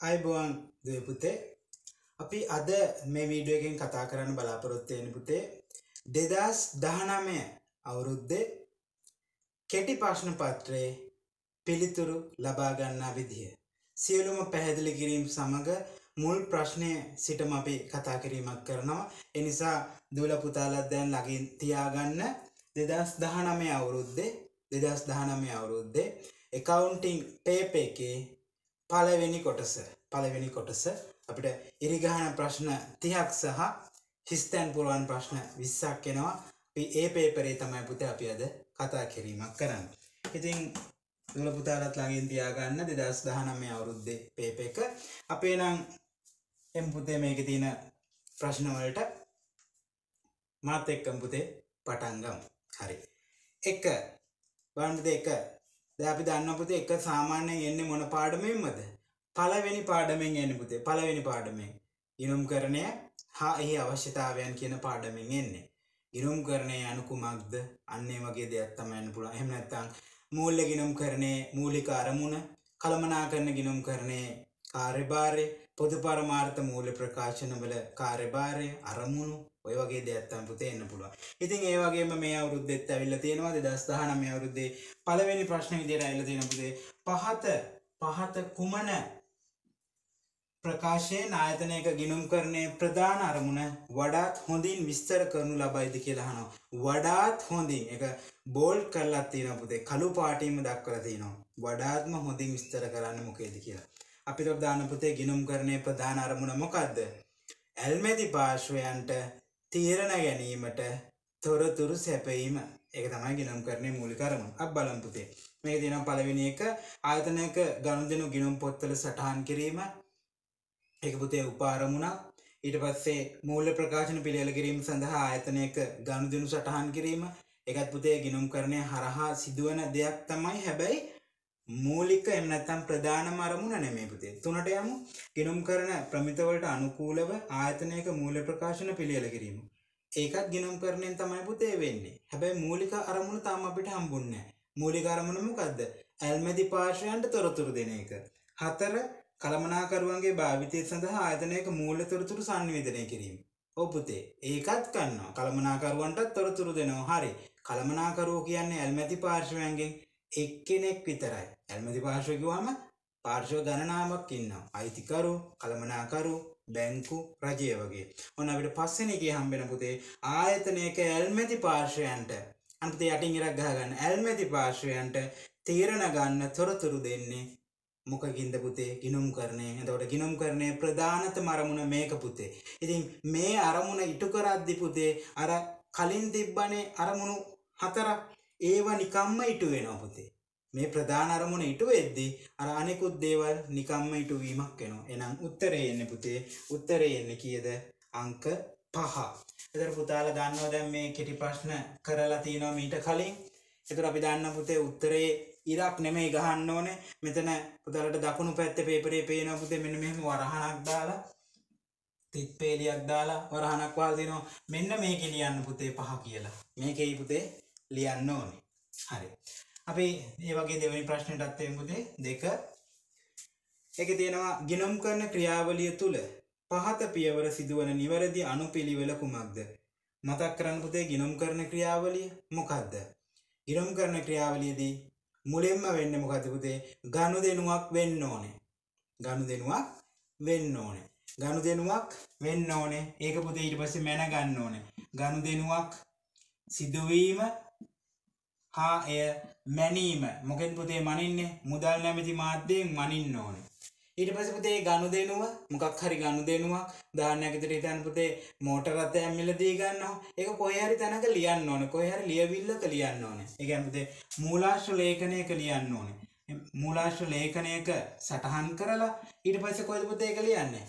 අයිබුවන් දුව පුතේ අපි අද මේ වීඩියෝ එකෙන් කතා කරන්න බලාපොරොත්තු වෙන පුතේ දෙදස් දහනමය අවුරුද්දේ කෙටි ප්‍රශ්න පත්‍රයේ පිළිතුරු ලබා ගන්නා විදිහ. සියලුම පැහැදිලි කිරීම් සමග මුල් ප්‍රශ්නය සිටම අපි කතා කිරීමක් කරනවා. එනිසා දුවල පුතාලත් දැන් ළඟින් තියාගන්න දෙදස් දහනමය අවුරුද්දේ දෙදස් දහනමය අවුරුද්දේ එකවුන්ටිං පේප එකේ පළවෙනි කොටස පළවෙනි කොටස අපිට ඉරිගහන ප්‍රශ්න තිහක් සහ හිස්තැන් පුරුවන් ප්‍රශ්න විස්සක් කෙනවා අපි ඒ පේපරේ තමයි පුත අපි අද කතා කිරීමක් කරන්න. ඉතින් දුල පුතාලත් ළඟින් තියාගන්න දෙදස් දහනමය අවුරුද්දේ පේප එක. අපේ නම් එම් පුතේ මේක තියෙන ප්‍රශ්නවලට මාත් එක්කම් පුතේ පටන්ගම් හරි. එක. බන්ධ එක. ද අපි දන්න පුතේ එක සාමාන්‍යයෙන් එන්නේ මොන පාඩමෙන්මද? පළවෙනි පාඩමෙන් එන්න පුතේ පළවෙනි පාඩමෙන්. ඉනුම් කරණය හා එහි අවශ්‍යතාවයන් කියන පාඩමෙන් එන්නේ. ඉනුම් කරණය යනු කුමක්ද අන්නේ වගේ දෙයක් තමයි යන්න පුළුවන්. එහෙම නැත්නම් මූල්‍ය ගිනුම් කරණේ මූලික අරමුණ කළමනා කරන ගිනුම් කරණේ කාර්යභාරය පොදු පරමාර්ථ මූල්‍ය ප්‍රකාශනවල කාර්යභාරය අරමුණු ඔය වගේ දෙයක් තමයි පුතේ එන්න පුළුවන්. ඉතින් ඒ වගේම මේ අවුරුද්දෙත් ඇවිල්ලා තියෙනවා 2019 අවුරුද්දේ පළවෙනි ප්‍රශ්න විදියට ඇවිල්ලා තියෙනවා පුතේ පහත පහත කුමන ප්‍රකාශයෙන් ආයතනයක ගිනුම් කරණය ප්‍රධාන අරමුණ වඩාත් හොඳින් විස්තර කරනු ලබයිද කියලා අහනවා. වඩාත් හොඳින් එක බෝල්ඩ් කරලා තියෙනවා පුතේ කළු පාටින්ම දක්වලා තියෙනවා. වඩාත්ම හොඳින් විස්තර කරන්න මොකේද කියලා. අපිට දාන පුතේ ගිනුම් කරණයේ ප්‍රධාන අරමුණ මොකද්ද? ඇල්මැදි පාර්ශ්වයන්ට තීරණ ගැනීමට තොරතුරු සැපීම. ඒක තමයි ගිනුම් කරණයේ මූලික අරමුණ. අප බලමු පුතේ. මේක තියෙනවා පළවෙනි එක ආයතනයක ගනුදෙනු ගිනුම් පොත්වල සටහන් කිරීම ඒක පුතේ උපාරමුණක් ඊට පස්සේ මූල්‍ය ප්‍රකාශන පිළියෙල කිරීම සඳහා ආයතනයක ගනුදෙනු සටහන් කිරීම ඒකත් පුතේ ගිනුම් කරණය හරහා සිදුවන දෙයක් තමයි හැබැයි මූලික එම නැත්තම් ප්‍රධානම අරමුණ නෙමෙයි පුතේ තුනට යමු ගිනුම් කරන ප්‍රමිතවලට අනුකූලව ආයතනයක මූල්‍ය ප්‍රකාශන පිළියෙල කිරීම ඒකත් ගිනුම් කරණයෙන් තමයි පුතේ වෙන්නේ හැබැයි මූලික අරමුණ තාම අපිට හම්බුන්නේ නැහැ මූලික අරමුණ මොකද්ද ඇල්මැදි පාර්ශවයන්ට තොරතුරු දෙන එක හතර කළමනාකරුවන්ගේ භාවිතය සඳහා ආයතනයක මූල්‍ය තොරතුරු සංවේදනය කිරීම. ඔව් පුතේ ඒකත් කරනවා. කළමනාකරුවන්ටත් තොරතුරු දෙනවා. හරි. කළමනාකරුවෝ කියන්නේ ඇල්මැති පාර්ශවයන්ගෙන් එක්කෙනෙක් විතරයි. ඇල්මැති පාර්ශව කිව්වම පාර්ශව ගණනාවක් ඉන්නවා. අයිතිකරු, කළමනාකරු, බැංකු, රජය වගේ. ඔන්න අපිට පස්වෙනි එකේ හම්බෙන පුතේ ආයතනයක ඇල්මැති පාර්ශවයන්ට අන්තිම යටින් ඉරක් ගහගන්න. ඇල්මැති පාර්ශවයන්ට තීරණ ගන්න තොරතුරු දෙන්නේ මොකකින්ද පුතේ ගිනුම් කරණය එතකොට ගිනුම් කරණය ප්‍රධානතම අරමුණ මේක පුතේ. ඉතින් මේ අරමුණ ඉටු කරද්දි පුතේ අර කලින් තිබ්බනේ අරමුණු හතරක් ඒව නිකම්ම ඉටු වෙනවා පුතේ. මේ ප්‍රධාන අරමුණ ඉටු වෙද්දී අර අනෙකුත් දේවල් නිකම්ම ඉටු වීමක් වෙනවා. එහෙනම් උත්තරේ එන්නේ පුතේ. උත්තරේ එන්නේ කීයද? අංක 5. එතන පුතාලා දන්නවා දැන් මේ කෙටි ප්‍රශ්න කරලා තිනවා මීට කලින්. එතකොට අපි දන්න පුතේ උත්තරේ ඉරක් නෙමෙයි ගහන්න ඕනේ. මෙතන පුතාලට දකුණු පැත්තේ පේපරේ පේනවා පුතේ මෙන්න මෙහෙම වරහනක් දාලා තිත් පේලියක් දාලා වරහනක් වහලා දෙනවා. මෙන්න මේකේ ලියන්න පුතේ පහ කියලා. මේකේ පුතේ ලියන්න ඕනේ. හරි. අපි මේ වගේ දෙවෙනි ප්‍රශ්නෙටත් එමු පුතේ දෙක. ඒකේ තියෙනවා ගිණුම් කරන ක්‍රියාවලිය තුල පහත පියවර සිදුවන නිවැරදි අනුපිළිවෙල කුමක්ද? මතක් කරන්න පුතේ ගිණුම් කරන ක්‍රියාවලිය මොකක්ද? ගිණුම් කරන ක්‍රියාවලියේදී මුලින්ම වෙන්න මොකද පුතේ ගනුදෙනුවක් වෙන්න ඕනේ. ගනුදෙනුවක් වෙන්න ඕනේ. ගනුදෙනුවක් වෙන්න ඕනේ. ඒක පුතේ ඊට පස්සේ මැන ගන්න ඕනේ. ගනුදෙනුවක් සිදුවීම හා එය මැනීම මොකෙන් පුතේ මනින්නේ මුදල් නැමැති මාධ්‍යයෙන් මනින්න ඕනේ. ඊට පස්සේ පුතේ ගනුදෙනුව මොකක් හරි ගනුදෙනුවක් දාන්නයක් විතර හිතන්න පුතේ මෝටර රථයක් මිලදී ගන්නවා. ඒක කොහේ හරි තැනක ලියන්න ඕනේ. කොහේ හරි ලියවිල්ලක ලියන්න ඕනේ. ඒ කියන්නේ පුතේ මූලාශ්‍ර ලේඛනයක ලියන්න ඕනේ. මූලාශ්‍ර ලේඛනයක සටහන් කරලා ඊට පස්සේ කොහෙද පුතේ ඒක ලියන්නේ?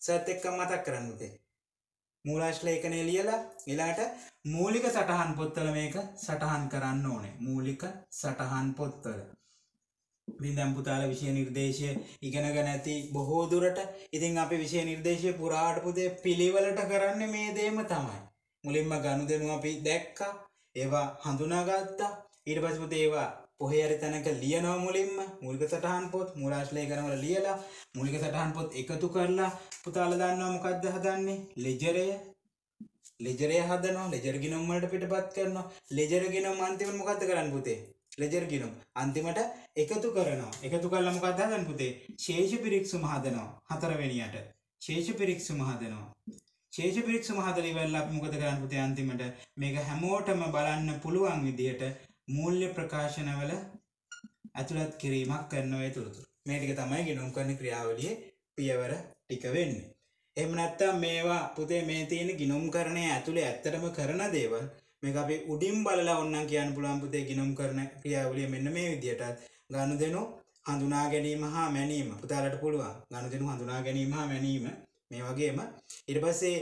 සත් එක්ක මතක් කරන්න පුතේ. මූලාශ්‍ර ලේඛනය ලියලා ඊළඟට මූලික සටහන් පොත්වල මේක සටහන් කරන්න ඕනේ. මූලික සටහන් පොත්වල. විදම් පුතාල විෂය නිර්දේශය ඉගෙනගෙන ඇති බොහෝ දුරට ඉතින් අපි විෂය නිර්දේශය පුරාට පුතේ පිළිවෙලට කරන්න මේ දේම තමයි. මුලින්ම ගනුදෙනු අපි දැක්කා. ඒවා හඳුනාගත්තා ඊට පස්සේ පුතේ ඒවා පොහේ හරි තැනක ලියනවා මුලින්ම මූලික සටහන් පොත් මූලාශ්‍රලේඛනවල ලියලා මූලික සටහන් පොත් එකතු කරලා පුතාලා දන්නවා මොකද්ද හදන්නේ? ලෙජරය. ලෙජරය හදනවා ලෙජර් ගිණුම් වලට පිටපත් කරනවා. ලෙජර් ගිණුම් අන්තිමට මොකද්ද කරන්නේ පුතේ? ලෙජර් ගිණුම් අන්තිමට එකතු කරනවා. එකතු කරලා මොකක්ද හදන්නේ පුතේ? ශේෂ පිරික්සුම හදනවා හතරවෙනියට. ශේෂ පිරික්සුම හදනවා. ශේෂ පිරික්සුම හදලා ඉවරලා අපි මොකද කරන්නේ පුතේ අන්තිමට? මේක හැමෝටම බලන්න පුළුවන් විදිහට මූල්‍ය ප්‍රකාශනවල ඇතුළත් කිරීමක් කරනවා ඒ තොරතුරු. මේ ටික තමයි ගිණුම් කරන ක්‍රියාවලියේ පියවර ටික වෙන්නේ. එහෙම නැත්නම් මේවා පුතේ මේ තියෙන ගිණුම් කරණය ඇතුලේ ඇත්තටම කරන දේවල් මේක අපි උඩින් බලලා ඔන්නම් කියන්න පුළුවන් පුතේ ගිණුම් කරන ක්‍රියාවලිය මෙන්න මේ විදිහටත් ගනුදෙනු හඳුනා ගැනීම හා මැනීම. පුතාලට පුළුවන්. ගනුදෙනු හඳුනා ගැනීම හා මැනීම මේ වගේම. ඊට පස්සේ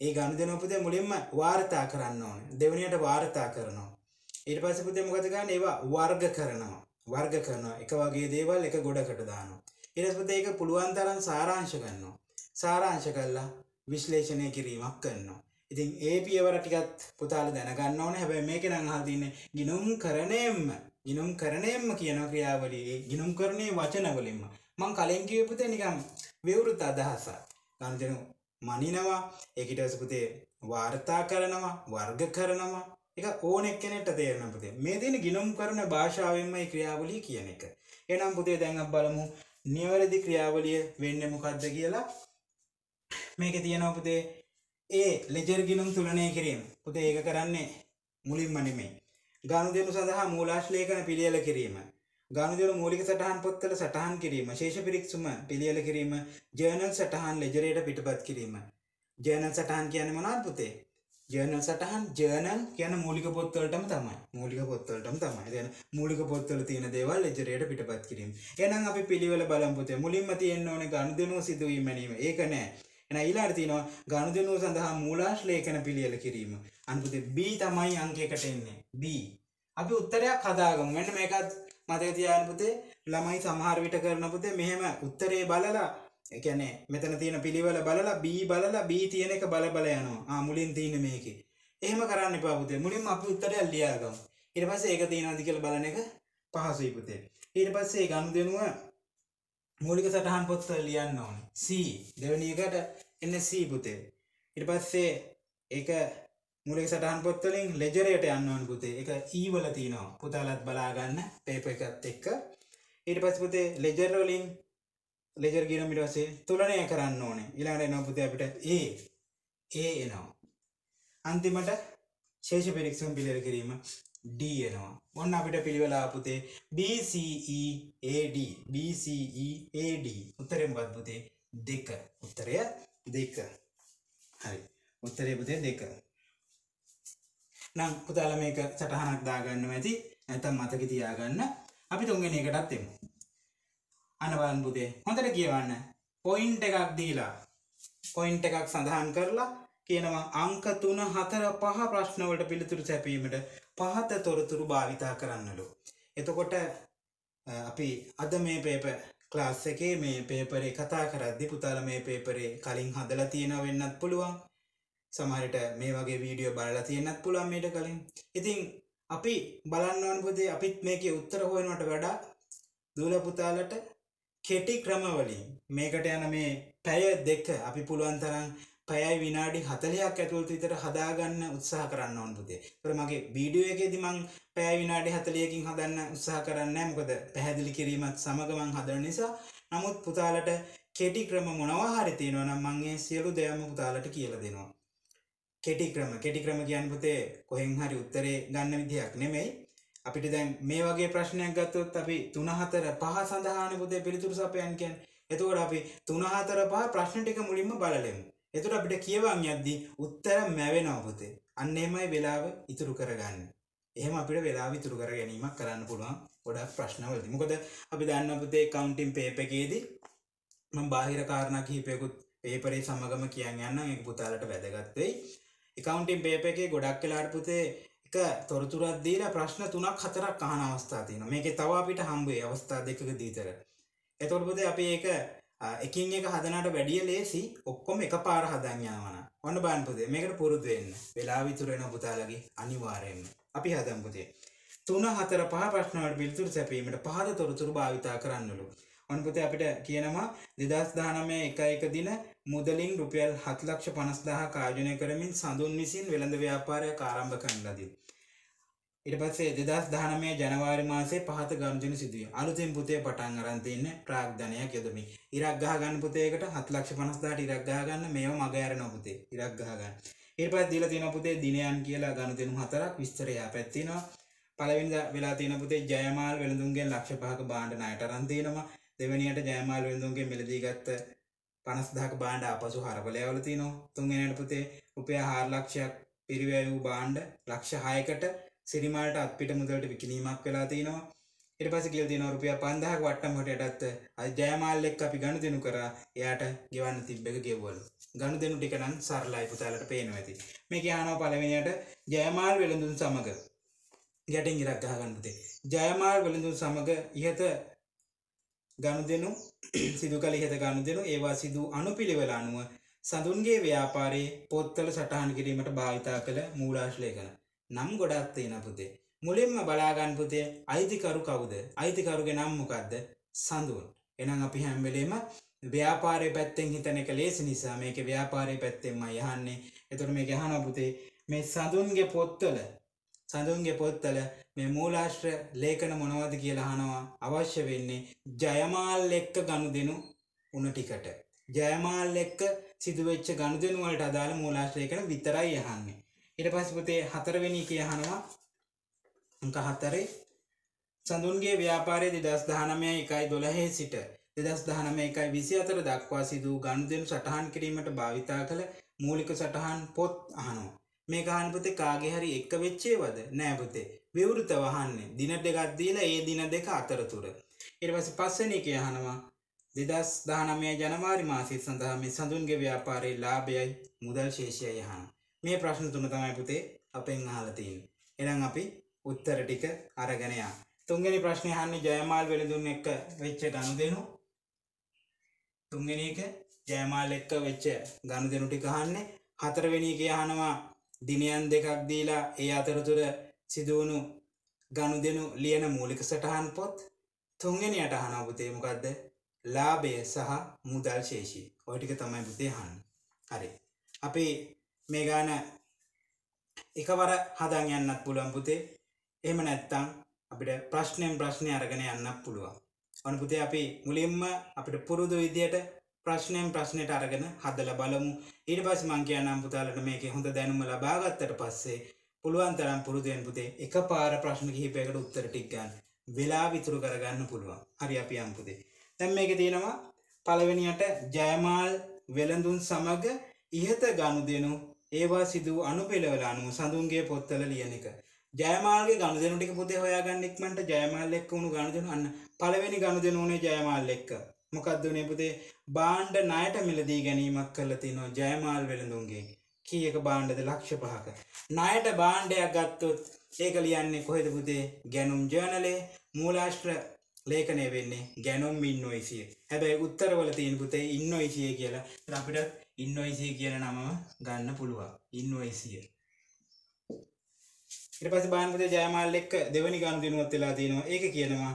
ඒ ගනුදෙනු පුතේ මුලින්ම වාර්තා කරන්න ඕනේ. දෙවෙනියට වාර්තා කරනවා. ඊට පස්සේ පුතේ මොකද කරන්නේ? ඒවා වර්ග කරනවා. වර්ග කරනවා. එක වගේ දේවල් එක ගොඩකට දානවා. ඊට පස්සේ පුතේ ඒක පුළුවන් තරම් සාරාංශ කරනවා සාරාංශ කළා විශ්ලේෂණය කිරීමක් කරනවා. ඉතින් ඒ පියවර ටිකත් පුතාල දැනගන්න ඕනේ. හැබැයි මේකේ නම් අහලා තින්නේ ගිනුම් කරණයෙන්ම. ගිනුම් කරණයෙන්ම කියන ක්‍රියාවලියේ ගිනුම් කරණයේ වචන වලින්ම. මං කලින් කිව්ව පුතේ නිකන් විවෘත අදහසක්. ගනුදෙනු මනිනවා. ඒක ඊට පස්සේ පුතේ වාර්තා කරනවා වර්ග කරනවා. ඒක ඕන එක්කෙනෙක්ට තේරෙන පුතේ. මේ තියෙන ගිනුම් කරන භාෂාවෙන්ම මේ ක්‍රියාවලිය කියන එක. එහෙනම් පුතේ දැන් අපි බලමු නිවැරදි ක්‍රියාවලිය වෙන්නේ මොකද්ද කියලා. මේකේ තියෙනවා පුතේ ඒ ලෙජර් ගිනුම් තුලනය කිරීම. පුතේ ඒක කරන්නේ මුලින්ම නෙමෙයි. ගනුදෙනු සඳහා මූලාශ්ලේඛන පිළියෙල කිරීම. ගනුදෙනු මූලික සටහන් පොත්වල සටහන් කිරීම. ශේෂ පිරික්සුම පිළියෙල කිරීම. ජර්නල් සටහන් ලෙජරයට පිටපත් කිරීම. ජර්නල් සටහන් කියන්නේ මොනවද පුතේ? ජර්නල් සටහන් ජර්නල් කියන මූලික පොත්වලටම තමයි මූලික පොත්වලටම තමයි දැන් මූලික පොත්වල තියෙන දේවල් ලෙජරයට පිටපත් කිරීම එහෙනම් අපි පිළිවෙල බලමු පුතේ මුලින්ම තියෙන්න ඕනේ ගනුදෙනුව සිදුවීම මැනීම ඒක නෑ එන ඊළඟට තියෙනවා ගනුදෙනුව සඳහා මූලාශ්‍රලේඛන පිළියෙල කිරීම. අනුපුතේ B තමයි අංකයකට එන්නේ. B. අපි උත්තරයක් හදාගමු. මෙන්න මේකත් මතක තියාගන්න පුතේ. ළමයි සමහර විට කරන පුතේ මෙහෙම උත්තරේ බලලා ඒ කියන්නේ මෙතන තියෙන පිළිවෙල බලලා B බලලා B තියෙන එක බල බල යනවා. ආ මුලින් තියෙන මේකේ. එහෙම කරන්න එපා පුතේ. මුලින්ම අපි උත්තරය ලියාගමු. ඊට පස්සේ ඒක තියෙනවද කියලා බලන එක පහසුයි පුතේ. ඊට පස්සේ ගනුදෙනුව මූලික සටහන් පොත්වල ලියන්න ඕනේ. C දෙවෙනි එකට එන්නේ C පුතේ. ඊට පස්සේ ඒක මූලික සටහන් පොත් වලින් ලෙජරයට යන්න ඕනේ පුතේ. ඒක E වල තියෙනවා. පුතාලත් බලා ගන්න පේපර් එකත් එක්ක. ඊට පස්සේ පුතේ ලෙජර් වලින් ලෙජර් කියන ඊට පස්සේ තුලනය කරන්න ඕනේ. ඊළඟට එනවා පුතේ අපිට A. A එනවා. අන්තිමට ශේෂ පරීක්ෂණ පිළිවෙල කිරීම D එනවා. ඔන්න අපිට පිළිවෙල ආපුතේ BCE AD BCE AD උත්තරේ මොකක්ද පුතේ? දෙක. උත්තරය දෙක. හරි. උත්තරේ පුතේ දෙක. නම් පුතාලා මේක සටහනක් දාගන්න ඇති. නැත්නම් මතක තියාගන්න. අපි තුන්වෙනි එකටත් එමු. අන්න බලන්න පුතේ. හොඳට කියවන්න. පොයින්ට් එකක් දීලා පොයින්ට් එකක් සඳහන් කරලා කියනවා අංක 3 4 5 ප්‍රශ්න වලට පිළිතුරු සැපීමට පහත තොරතුරු භාවිතා කරන්නලු. එතකොට අපි අද මේ පේපර් ක්ලාස් එකේ මේ පේපරේ කතා කරද්දි පුතාලා මේ පේපරේ කලින් හදලා තියෙනව වෙන්නත් පුළුවන්. සමහරට මේ වගේ වීඩියෝ බලලා තියෙන්නත් පුළුවන් මීට කලින්. ඉතින් අපි බලන්න ඕන පුතේ අපිත් මේකේ උත්තර හොයනවට වඩා දූල පුතාලට කෙටි ක්‍රමවලින් මේකට යන මේ පැය දෙක අපි පුළුවන් තරම් පැයයි විනාඩි 40ක් ඇතුළත විතර හදාගන්න උත්සාහ කරන්න ඕන පුතේ. ඒතර මගේ වීඩියෝ එකේදී මං පැය විනාඩි 40කින් හදන්න උත්සාහ කරන්නේ නැහැ. මොකද පැහැදිලි කිරීමත් සමග මං හදන නිසා. නමුත් පුතාලට කෙටි ක්‍රම මොනවා හරි තියෙනවා නම් මං ඒ සියලු දේවල් පුතාලට කියලා දෙනවා. කෙටි ක්‍රම කෙටි ක්‍රම කියන්නේ පුතේ කොහෙන් හරි උත්තරේ ගන්න විදියක් නෙමෙයි. අපිට දැන් මේ වගේ ප්‍රශ්නයක් ගත්තොත් අපි 3 4 5 සඳහානේ පුතේ පිළිතුරු සපයන්න කියන්නේ. එතකොට අපි 3 4 5 ප්‍රශ්න ටික මුලින්ම බලලෙමු. එතුට අපිට කියවන් යද්දී උත්තර මැවෙනවා පුතේ අන්න එමයි වෙලාව ඉතුරු කරගන්න. එහෙම අපිට වෙලා ඉතුරු කර ගැනීමක් කරන්න පුළුවන් ගොඩක් ප්‍රශ්නවලදී. මොකද අපි දන්න පුතේ කවුන්ටින් පේපර් එකේදී මම බාහිර කාරණා කිහිපයකුත් පේපරේ සමගම කියන්න යන්න ඒක පුතාලට වැදගත් වෙයි. එකවුන්ටින් පේපර් එකේ ගොඩක් වෙලාට පුතේ එක තොරතුරක් දීලා ප්‍රශ්න තුනක් හතරක් අහන අවස්ථා තියෙනවා. මේකේ තව අපිට හම්බ වෙයි අවස්ථා දෙකක දීතර. එතකොට පුතේ අපි ඒක එකින් එක හදනට වැඩිය ලේසි ඔක්කොම එක පාර හදන් යනවන ඔන්න බලන්න පුතේ මේකට පුරුදු වෙන්න. වෙලාව ඉතුරු වෙන පුතාලගේ අනිවාර්යයෙන්ම අපි හදමු පුතේ. 3 4 5 ප්‍රශ්න වලට පිළිතුරු සැපීමට පහද තොරතුරු භාවිතා කරන්නලු. ඔන්න පුතේ අපිට කියනවා 2019 එක එක දින මුදලින් රුපියල් 7,50,000ක ආයෝජනය කරමින් සඳුන් විසින් වෙළඳ ව්‍යාපාරයක් ආරම්භ කරන ලදී. ඊට පස්සේ 2019 ජනවාරි මාසයේ පහත ගනුදෙනු සිදුවේ. අලුතෙන් පුතේ පටන් අරන් තින්නේ ප්‍රාග්ධනයක් යොදමින්. ඉරක් ගහ ගන්න පුතේකට 7,50,000ට ඉරක් ගහ ගන්න මේව මග ඇරෙනවා පුතේ. ඉරක් ගහ ගන්න. ඊට පස්සේ දීලා තියෙනවා පුතේ දිනයන් කියලා ගනුදෙනු හතරක් විස්තරය පැත්තිනවා. පළවෙනිදා වෙලා තියෙන පුතේ ජයමාල් වෙළඳුන්ගෙන් ලක්ෂ 5ක භාණ්ඩ ණයට අරන් තිනවා. දෙවැනියට ජයමාල් වෙළඳුන්ගෙන් මිලදී ගත්ත 50000ක භාණ්ඩ ආපසු හරවලයවල තිනවා. තුන්වෙනියට පුතේ රුපියල් 4 ලක්ෂයක් පිරිවැය වූ භාණ්ඩ ලක්ෂ 6කට සිරිමාල්ට අත්පිට මුදලට විකිනීමක් වෙලා තියෙනවා. ඊට පස්සේ කියලා තියෙනවා රුපියල් 5000ක වට්ටමකටත් අය ජයමාල් එක්ක අපි ගනුදෙනු කරා. එයාට ගෙවන්න තිබ්බ එක ගෙවවලු. ගනුදෙනු ටික නම් සරලයි පුතාලට පේනවා ඇති. මේ කියනවා පළවෙනියට ජයමාල් වෙළඳුන් සමග. ගැටින් ඉරක් ගහ ගන්න පුතේ. ජයමාල් වෙළඳුන් සමග ඉහත ගනුදෙනු සිදු කළ ඉහත ගනුදෙනු ඒවා සිදු අනුපිළිවෙල අනුව සඳුන්ගේ ව්‍යාපාරයේ පොත්වල සටහන් කිරීමට භාවිතා කළ මූලාශ්ලේඛන නම් ගොඩක් තියෙන පුතේ. මුලින්ම බලාගන්න පුතේ අයිතිකරු කවුද? අයිතිකරුගේ නම මොකද්ද? සඳුන්. එහෙනම් අපි හැම වෙලේම ව්‍යාපාරයේ පැත්තෙන් හිතන එක ලේසි නිසා මේකේ ව්‍යාපාරයේ පැත්තෙන්මයි යහන්නේ. එතකොට මේක අහනවා පුතේ මේ සඳුන්ගේ පොත්වල සඳුන්ගේ පොත්වල මේ මූලාශ්‍ර ලේඛන මොනවද කියලා අහනවා අවශ්‍ය වෙන්නේ ජයමාල් එක්ක ගනුදෙනු උන ටිකට. ජයමාල් එක්ක සිදුවෙච්ච ගනුදෙනු වලට අදාළ මූලාශ්‍ර ලේඛන විතරයි අහන්නේ. ඊට පස්සේ පුතේ හතරවෙනි කී අහනවා අංක හතරේ සඳුන්ගේ ව්‍යාපාරයේ 2019 1.12 සිට 2019 1.24 දක්වා සිදු ගනුදෙනු සටහන් කිරීමට භාවිතා කළ මූලික සටහන් පොත් අහනවා. මේක අහන්න පුතේ කාගේ හරි එක්ක වෙච්ච ඒවද? නෑ පුතේ. විවෘතව අහන්නේ. දින දෙකක් දීලා ඒ දින දෙක අතරතුර. ඊට පස්සේ පස්වෙනි එක අහනවා 2019 ජනවාරි මාසයේ සඳහා මේ සඳුන්ගේ ව්‍යාපාරයේ ලාභයයි මුදල් ශේෂයයි අහනවා. මේ ප්‍රශ්න තුන තමයි පුතේ අපෙන් අහලා තියෙන්නේ. එහෙනම් අපි උත්තර ටික අරගෙන යමු. තුන්වෙනි ප්‍රශ්නේ අහන්නේ ජයමාල් වෙළඳුන් එක්ක වෙච්ච ගනුදෙනු. තුන්වෙනි එක ජයමාල් එක්ක වෙච්ච ගනුදෙනු ටික අහන්නේ. හතරවෙනි එකේ අහනවා දිනයන් දෙකක් දීලා ඒ අතරතුර සිදුවුණු ගනුදෙනු ලියන මූලික සටහන් පොත්. තුන්වෙනියට අහනවා පුතේ මොකද්ද? ලාභය සහ මුදල් ශේෂී. ඔය ටික තමයි පුතේ අහන්නේ. හරි. අපි මේ ගාන එකවර හදන් යන්නත් පුළුවන් පුතේ එහෙම නැත්තම් අපිට ප්‍රශ්නයෙන් ප්‍රශ්නය අරගෙන යන්නත් පුළුවන් ඔන්න පුතේ අපි මුලින්ම අපිට පුරුදු විදියට ප්‍රශ්නයෙන් ප්‍රශ්නයට අරගෙන හදලා බලමු ඊට පස්සේ මං කියන්නම් පුතාලට මේකේ හොඳ දැනුම ලබා ගත්තට පස්සේ පුළුවන් තරම් පුරුදු වෙන පුතේ එකපාර ප්‍රශ්න කිහිපයකට උත්තර ටික ගන්න වෙලා විතුරු කරගන්න පුළුවන් හරි අපි යමු පුතේ දැන් මේකේ තියෙනවා පළවෙනියට ජයමාල් වෙළඳුන් සමග ඉහත ගනුදෙනු ඒවා සිදු අනුපෙළවල අනුව සඳුන්ගේ පොත්තල ලියන එක. ජයමාල්ගේ ගනුදෙනු ටික පුතේ හොයාගන්න ඉක්මනට ජයමාල් එක්ක උණු ගනුදෙනු අන්න පළවෙනි ගනුදෙනු උනේ ජයමාල් එක්ක. මොකක්ද උනේ පුතේ? බාණ්ඩ ණයට මිලදී ගැනීමක් කරලා තිනවා ජයමාල් වෙළඳුන්ගේ. කීයක බාණ්ඩද ලක්ෂ 5ක. ණයට බාණ්ඩයක් ගත්තොත් ඒක ලියන්නේ කොහෙද පුතේ? ගැනුම් ජර්නලේ මූලාශ්‍ර ලේඛනය වෙන්නේ ගැනුම් ඉන්නොයිසිය. හැබැයි උත්තරවල තියෙන පුතේ ඉන්නොයිසිය කියලා. අපිට ඉන්වයිසිය කියන නම ගන්න පුළුවන් ඉන්වයිසිය ඊට පස්සේ බලන්න පුතේ ජයමාල් එක්ක දෙවනි ගනුදෙනුවත් වෙලා තියෙනවා ඒක කියනවා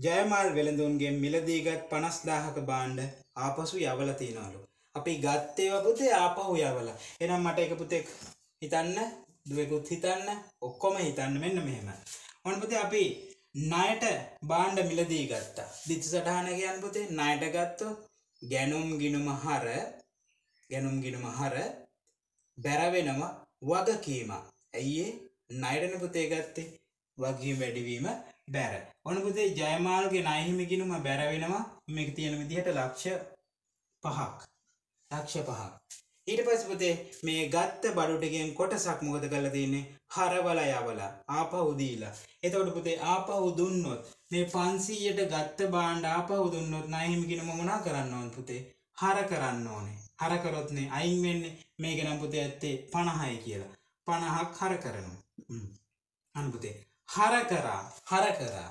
ජයමාල් වෙළඳුන්ගෙන් මිලදීගත් 50000ක භාණ්ඩ ආපසු යවලා තියනවලු. අපි ගත්තේව පුතේ ආපහු යවලා. එහෙනම් මට ඒක පුතේ හිතන්න දුවෙකුත් හිතන්න ඔක්කොම හිතන්න මෙන්න මෙහෙම. ඔන්න පුතේ අපි ණයට භාණ්ඩ මිලදී ගත්තා දිත්ත සටහන කියන්නේ පුතේ ණයට ගත්තොත් ගැනුම් ගිනුම හර ගැනුම් ගිනුම හර බැරවෙනම වගකීම ඇයිඒ නයිටන පුතේ ගත්තේ? වගකීම වැඩිවීම බැර. ඔන පුතේ ජයමාල්ගේ නයිහිමි ගිනුම බැරවෙනවා මේක තියෙන විදිහට ලක්ෂ පහක්. ලක්ෂ පහක්. ඊට පස් පුතේ මේ ගත්ත බඩුටිගෙන් කොටසක් මොකද කළ තියන්නේ? හරවල යවලා. ආපහු දීලා. එතකොට පුතේ ආපහු දුන්නොත් මේ පන්සීයට ගත්ත බාණ්ඩ ආපහු දුන්නොත් නයිහිමි ගිනුම මොනා කරන්න ඕන පුතේ? හර කරන්න ඕනේ. හරකරොත්නේ අයින් වෙන්නේ මේක නම් පුතේ ඇත්තේ 50යි කියලා. 50ක් හර කරනවා. අන්න පුතේ හර කරා හර කරා.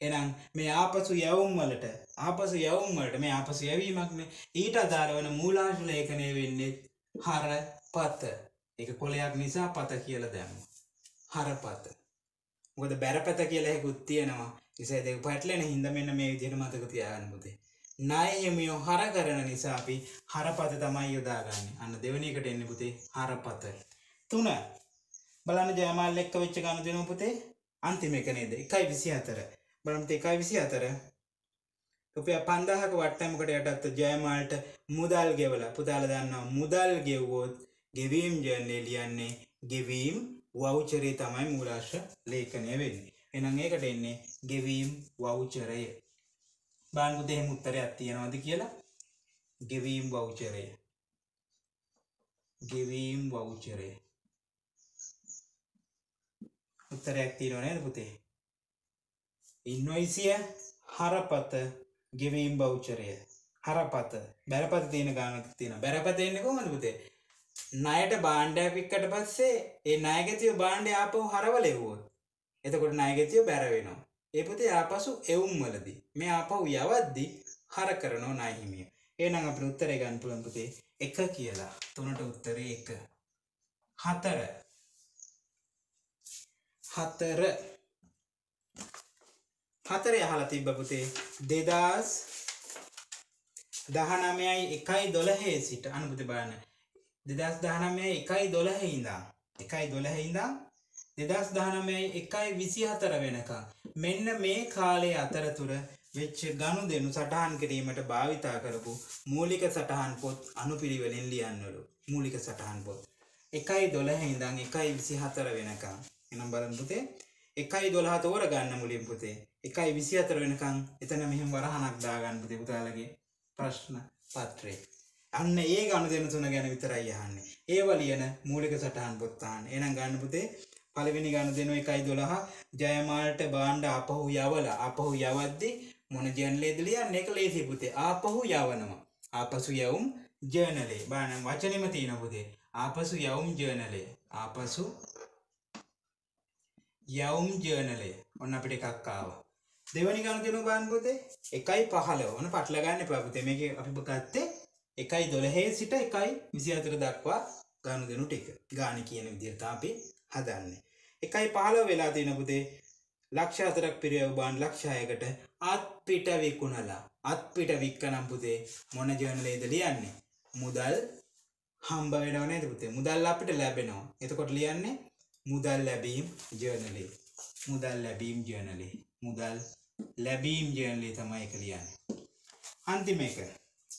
එහෙනම් මේ ආපසු යවුම් වලට ආපසු යවුම් වලට මේ ආපසු යැවීමක් නේ ඊට අදාළ වෙන මූලාශ්‍ර ලේඛනය වෙන්නේ හර පත. ඒක කොලයක් නිසා පත කියලා දැම්මා. හරපත. මොකද බැරපත කියලා එකකුත් තියෙනවා නිසා දෙක පැටලෙන හින්දා මෙන්න මේ විදිහට මතක තියාගන්න පුතේ ණය හිමියෝ හර කරන නිසා අපි හරපත තමයි යොදාගන්නේ අන්න දෙවෙනි එකට එන්නේ පුතේ හරපත තුන බලන්න ජයමාල් එක්ක වෙච්ච ගනුදෙනුව පුතේ අන්තිම එක නේද 1.24 බලමු 1.24 රුපියල් 5000ක වට්ටමකට යටත් ජයමාල්ට මුදල් ගෙවලා පුතාලා දන්නවා මුදල් ගෙවුවොත් ගෙවීම් ජර්නලේ ලියන්නේ ගෙවීම් වවුචරේ තමයි මූලාශ්‍ර ලේඛනය වෙන්නේ. එහෙනම් ඒකට එන්නේ ගෙවීම් වවුචරය. බලන්න පුතේ එහෙම උත්තරයක් තියෙනවද කියලා? ගෙවීම් වවුචරය. ගෙවීම් වවුචරය. උත්තරයක් තියෙනව නේද පුතේ? ඉන්වොයිසිය හරපත ගෙවීම් වවුචරය. හරපත බැරපත තියෙන ගානක් තියෙනවා. බැරපත එන්නේ කොහොමද පුතේ? ණයට භාණ්ඩයක් වික්කට පස්සේ ඒ ණයගැතියෝ භාණ්ඩය ආපහු හරවල එවුවොත් එතකොට ණයගැතියෝ බැර වෙනවා. ඒ පුතේ ආපසු එවුම් වලදී මේ ආපහු යවද්දි හර කරනෝ ණය හිමිය. එහෙනම් අපිට උත්තරේ ගන්න පුළුවන් පුතේ 1 කියලා. තුනට උත්තරේ 1. 4 4 හතරේ අහලා තිබ්බ පුතේ. 2019යි 1යි 12 සිට. අනුපුතේ බලන්න. දෙදස් දහනමය එකයි දොළහ ඉඳම් එකයි දොළහ ඉඳම් දෙදස් දහනමයි එකයි විසි හතර වෙනකම් මෙන්න මේ කාලය අතරතුර වෙච්ච ගණු දෙනු සටහන් කිරීමට භාවිතා කරපු මූලික සටහන් පොත් අනුපිළිවෙලින් ලියන්නලු. මූලික සටහන් පොත්. එකයි දොළහ ඉඳං එකයි විසි හතර වෙනකම් එනම් බලන් පුතේ එකයි දොළහ තෝර ගන්න මුලින් පුතේ එකයි විසි අතර වෙනකං එතන මෙහෙම වරහනක් දාගන්න පුතේ පුතාලගේ ප්‍රශ්න පත්‍රේ අන්න ඒ ගණු දෙන තුන ගැන විතරයි අහන්නේ. ඒව ලියන මූලික සටහන් පොත් අහන්න. එහෙනම් ගන්න පුතේ පළවෙනි ගණු දෙන 1.12 ජයමාල්ට බාණ්ඩ ආපහු යවලා ආපහු යවද්දි මොන ජර්නලේද ලියන්නේ? ඒක ලේසි පුතේ. ආපහු යවනවා. ආපසු යවුම් ජර්නලේ. බලන්න වචනෙම තියෙන පුතේ. ආපසු යවුම් ජර්නලේ. ආපසු යවුම් ජර්නලේ. ඔන්න අපිට එකක් ආවා. දෙවනි ගණු දෙනුව බලන්න පුතේ 1.15. ඔන්න පටල ගන්න එපා පුතේ. මේකේ අපි ගත්තේ එකයි දොළහේ සිට එකයි විසි අතර දක්වා ගණු දෙනු ටික ගාන කියන විදිහට අපි හදන්නේ. එකයි පහළව වෙලා තියෙන පුතේ ලක්ෂ හතරක් පිරියව් බාන් ලක්ෂයකට අත් පිට විකුණලා අත් පිට වික්කනම් පුතේ මොන ජර්නලේද ලියන්නේ මුදල් හම්බ වෙනව නේද පුතේ මුදල් අපිට ලැබෙනවා එතකොට ලියන්නේ මුදල් ලැබීම් ජර්නලේ මුදල් ලැබීම් ජර්නලේ මුදල් ලැබීම් ජර්නලේ තමයි එක ලියන්නේ. අන්තිම එක.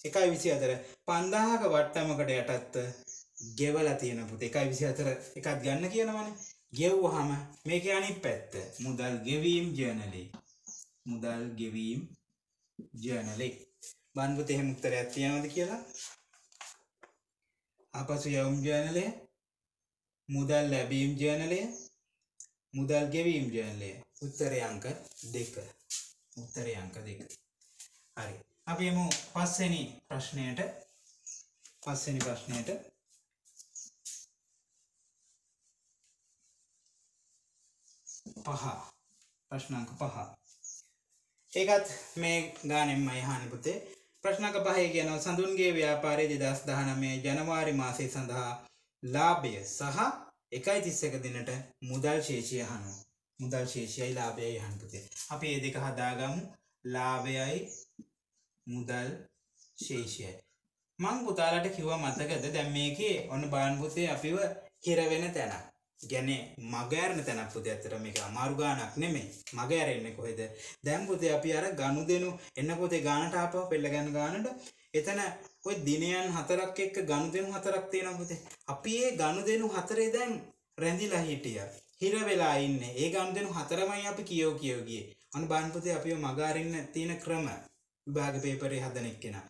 එකයි විසි අතර පන්දාහක වට්ටමකට යටත්ත ගෙවලා තියෙන පුත. එකයි විසි අතර එකත් ගන්න කියනවන. ගෙව්ව හම මේක අනි පැත්ත. මුදල් ගෙවීම් ජනලේ මුදල් ගෙවීම් ජනලෙක් බන්පු එහෙම උත්තර ඇත්තියනවද කියලා? අපසු යවුම් ජනලය මුදල් ලැබීම් ජනලය මුදල් ගෙවීම් ජනලය උත්තරය අංක දෙක. උත්තරය අංක දෙක. හරි. අපි එමු පස්වෙනි ප්‍රශ්නයට. පස්වෙනි ප්‍රශ්නයට. පහ. ප්‍රශ්නංක පහ. ඒකත් මේ ගානෙම්ම යහනි පුතේ. ප්‍රශ්නක පහේ කියනවා සඳුන්ගේ ව්‍යාපාරයේ දෙදස් දහනමේ ජනවාරි මාසය සඳහා ලාභය සහ එකයි තිස්සක දිනට මුදල් ශේෂය හනු මුදල් ශේෂයයි ලාභයයි හන්පුතේ අපි ඒ දෙක හදාගමු ලාභයයි මුදල් ශේෂයයි. මං පුතාලට කිව්ව මතකද දැන් මේකේ ඔන්න බාන් පුතේ අපිව හිරවෙන තැන. ගැනේ මගෑරන තැනක් පුතේ ඇත්තට මේක අමාරු ගානක් නෙමෙයි. මග ඇරෙන්නේ කොහෙද? දැන් පුතේ අපි අර ගනුදෙනු එන්න පුතේ ගානට ආපහු පෙළ ගන්න ගානට එතන ඔය දිනයන් හතරක් එක්ක ගනුදෙනු හතරක් තියෙනවා පුතේ. අපි ඒ ගනුදෙනු හතරේ දැන් රැඳිලා හිටියා. හිර වෙලා ඉන්නේ. ඒ ගනුදෙනු හතරමයි අපි කියෝ කියෝ ගියේ. අන්න බාන් පුතේ අපිව මග අරින්න තියෙන ක්‍රම විභාග පේපරේ හදන එක්කෙනා.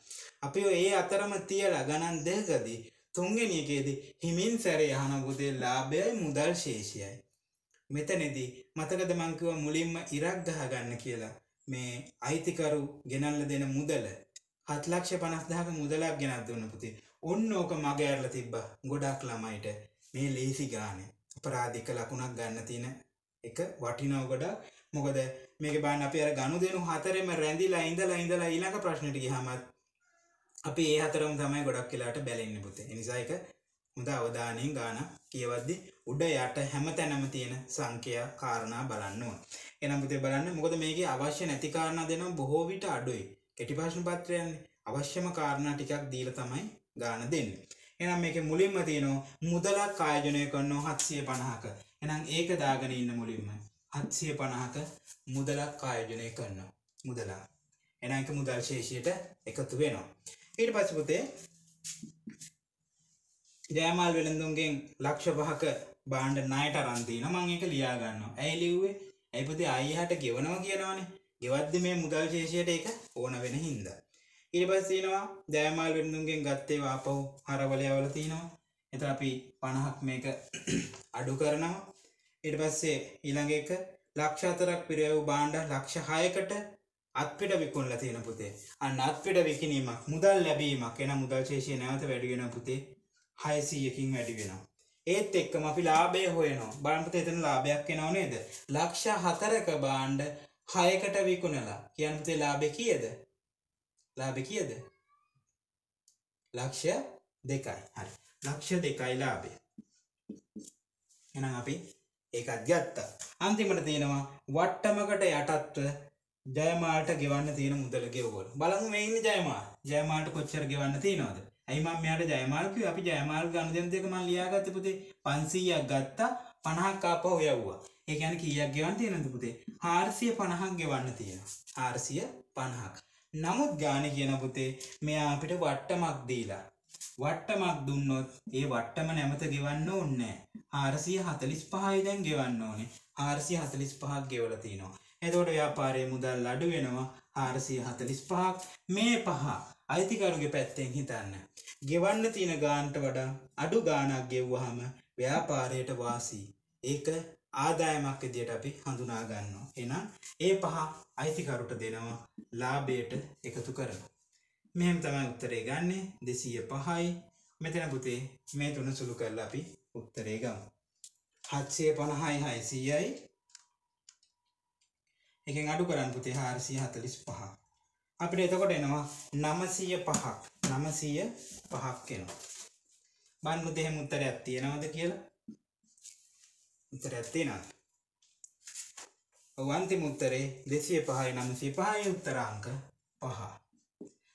අපි ඒ අතරම තියලා ගණන් දෙකදී තුන්වෙනි එකේදී හිමින් සැරේ අහන පුතේ ලාභයයි මුදල් ශේෂයයි. මෙතනදී මතකද මං කිව්වා මුලින්ම ඉරක් ගහ ගන්න කියලා. මේ අයිතිකරු ගෙනල්ලා දෙන මුදල 750000ක මුදලක් ගෙනත් දුන්න පුතේ. ඔන්න ඕක මග ඇරලා තිබ්බා. ගොඩක් ළමයිට මේ ලේසි ගානේ. අපරාධික ලකුණක් ගන්න තියෙන එක වටිනව ගොඩක්. මොකද මේක බලන්න අපි අර ගනුදෙනු හතරෙම රැඳිලා ඉඳලා ඉඳලා ඊළඟ ප්‍රශ්නෙට ගියාම අපි ඒ හතරම තමයි ගොඩක් වෙලාට බැලෙන්නේ පුතේ. ඒ නිසා ඒක හොඳ අවධානයෙන් ගාන කියවද්දි උඩ යට හැම තැනම තියෙන සංඛ්‍යා කාරණා බලන්න ඕන. එහෙනම් පුතේ බලන්න මොකද මේකේ අවශ්‍ය නැති කාරණා දෙනවා බොහෝ විට අඩුයි. කෙටි ප්‍රශ්න පත්‍රයන්නේ අවශ්‍යම කාරණා ටිකක් දීලා තමයි ගාන දෙන්නේ. එහෙනම් මේකේ මුලින්ම තියෙනවා මුදලක් ආයෝජනය කරනවා 750ක. එහෙනම් ඒක දාගෙන ඉන්න මුලින්ම 750ක මුදලක් ආයෝජනය කරනවා. මුදලක්. එහෙනම් ඒක මුදල් ශේෂයට එකතු වෙනවා. ඊට පස්සේ පුතේ ජයමාල් වෙළඳුන්ගෙන් ලක්ෂ පහක බාණ්ඩ ණයට අරන් තිනවා මම ඒක ලියා ගන්නවා. ඇයි ලිව්වේ? ඇයි පුතේ අයියාට ගෙවනවා කියනවනේ. ගෙවද්දි මේ මුදල් ශේෂයට ඒක ඕන වෙන හින්දා. ඊට පස්සේ තියෙනවා ජයමාල් වෙළඳුන්ගෙන් ගත්තේ ආපහු හරවල යවල තිනවා. එතන අපි 50ක් මේක අඩු කරනවා. ඊට පස්සේ ඊළඟ එක ලක්ෂ 4ක් පිරෙව් බාණ්ඩ ලක්ෂ 6කට අත්පිට විකුණලා තියෙන පුතේ. අන්න අත්පිට විකිණීමක් මුදල් ලැබීමක් එන මුදල් ශේෂය නැවත වැඩි වෙනවා පුතේ. 600කින් වැඩි වෙනවා. ඒත් එක්කම අපි ලාභය හොයනවා. බලන්න පුතේ එතන ලාභයක් එනව නේද? ලක්ෂ 4ක බාණ්ඩ 6කට විකුණලා. කියන්නේ පුතේ ලාභය කීයද? ලාභය කීයද? ලක්ෂ 2යි. හරි. ලක්ෂ 2යි ලාභය. එහෙනම් අපි ඒකත් ගත්තා. අන්තිමට තියෙනවා වට්ටමකට යටත්ව ජයමාල්ට ගෙවන්න තියෙන මුදල ගෙවවල. බලමු මේ ඉන්නේ ජයමාල්. ජයමාල්ට කොච්චර ගෙවන්න තියෙනවද? ඇයි මම මෙයාට ජයමාල් කිව්වේ? අපි ජයමාල් ගනුදෙනු දෙක මම ලියාගත්තේ පුතේ 500ක් ගත්තා 50ක් ආපහු යවුවා. ඒ කියන්නේ කීයක් ගෙවන්න තියෙනවද පුතේ? 450ක් ගෙවන්න තියෙනවා. 450ක්. නමුත් ගානේ කියන පුතේ මෙයා අපිට වට්ටමක් දීලා වට්ටමක් දුන්නොත් ඒ වට්ටම නැමත ගෙවන්න ඕනේ නැහැ. 445යි දැන් ගෙවන්න ඕනේ. 445ක් ගෙවලා තිනවා. එතකොට ව්‍යාපාරයේ මුදල් අඩු වෙනවා 445ක්. මේ පහ අයිතිකරුගේ පැත්තෙන් හිතන්න. ගෙවන්න තියෙන ගානට වඩා අඩු ගාණක් ගෙව්වහම ව්‍යාපාරයට වාසි. ඒක ආදායමක් විදියට අපි හඳුනා ගන්නවා. එහෙනම් ඒ පහ අයිතිකරුට දෙනවා ලාභයට එකතු කරනවා. මෙහෙම තමයි උත්තරේ ගන්නෙ 205යි. මෙතන පුතේ මේ තුන සුළු කරලා අපි උත්තරේ ගමු. 750යි 600යි. එකෙන් අඩු කරන්න පුතේ 445. අපිට එතකොට එනවා 905ක්. 905ක් එනවා. බලන්න පුතේ එහෙම උත්තරයක් තියෙනවද කියලා? උත්තරයක් තියෙනවද? ඔව් අන්තිම උත්තරේ 205යි 905යි උත්තරාංක 5.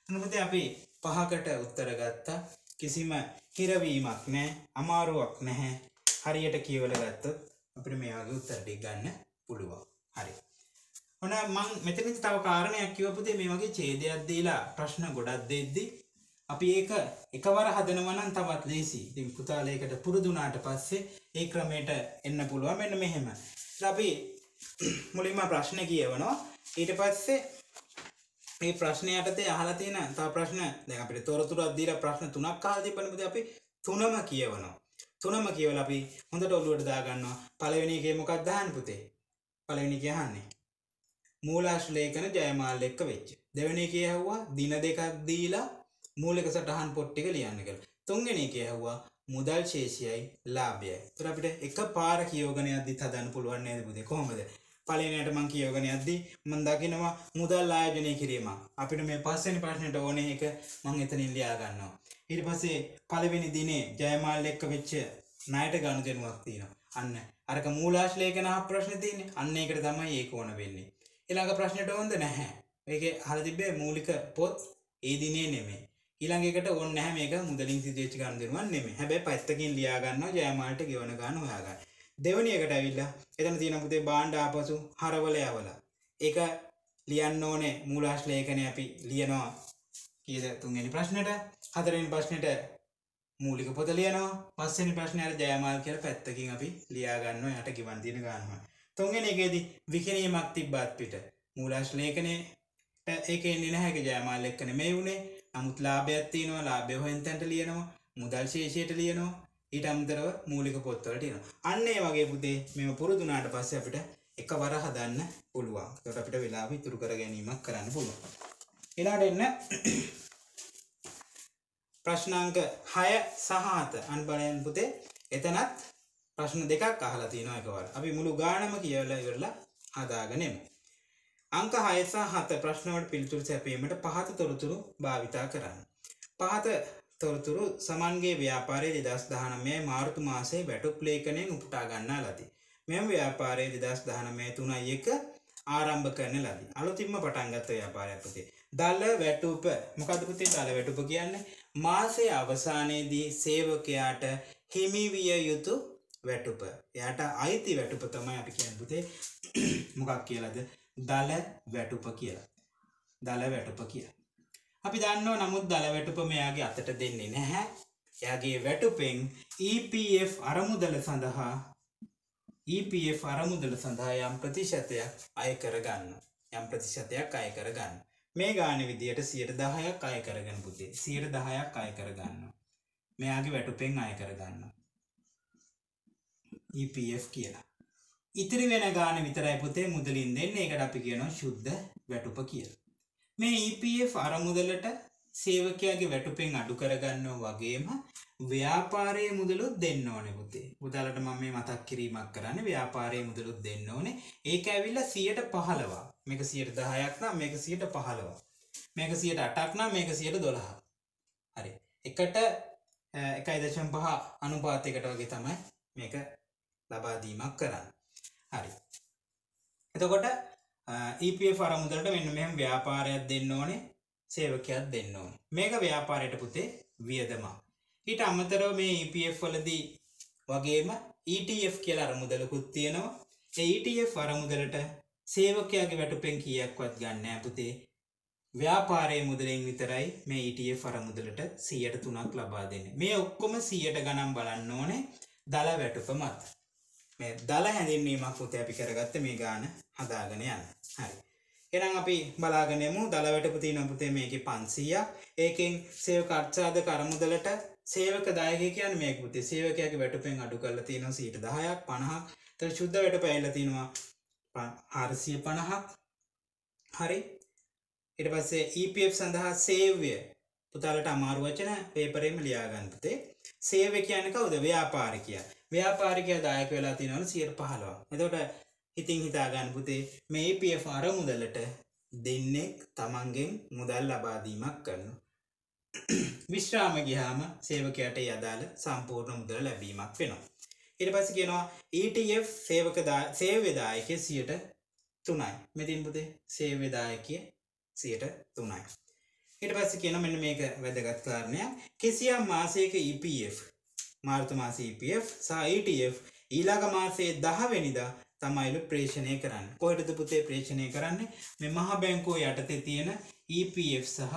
නමුත් අපි පහකට උත්තර ගත්තා කිසිම හිරවීමක් නැහැ අමාරුවක් නැහැ හරියට කියවලා ගත්තොත් අපිට මේ වගේ උත්තර ටික ගන්න පුළුවන් හරි ඔන්න මං මෙතනදි තව කාරණයක් කිව්ව පුතේ මේ වගේ ඡේදයක් දීලා ප්‍රශ්න ගොඩක් දෙද්දි අපි ඒක එකවර හදනවා නම් තවත් ලේසි. ඉතින් පුතාලයකට පුරුදු වුණාට පස්සේ ඒ ක්‍රමයට එන්න පුළුවන් මෙන්න මෙහෙම. අපි මුලින්ම ප්‍රශ්න කියවනවා. ඊට පස්සේ මේ ප්‍රශ්න යටතේ අහලා තියෙන තව ප්‍රශ්න දැන් අපිට තොරතුරක් දීලා ප්‍රශ්න තුනක් අහලා තිබ්බනේ අපි තුනම කියවනවා. තුනම කියවලා අපි හොඳට ඔළුවට දාගන්නවා. පළවෙනි එකේ මොකක්ද අහන්නේ පුතේ? පළවෙනි එකේ අහන්නේ. මූලාශ්‍රලේඛන ජයමාල් එක්ක වෙච්ච. දෙවෙනි එකේ ඇහුවා දින දෙකක් දීලා මූලික සටහන් පොත් ටික ලියන්න කියලා. තුන්වෙනි එකේ ඇහුවා මුදල් ශේෂයයි ලාභයයි. ඒතර අපිට එක පාර කියෝගන යද්දිත් හදන්න පුළුවන් නේද පුතේ? කොහොමද? පළවෙනියට මං කියවගෙන යද්දි මං දකිනවා මුදල් ආයෝජනය කිරීම. අපිට මේ පස්වෙනි ප්‍රශ්නෙට ඕනේ එක මං එතනින් ලියා ගන්නවා. ඊට පස්සේ පළවෙනි දිනේ ජයමාල් එක්ක වෙච්ච ණයට ගනුදෙනුවක් තියෙනවා. අන්න අරක මූලාශ්‍රලේඛන අහ ප්‍රශ්නේ තියෙන්නේ. අන්න ඒකට තමයි ඒක ඕන වෙන්නේ. ඊළඟ ප්‍රශ්නෙට ඕනද නැහැ. මේකේ අහලා තිබ්බේ මූලික පොත් ඒ දිනේ නෙමෙයි. ඊළඟ එකට ඕනේ නැහැ මේක මුදලින් සිදුවෙච්ච ගනුදෙනුවක් නෙමෙයි. හැබැයි පැත්තකින් ලියා ගන්නවා ජයමාල්ට ගෙවන ගන්න හොයාගන්න. දෙවැනි එකට ඇවිල්ලා එතන තියෙන පුතේ බාණ්ඩ ආපසු හරවල යවලා. ඒක ලියන්න ඕනේ මූලාශ්‍රලේඛනය අපි ලියනවා. කීයද තුන්වෙනි ප්‍රශ්නෙට හතරවෙනි ප්‍රශ්නෙට මූලික පොත ලියනවා. පස්වෙනි ප්‍රශ්නේ අර ජයමාල් කියලා පැත්තකින් අපි ලියා ගන්නවා යට ගිවන් දින ගන්නවා. තුන්වෙනි එකේදී විකිණීමක් තිබ්බත් පිට මූලාශ්‍රලේඛනේ ඒක එන්නේ නැහැ ඒක ජයමාල් එක්ක නෙමෙයි උනේ. නමුත් ලාභයක් තියෙනවා ලාභය හොයන් තැනට ලියනවා. මුදල් ශේෂයට ලියනවා. ඊට අමතරව මූලික පොත්වල තියෙනවා. අන්න ඒ වගේ පුතේ මේව පුරුදු වුණාට පස්සේ අපිට එකවර හදන්න පුළුවන්. ඒකට අපිට වෙලාව ඉතුරු කර ගැනීමක් කරන්න පුළුවන්. ඊළඟට එන්න ප්‍රශ්නාංක 6 සහ 7 අන් බලයන් පුතේ එතනත් ප්‍රශ්න දෙකක් අහලා තියෙනවා එකවර. අපි මුළු ගානම කියවලා ඉවරලා හදාගෙන එමු. අංක 6 සහ 7 ප්‍රශ්න වලට පිළිතුරු සැපීමට පහත තොරතුරු භාවිතා කරන්න. පහත තොරතුරු සමන්ගේ ව්‍යාපාරයේ දෙදස් දහනමේ මාර්තු මාසේ වැටුප් ලේඛනයෙන් උපුටා ගන්නා ලදී. මෙම ව්‍යාපාරයේ දෙදස් දහනමේ තුනයි එක ආරම්භ කරන ලදී. අලුතින්ම පටන්ගත්ත ව්‍යාපාරයක් පුතේ. දල වැටුප මොකද පුතේ දල වැටුප කියන්නේ මාසේ අවසානයේදී සේවකයාට හිමිවිය යුතු වැටුප. එයාට අයිති වැටුප තමයි අපි කියන්නේ පුතේ. මොකක් කියලාද? දල වැටුප කියලා. දල වැටුප කියලා. අපි දන්නවා නමුත් දල වැටුප මෙයාගේ අතට දෙන්නේ නැහැ. එයාගේ වැටුපෙන් EPF අරමුදල සඳහා EPF අරමුදල සඳහා යම් ප්‍රතිශතයක් අය කරගන්න. යම් ප්‍රතිශතයක් අය කරගන්න. මේ ගාන විදියට 10%ක් අය කරගෙන පුතේ 10%ක් අය කරගන්න. මෙයාගේ වැටුපෙන් අය කරගන්න. EPF කියලා. ඉතිරි වෙන ගාන විතරයි පුතේ මුදලින් දෙන්නේ. ඒකට අපි කියනවා ශුද්ධ වැටුප කියලා. මේ EPF අරමුදලට සේවකයාගේ වැටුපෙන් අඩු කරගන්නවා වගේම ව්‍යාපාරයේ මුදලුත් දෙන්න ඕනේ පුතේ. උදාලට මම මේ මතක් කිරීමක් කරන්නේ ව්‍යාපාරයේ මුදලුත් දෙන්න ඕනේ. ඒක ඇවිල්ලා 115. මේක 110ක් නම් මේක 115. මේක 108ක් නම් මේක 112. හරි. එකට 1.5 අනුපාතයකට වගේ තමයි මේක ලබා දීමක් කරන්නේ. හරි. එතකොට EPF අරමුදලට මෙන්න මෙහෙම ව්‍යාපාරයක් දෙන්න ඕනේ සේවකයක් දෙන්න ඕනේ. මේක ව්‍යාපාරයට පුතේ වියදමක්. ඊට අමතරව මේ EPF වලදී වගේම ETF කියලා අරමුදලකුත් තියෙනවා. ඒ ETF අරමුදලට සේවකයාගේ වැටුපෙන් කීයක්වත් ගන්න නෑ පුතේ. ව්‍යාපාරයේ මුදලෙන් විතරයි මේ ETF අරමුදලට 103ක් ලබා දෙන්නේ. මේ ඔක්කොම 100ට ගණන් බලන්න ඕනේ දල වැටුප මත. මේ දල හැඳින්වීමක් පුතේ අපි කරගත්ත මේ ගාන හදාගෙන යන්න. හරි. එහෙනම් අපි බලාගෙන යමු දල වැටුප තියෙන පුතේ මේකේ 500ක්. ඒකෙන් සේවක අර්ථසාධක අරමුදලට සේවක දායකය කියන්නේ මේක පුතේ. සේවකයාගේ වැටුපෙන් අඩු කරලා තියෙනවා 10%ක් 50ක්. ඒතර සුද්ධ වැටුප ඇවිල්ලා තියෙනවා 450ක්. හරි. ඊට පස්සේ EPF සඳහා සේව්‍ය පුතාලට අමාරු වචන පේපරේම ලියා ගන්න පුතේ. සේවය කියන්නේ කවුද? ව්‍යාපාරිකයා. ව්‍යාපාරිකයා දායක වෙලා තියෙනවලු 115. එතකොට ඉතින් හිතා ගන්න පුතේ මේ EPF අරමුදලට දෙන්නෙක් තමන්ගෙන් මුදල් ලබා දීමක් කරනවා. විශ්‍රාම ගියාම සේවකයාට යදාළ සම්පූර්ණ මුදල ලැබීමක් වෙනවා. ඊට පස්සේ කියනවා ETF සේවක සේව්‍ය දායකය 3යි. මෙතින් පුතේ සේව්‍ය දායකය 3යි. ඊට පස්සේ කියනවා මෙන්න මේක වැදගත් කාරණයක්. කිසියම් මාසයක EPF මාර්තු මාසයේ EPF සහ ETF ඊළඟ මාසයේ 10 වෙනිදා තමයිලු ප්‍රේෂණය කරන්න. කොහෙටද පුතේ ප්‍රේෂණය කරන්නේ? මේ මහා බැංකුව යටතේ තියෙන EPF සහ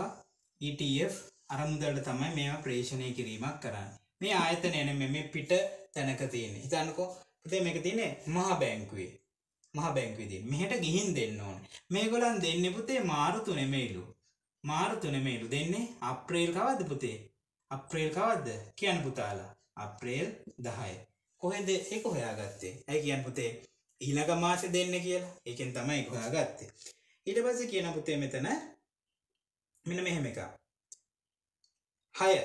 ETF අරමුදලට තමයි මේවා ප්‍රේෂණය කිරීමක් කරන්නේ. මේ ආයතනය නෙමෙයි මේ පිට තැනක තියෙන්නේ. හිතන්නකෝ පුතේ මේක තියෙන්නේ මහා බැංකුවේ. මහා බැංකුවේ තියෙන. මෙහෙට ගිහින් දෙන්න ඕනේ. මේගොල්ලන් දෙන්නේ පුතේ මාර්තු නෙමෙයිලු. මාර්තු නෙමෙයිලු දෙන්නේ අප්‍රේල් කවද්ද පුතේ? අප්‍රේල් කවද්ද? කියන්න පුතාලා. අප්‍රේල් 10. කොහෙද ඒක හොයාගත්තේ? ඇයි කියන්න පුතේ? ඊළඟ මාසෙ දෙන්න කියලා. ඒකෙන් තමයි හොයාගත්තේ. ඊට පස්සේ කියන පුතේ මෙතන මෙන්න මෙහෙම එකක්. 6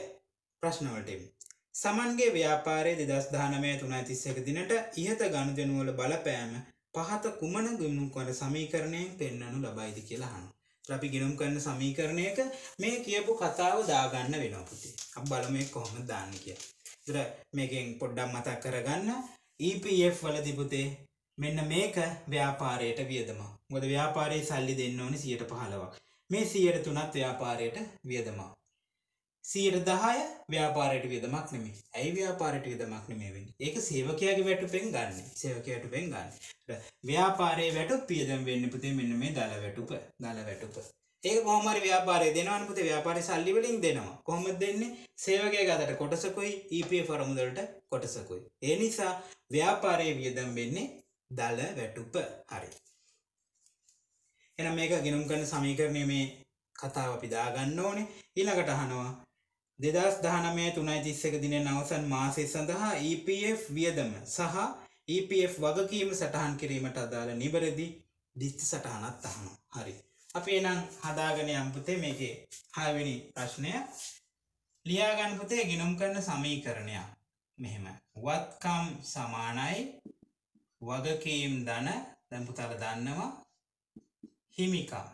ප්‍රශ්න වලට සමන්ගේ ව්‍යාපාරයේ 2019 331 දිනට ඉහත ගනුදෙනු වල බලපෑම පහත කුමන ගිණුම් කරන සමීකරණයෙන් පෙන්වනු ලබයිද කියලා අහනවා. අපි ගිණුම් කරන සමීකරණයක මේ කියපු කතාව දාගන්න වෙනවා පුතේ. අපි බලමු ඒක කොහොමද දාන්නේ කියලා. ඉතින් මේකෙන් පොඩ්ඩක් මතක් කරගන්න EPF වලදී පුතේ මෙන්න මේක ව්‍යාපාරයට වියදම. මොකද ව්‍යාපාරයේ සල්ලි දෙන්න ඕනේ 115ක්. මේ 103ත් ව්‍යාපාරයට වියදමක්. 110 ව්‍යාපාරයට වියදමක් නෙමෙයි. ඇයි ව්‍යාපාරයට වියදමක් නෙමෙයි වෙන්නේ? ඒක සේවකයාගේ වැටුපෙන් ගන්න. සේවකයාට වැටුපෙන් ගන්න. ව්‍යාපාරයේ වැටුප් වියදම් වෙන්නේ පුතේ මෙන්න මේ දල වැටුප. දල වැටුප. ඒක කොහොම හරි ව්‍යාපාරයේ දෙනවනේ පුතේ ව්‍යාපාරයේ සල්ලි වලින් දෙනවා. කොහොමද දෙන්නේ? සේවකයාගේ අතට කොටසකුයි EPF අරමුදලට කොටසකුයි. ඒ නිසා ව්‍යාපාරයේ වියදම් වෙන්නේ දල වැටුප හරි එනම් මේක ගෙනුම් කරන සමීකරණය මේ කතාව අපි දාගන්න ඕනේ ඊළඟට අහනවා දෙදස් දහනමේ තුනයි තිස්සක දිනෙන් අවසන් මාසය සඳහා EPF වියදම සහ EPF වගකීම සටහන් කිරීමට අදාළ නිබරදි දිස්ති සටහනත් අහනවා හරි අපි එනම් හදාගෙන යම් පුතේ මේකේ හයවෙනි ප්‍රශ්නය. ලියාගන්න පුතේ ගිනුම් කරන සමීකරණයක් මෙහෙම. වත්කම් සමානයි. වගකීම් දන දැන් පුතාලා දන්නවා. හිමිකම්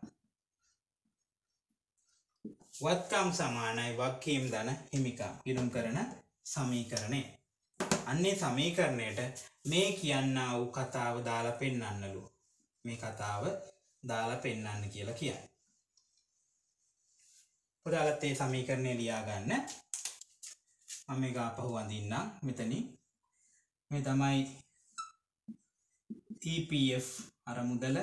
වත්කම් සමානයි. වක්කීම් දන හිමිකම් ඉරුම් කරන සමීකරණය. අන්නේ සමීකරණයට මේ කියන්න වූ කතාව දාලා පෙන්නන්නලු. මේ කතාව දාලා පෙන්නන්න කියලා කියන්න. පොදාලත් ඒ සමීකරණය ලියාගන්න. මම එක අපහු වඳින්නම් මෙතනින් මේ තමයි EPF අරමුදල.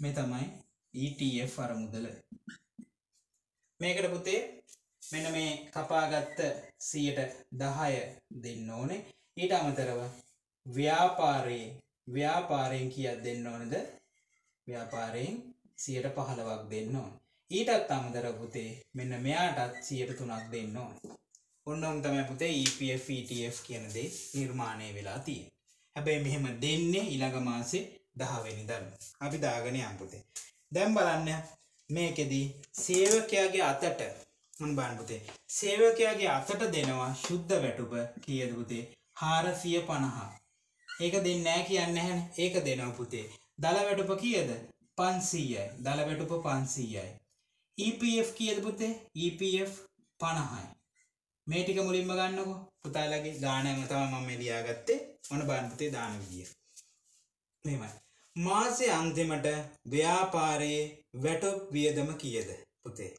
මේ තමයි ETF අරමුදල. මේකට පුතේ මෙන්න මේ කපාගත්ත සියට දහය දෙන්න ඕනේ. ඊට අමතරව ව්‍යාපාරයේ ව්‍යාපාරයෙන් කියත් දෙන්න ඕනද? ව්‍යාපාරයෙන් සියට පහළවක් දෙන්න ඕන. ඊටත් අමතර පුතේ මෙන්න මෙයාටත් සියට තුනක් දෙන්න ඕන. ඔන්නොම් තමයි පුතේ EPF ETF කියන දේ නිර්මාණය වෙලා තියෙන්නේ. හැබැයි මෙහෙම දෙන්නේ ඊළඟ මාසේ 10 වෙනිදා අපි දාගෙන යන් පුතේ. දැන් බලන්න මේකෙදී සේවකයාගේ අතට මොන බලන්න පුතේ. සේවකයාගේ අතට දෙනවා ශුද්ධ වැටුප කීයද පුතේ? 450 ඒක දෙන්නේ නැහැ කියන්නේ නැහැනේ. ඒක දෙනවා පුතේ. දල වැටුප කීයද? 500යි දල වැටුප 500යි EPF කියද පුතේ? EPF 50යි මේ ටික මුලින්ම ගන්නකො. පුතාලගේ ගානම තමයි මම ලියාගත්තේ. මොන බලන්න පුතේ දාන විදිය. මෙහෙමයි. මාසේ අන්තිමට ව්‍යාපාරයේ වැටොප් වියදම කීයද පුතේ?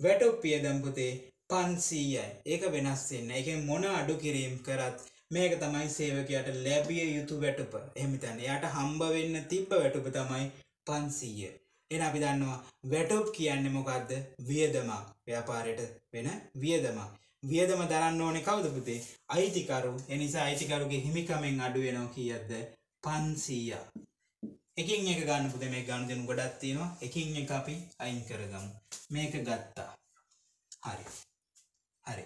වැටොප් වියදම් පුතේ 500යි ඒක වෙනස් වෙන්නේ ඒකෙන් මොන අඩු කිරීම කරත් මේක තමයි සේවකයාට ලැබිය යුතු වැටුප. එහෙම හිතන්න. එයාට හම්බ වෙන්න තිබ්බ වැටුප තමයි 500 එන අපි දන්නවා වැටොප් කියන්නේ මොකක්ද වියදමක්. ව්‍යාපාරයට වෙන වියදමක්. වියදම දරන්න ඕනේ කවුද පුතේ? අයිතිකරු. එනිසා අයිතිකරුගේ හිමිකමෙන් අඩු වෙනවා කීයක්ද 500ක් එකින් එක ගන්න පුතේ. මේ ගනුදෙනු ගොඩක් තියෙනවා. එකින් එක අපි අයින් කරගමු. මේක ගත්තා. හරි. හරි.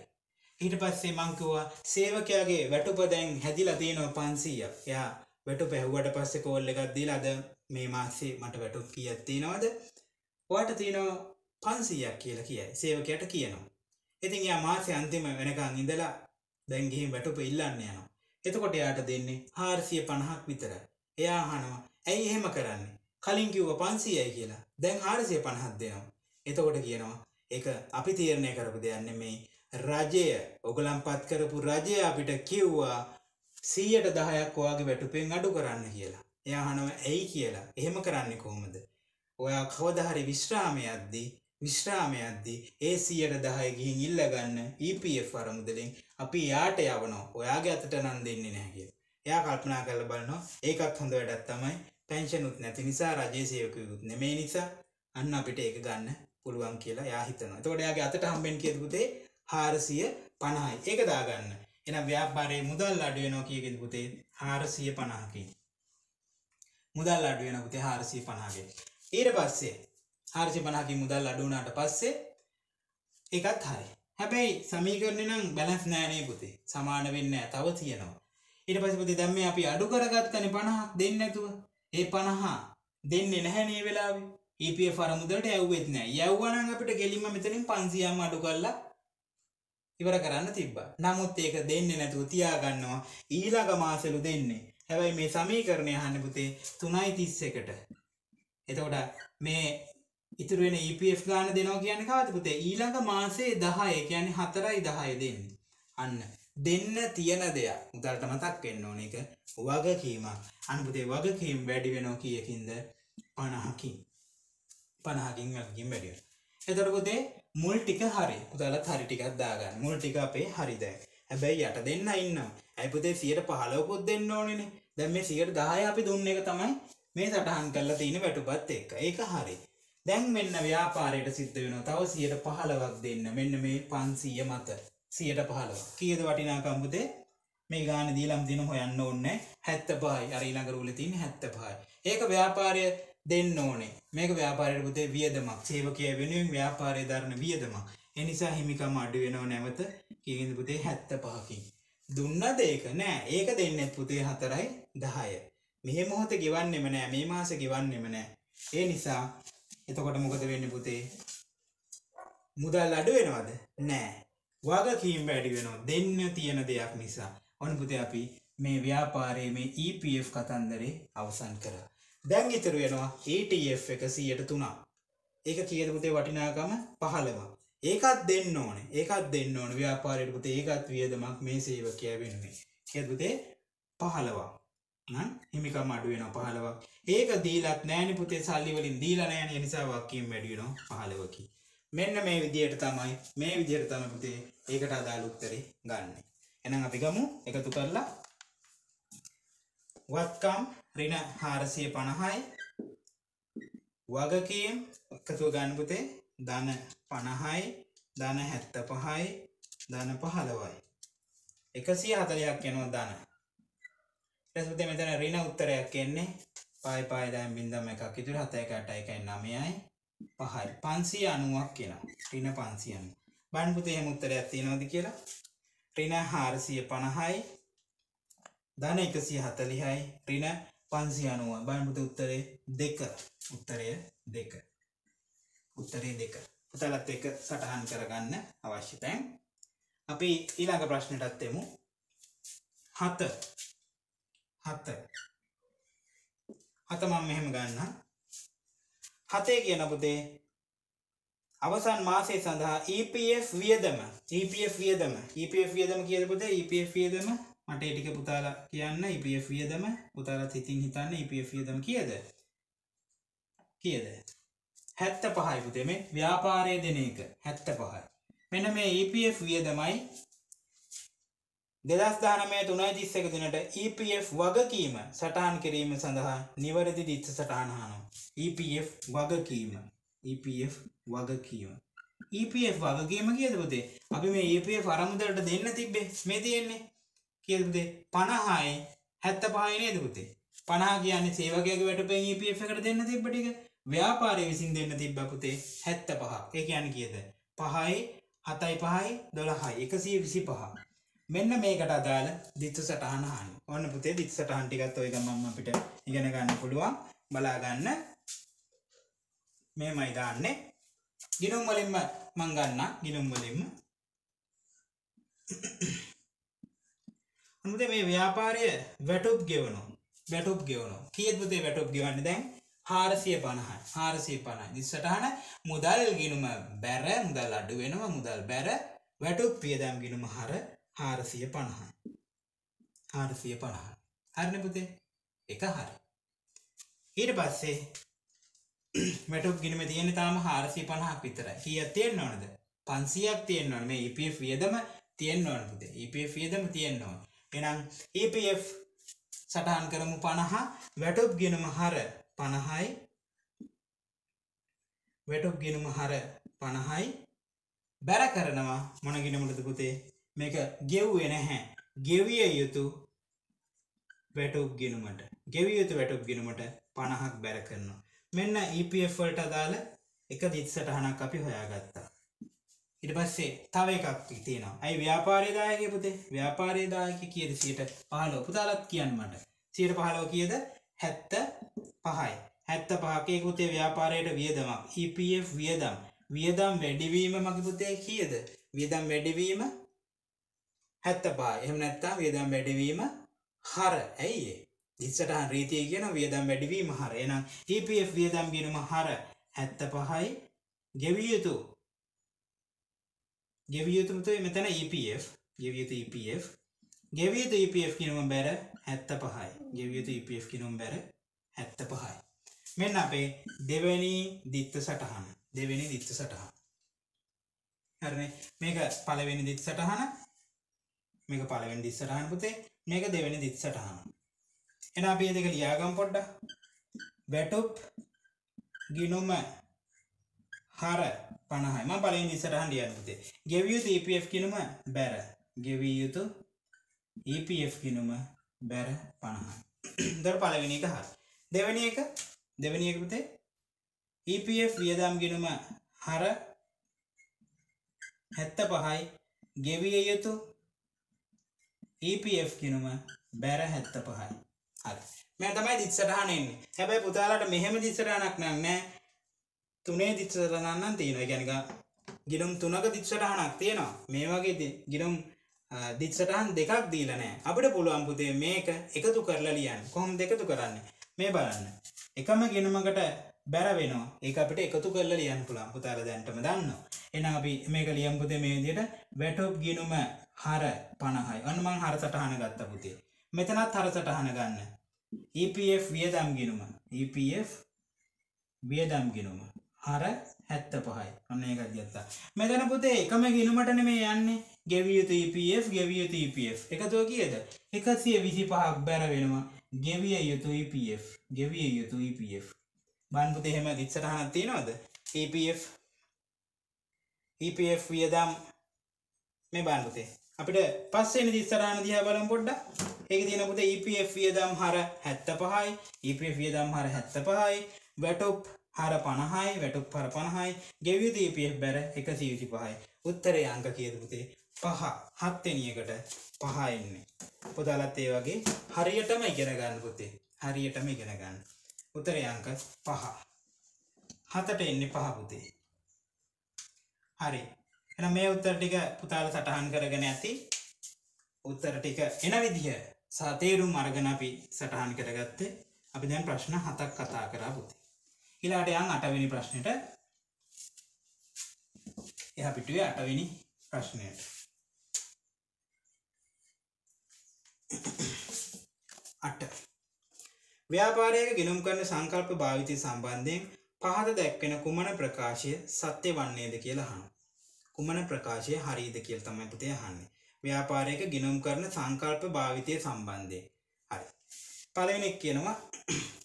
ඊට පස්සේ මං කිව්වා සේවකයාගේ වැටුප දැන් හැදිලා තියෙනවා 500ක් එයා වැටුප ඇහුවට පස්සේ කෝල් එකක් දීලා අද මේ මාසේ මට වැටුප් කීයක් තියෙනවද? ඔයාට තියෙනවා 500ක් කියලා කියයි. සේවකයාට කියනවා. ඉතින් එයා මාසේ අන්තිම වෙනකන් ඉඳලා දැන් ගිහින් වැටුප ඉල්ලන්න යනවා. එතකොට එයාට දෙන්නේ 450ක් විතරයි. එයා අහනවා ඇයි එහෙම කරන්නේ? කලින් කිව්වා 500යි කියලා. දැන් 450ක් දෙනවා. එතකොට කියනවා ඒක අපි තීරණය කරපු දෙයක් නෙමෙයි. රජය ඔගලන් පත් කරපු රජය අපිට කිව්වා 110ක් ඔයාගේ වැටුපෙන් අඩු කරන්න කියලා. එයා අහනවා ඇයි කියලා. එහෙම කරන්නේ කොහොමද? ඔයා කවදා හරි විශ්‍රාමයක්දී විශ්‍රාමයක්දී ඒ 110 ගිහින් ඉල්ලගන්න EPF අරමුදලෙන් අපි යාට යවනවා. ඔයාගේ අතට නම් දෙන්නේ නැහැ කියලා. එයා කල්පනා කරලා බලනවා ඒකත් හොඳ වැඩක් තමයි. පෙන්ෂන් උත් නැති නිසා රජයේ සේවකයෙකුත් නෙමෙයි නිසා අන්න අපිට ඒක ගන්න පුළුවන් කියලා එයා හිතනවා. එතකොට එයාගේ අතට හම්බෙන් කියද පුතේ 450යි. ඒක දාගන්න. එහෙනම් ව්‍යාපාරයේ මුදල් අඩු වෙනවා කියකද පුතේ 450කින්. මුදල් අඩු වෙන පුතේ 450ගෙන්. ඊට පස්සේ 450කින් මුදල් අඩු වුණාට පස්සේ ඒකත් හරි. හැබැයි සමීකරණේ නම් බැලන්ස් නෑ නේ පුතේ. සමාන වෙන්නේ නෑ. තව තියෙනවා. ඊට පස්සේ පුතේ දැන් මේ අපි අඩු කරගත්තනේ 50ක් දෙන්නේ නැතුව. ඒ 50 දෙන්නේ නැහැ මේ වෙලාවේ. EPF අරමුදලට යවුවෙත් නෑ. යවුවා නම් අපිට ගෙලින්ම මෙතනින් 500ක්ම අඩු කරලා ඉවර කරන්න තිබ්බා. නමුත් ඒක දෙන්නේ නැතුව තියාගන්නවා ඊළඟ මාසෙලු දෙන්නේ. හැබැයි මේ සමීකරණය අහන්න පුතේ 3.31ට. එතකොට මේ ඉතුරු වෙන EPF ගාන දෙනවා කියන්නේ කවද පුතේ? ඊළඟ මාසේ 10 කියන්නේ 4යි 10 දෙන්නේ. අන්න දෙන්න තියෙන දෙයක්. උදලට මතක් වෙන්න ඕන එක වගකීමක්. අන්න පුතේ වගකීම් වැඩි වෙනවා කීයකින්ද? 50කින්. 50කින් වගකීම් වැඩි වෙනවා. එතකොට පුතේ මුල් ටික හරි. උදලත් හරි ටිකක් දාගන්න. මුල් ටික අපේ හරි දැන්. හැබැයි යට දෙන්න ඉන්නවා. ඇයි පුතේ 115කුත් දෙන්න ඕනේනේ. දැන් මේ 110 අපි දුන්න එක තමයි මේ සටහන් කරලා තියෙන වැටුපත් එක්ක. ඒක හරි. දැන් මෙන්න ව්‍යාපාරයට සිද්ධ වෙනවා. තව 115ක් දෙන්න. මෙන්න මේ 500 මත 115. කීයද වටිනාකම් පුතේ? මේ ගාන දීලම් දින හොයන්න ඕනේ 75යි. අර ඊළඟ රූලේ තියෙන 75යි. ඒක ව්‍යාපාරය දෙන්න ඕනේ. මේක ව්‍යාපාරයට පුතේ වියදමක්. සේවකයා වෙනුවෙන් ව්‍යාපාරය දරන වියදමක්. ඒ නිසා හිමිකම අඩු වෙනව නැවත කීයද පුතේ 75කින්. දුන්නද ඒක? නෑ. ඒක දෙන්නෙත් පුතේ හතරයි දහය. මෙහෙ මොහොත ගෙවන්නෙම නෑ. මේ මාස ගෙවන්නෙම නෑ. ඒ නිසා එතකොට මොකද වෙන්න පුතේ? මුදල් අඩු වෙනවද? නෑ. වගකීම් වැඩි වෙනවා. දෙන්න තියෙන දෙයක් නිසා. ඔන්න පුතේ අපි මේ ව්‍යාපාරයේ මේ EPF කතන්දරේ අවසන් කරා දැන් ඉතුරු වෙනවා ETF එක 103 ඒක කියද පුතේ වටිනාකම? පහළවා. ඒකත් දෙන්න ඕන. ඒකත් දෙන්න ඕන. ව්‍යාපාරයට පුතේ ඒකත් වියදමක් මේ සේවකය වෙන්නේ කියද පුතේ? පහළවා. නම් හිමිකම් අඩුවෙන පහළවක් ඒක දීලත් නෑනි පුතේ. සල්ලිවලින් දීල නෑන. නිසා වක්කීම් වැඩියනවා පහළවකි. මෙන්න මේ විදියට තමයි මේ විදියට තම පුතේ ඒකට අදාළුත්තරේ ගන්න. එනම් අපි ගමු. එකතු කරලා. වත්කම් රින හාරසිය පණහයි වගකීම් එකතුව ගන්න පුතේ ධන පණහයි ධන හැත්ත පහයි ධන පහළවයි. එකසිය හතලයක් යනවා ධන. රැස්පතේ මෙතන රින උත්තරයක් එන්නේ පයි පායිදෑම් බින්දම එකක් ඉතුර හත එකට එකයි නමයයි පහයි පන්සිය අනුවක් කියෙන රින පන්සියන් බන්පුතේ එහෙම උත්තරයක් තියෙනවද කියලා? රින හාරසිය පණහයි ධන එකසිය හතලිහයි රින පන්සි අනුව බන්පුත උත්තරේ දෙක. උත්තරය දෙක. උත්තරේ දෙක. පුතලත් එක සටහන් කරගන්න අවශ්‍යතැන් අපි ඊළඟ ප්‍රශ්නටත් එමු. හත. හත. හත මම මෙහෙම ගන්න හතේ කියන පුතේ අවසන් මාසය සඳහා EPF වියදම EPF වියදම. EPF වියදම කියද පුතේ EPF වියදම මට ඒ ටික පුතාලා කියන්න EPF වියදම. පුතාලා සිතින් හිතන්න EPF වියදම කියද? කියද? හැත්ත පහයි පුතේ මේ ව්‍යාපාරය දෙන එක. හැත්ත පහයි මෙන්න මේ EPF වියදමයි දෙදස් දානමය තුනයි තිස්ස එක දිනට EPF වගකීම සටහන් කිරීම සඳහා නිවැරදි දිත්ත සටහන්හනු EPF වගකීම. EPF වගකීම. EPF වගකීම කියදපුතේ අපි මේ EPF අරමුදලට දෙන්න තිබ්බේ. මේ තියෙන්නේ කියදපුතේ පණහායි හැත්ත පහයි නේදපුතේ පනා කියන්නේ සේවකයක වැටපෙන් EPF එකට දෙන්න තිබ්බටික ව්‍යාපාරය විසින් දෙන්න තිබ්බපුතේ හැත්ත පහ ඒ යන කියද? පහයි හතයි පහයි දොළහයි එකසිය විසි පහ. මෙන්න මේකට අදාළ දිත්තු සටහන හන්න ඔන්න පුතේ දිත් සටහන් ටිකත් ඔය ගමම්ම අපිට ඉගෙන ගන්න පුළුවන්. බලාගන්න. මේ මයි දාන්නේ. ගිනුම් වලින්ම මං ගන්න. ගිනුම් වලින්ම අමුද මේ ව්‍යාපාරය වැටුප් ගෙවනු වැටුප් ගෙවනු කියත් පුතේ වැටුප් ගෙවන්න දැන්? හාරසිය පණහයි හාරසිය පණයි දිස්සටහන මුදල් ගිනුම බැර මුදල් අඩු වෙනවා මුදල් බැර. වැටුප් පියදම් ගිනුම හර හාරසිය පණහයි හාරසිය පණහයි හරින පුතේ? එක හරි. ඊට පස්සේ වැටුක් ගිනම තියෙන තාම හාරසි පණහක් විතර කිය තියෙන් ඕනද? පන්සියක් තියෙන් ඕන. මේ EPF වියදම තියෙන් ඕන පුතේ. EPF වියදම තියෙන් ඕන. එනම් EPF සටහන් කරමු පණහා. වැටුප් ගෙනම හර පණහයි. වැටුප් ගෙනුම හර පණහයි. බැර කරනවා මොනගෙනමුටද පුතේ? මේක ගෙව්වේ නැහැ. ගෙවිය යුතු වැටුප් ගෙනුමට. ගෙවිය යුතු වැටුප් ගෙනුමට පණහක් බැර කරනවා. මෙන්න EPF වලට අදාළ එක දිත් සටහනක් අපි හොයාගත්තා. ඉට පස්සේ තව එකක් තියෙනවා. ඇයි ව්‍යාපාරයදායක පුතේ? ව්‍යාපාරයදායක කියද? සියට පහලෝ පුතාලත් කියන්න මට. සියට පහලෝ කියද? හැත්ත පහයි හැත්ත පහකයකුතේ ව්‍යාපාරයට වියදමක්. EPF වියදම්. වියදම් වැඩිවීම මගිපුතේ කියද? වියදම් වැඩිවීම හැත්ත පා එහම නැත්තා වියදම් වැඩිවීම හර. ඇයි දිස්සටහන් රීතිය කියන වියදම් වැඩිවීම හර. එනම් EPF වියදම් ගෙනම හර. හැත්ත පහයි ගෙවියයුතු ගෙවියයුතුමතු මෙතන EPF ගෙවියුතු EPF ගෙවියුතු EPF කිනුම බැර හැත්ත පහයි ගෙවියුතු EPF කිනුම් බැර හැත්ත පහයි මෙන්න අපේ දෙවැනි දිත්ත සටහන. දෙවෙනි දිත්ත සටහන්. හරන? මේක පලවෙනි දිත් සටහන. මේක පලවෙනි දිස්සටහන පුතේ. මේක දෙවෙනි දිත් සටහන. එන අපේ දෙක ලියාගම් පොඩ්ඩ වැටුප් ගිනුම හර පණහම පලින් දිසටහන් ලියන්න පුතේ. ගෙවියුතු EPF කිනුම බැර. ගෙවී යුතු EPF කිනුම බැර පණහයි. දර පලවෙනි එක හර. දෙවැනි එක? දෙවැනි එක පුතේ? EPF වියදම් ගෙනුම හර හැත්ත පහයි ගෙවිය යුතු EPF කිනුම බැර හැත්ත පහයි හරි. මේ තමයි දිස්සටහනෙන්නේ හැබැයි පුතාලට මෙහෙම දිස්සටහනක් නෑ. තුනේ දිස්සටහනක් තියෙනවා. ගැනක ගිනුම් තුනක දිස්සටහනක් තියෙනවා. මේ වගේ ගිනුම් දිස්සටහන් දෙකක් දීලනෑ අපිට පුළුවන් පුතේ මේක එකතු කරලා ලියන්න. කොහොම දෙකතු කරන්න? මේ බලන්න. එකම ගිනුමකට බැර වෙනවා. ඒක අපිට එකතු කරලා ලියන්න පුළුවන්. පුතාලා දැන්ටම දන්නවා. එහෙනම් අපි මේක ලියමු පුතේ මේ විදිහට. වැටොප් ගිනුම හර 50යි අන්න මං හර සටහන ගත්තා පුතේ. මෙතනත් හර සටහන ගන්න. EPF වියදම් ගිනුම. EPF වියදම් ගිනුම. හර හැත්ත පහයි ඔන්න ඒක ගත්තා මෙතන පුතේ එකම ගිනුමට නෙමේ යන්නේ. ගෙවිය යුතු EPF ගෙවිය යුතු EPF එකතුව කීයද එකසිය විසි පහක් බැර වෙනවා. ගෙවිය යුතු EPF ගෙවිය යුතු EPF බන් පුතේ එහෙම ඉස්සරහනක් තියෙනවද? EPF EPF වියදම් මේ බන් පුතේ. අපිට පස්වෙනි ඉස්සරහන දිහා බලමු පොඩ්ඩක්. ඒක තියෙන පුතේ EPF වියදම් හර 75යි EPF වියදම් හර 75යි වැටොප් හර 50යි වැටොප් හර 50යි ගෙවිය යුතු EPF බැර 125යි උත්තරේ අංක කීයද පුතේ පහ හත්වෙනි එකට පහ එන්නේ. පුතාලත් ඒ වගේ හරියටම ඉගෙන ගන්න පුතේ. හරියටම ඉගෙන ගන්න. උත්තරේ අංක පහ. හතට එන්නේ පහ පුතේ. හරි. එහෙනම් මේ උත්තර ටික පුතාලා සටහන් කරගෙන ඇති. උත්තර ටික එන විදිහ සහ තේරුම් අරගෙන අපි සටහන් කරගත්තේ. අපි දැන් ප්‍රශ්න හතක් කතා කරා පුතේ. ඊළාට යන් අටවෙනි ප්‍රශ්නෙට එහා පිටුවේ අටවෙනි ප්‍රශ්නයට අට ව්‍යාපාරයක ගිනුම් කරන සංකල්ප භාවිතය සම්බන්ධයෙන් පහත දැක්වෙන කුමන ප්‍රකාශය සත්‍ය වන්නේද කියලා අහනවා. කුමන ප්‍රකාශය හරිද කියලා තමයි පුතේ අහන්නේ. ව්‍යාපාරයක ගිනුම් කරන සංකල්ප භාවිතය සම්බන්ධයෙන්. හරි. පළවෙනි කියනවා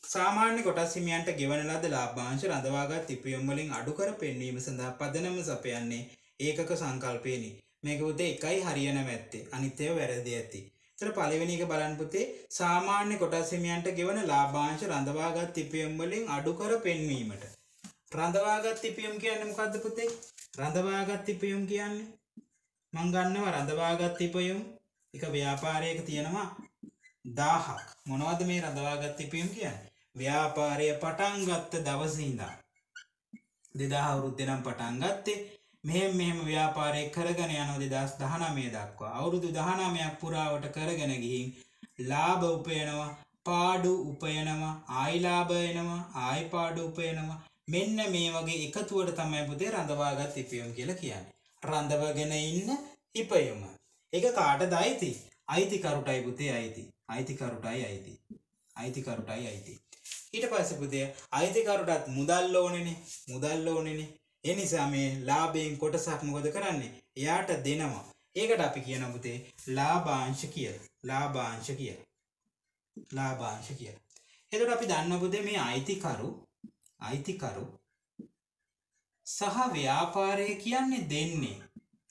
සාමාන්‍ය කොටස් හිමියන්ට ගෙවන ලද ලාභාංශ රඳවාගත් ඉපයුම් වලින් අඩු කර පෙන්වීම සඳහා පදනම සපයන්නේ ඒකක සංකල්පයනි. මේක පුතේ එකයි හරියන මැත්තේ. අනිත් ඒවා වැරදි ඇති. ඒතර පළවෙනි එක බලන්න පුතේ සාමාන්‍ය කොටස් හිමියන්ට ගෙවන ලාභාංශ රඳවාගත් ඉපයුම් වලින් අඩු කර පෙන්වීමට. රඳවාගත් ඉපයුම් කියන්නේ මොකද්ද පුතේ? රඳවාගත් ඉපයුම් කියන්නේ මං ගන්නවා රඳවාගත් ඉපයුම් එක ව්‍යාපාරයක තියෙනවා 1000ක්. මොනවද මේ රඳවාගත් ඉපයුම් කියන්නේ? ව්‍යාපාරය පටන් ගත්ත දවසේ ඉඳන් 2000 අවුරුද්දේ නම් පටන් ගත්තේ මෙහෙම මෙහෙම ව්‍යාපාරය කරගෙන යනවා 2019 දක්වා. අවුරුදු 19ක් පුරාවට කරගෙන ගිහින් ලාභ උපයනවා, පාඩු උපයනවා, ආයි ලාභ එනවා, ආයි පාඩු උපයනවා. මෙන්න මේ වගේ එකතුවට තමයි පුතේ රඳවාගත් ඉපයුම් කියලා කියන්නේ. රඳවගෙන ඉන්න ඉපයුම. ඒක කාටද අයිති? අයිතිකරුටයි පුතේ අයිති. අයිතිකරුටයි අයිති. අයිතිකරුටයි අයිති. ඊට පස්සේ පුතේ අයිතිකරුටත් මුදල් ඕනේනේ. මුදල් ඕනේනේ. ඒ නිසා මේ ලාභයෙන් කොටසක් මොකද කරන්නේ? එයාට දෙනවා. ඒකට අපි කියන පුතේ ලාභාංශ කියලා. ලාභාංශ කියලා. ලාභාංශ කියලා. එතකොට අපි දන්න පුතේ මේ අයිතිකරු අයිතිකරු සහ ව්‍යාපාරය කියන්නේ දෙන්නේ.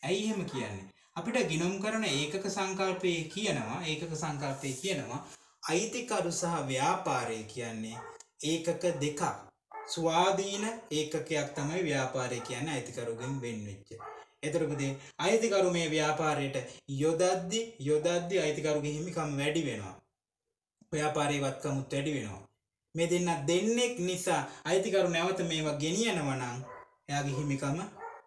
ඇයි එහෙම කියන්නේ? අපිට ගිණුම් කරන ඒකක සංකල්පයේ කියනවා ඒකක සංකල්පයේ කියනවා අයිතිකරු සහ ව්‍යාපාරය කියන්නේ ඒකක දෙකක්. ස්වාධීන ඒකකයක් තමයි ව්‍යාපාරය කියන්නේ අයිතිකරුගෙන් වෙන් වෙච්ච. එතරපදේ අයිතිකරු මේ ව්‍යාපාරයට යොදද්දි යොදද්දි අයිතිකරුගේ හිමිකම් වැඩි වෙනවා. ව්‍යාපාරයේ වත්කමුත් වැඩි වෙනවා. මේ දෙන්න දෙන්නෙක් නිසා අයිතිකරු නැවත මේවා ගෙනියනවා නම් එයාගේ හිමිකම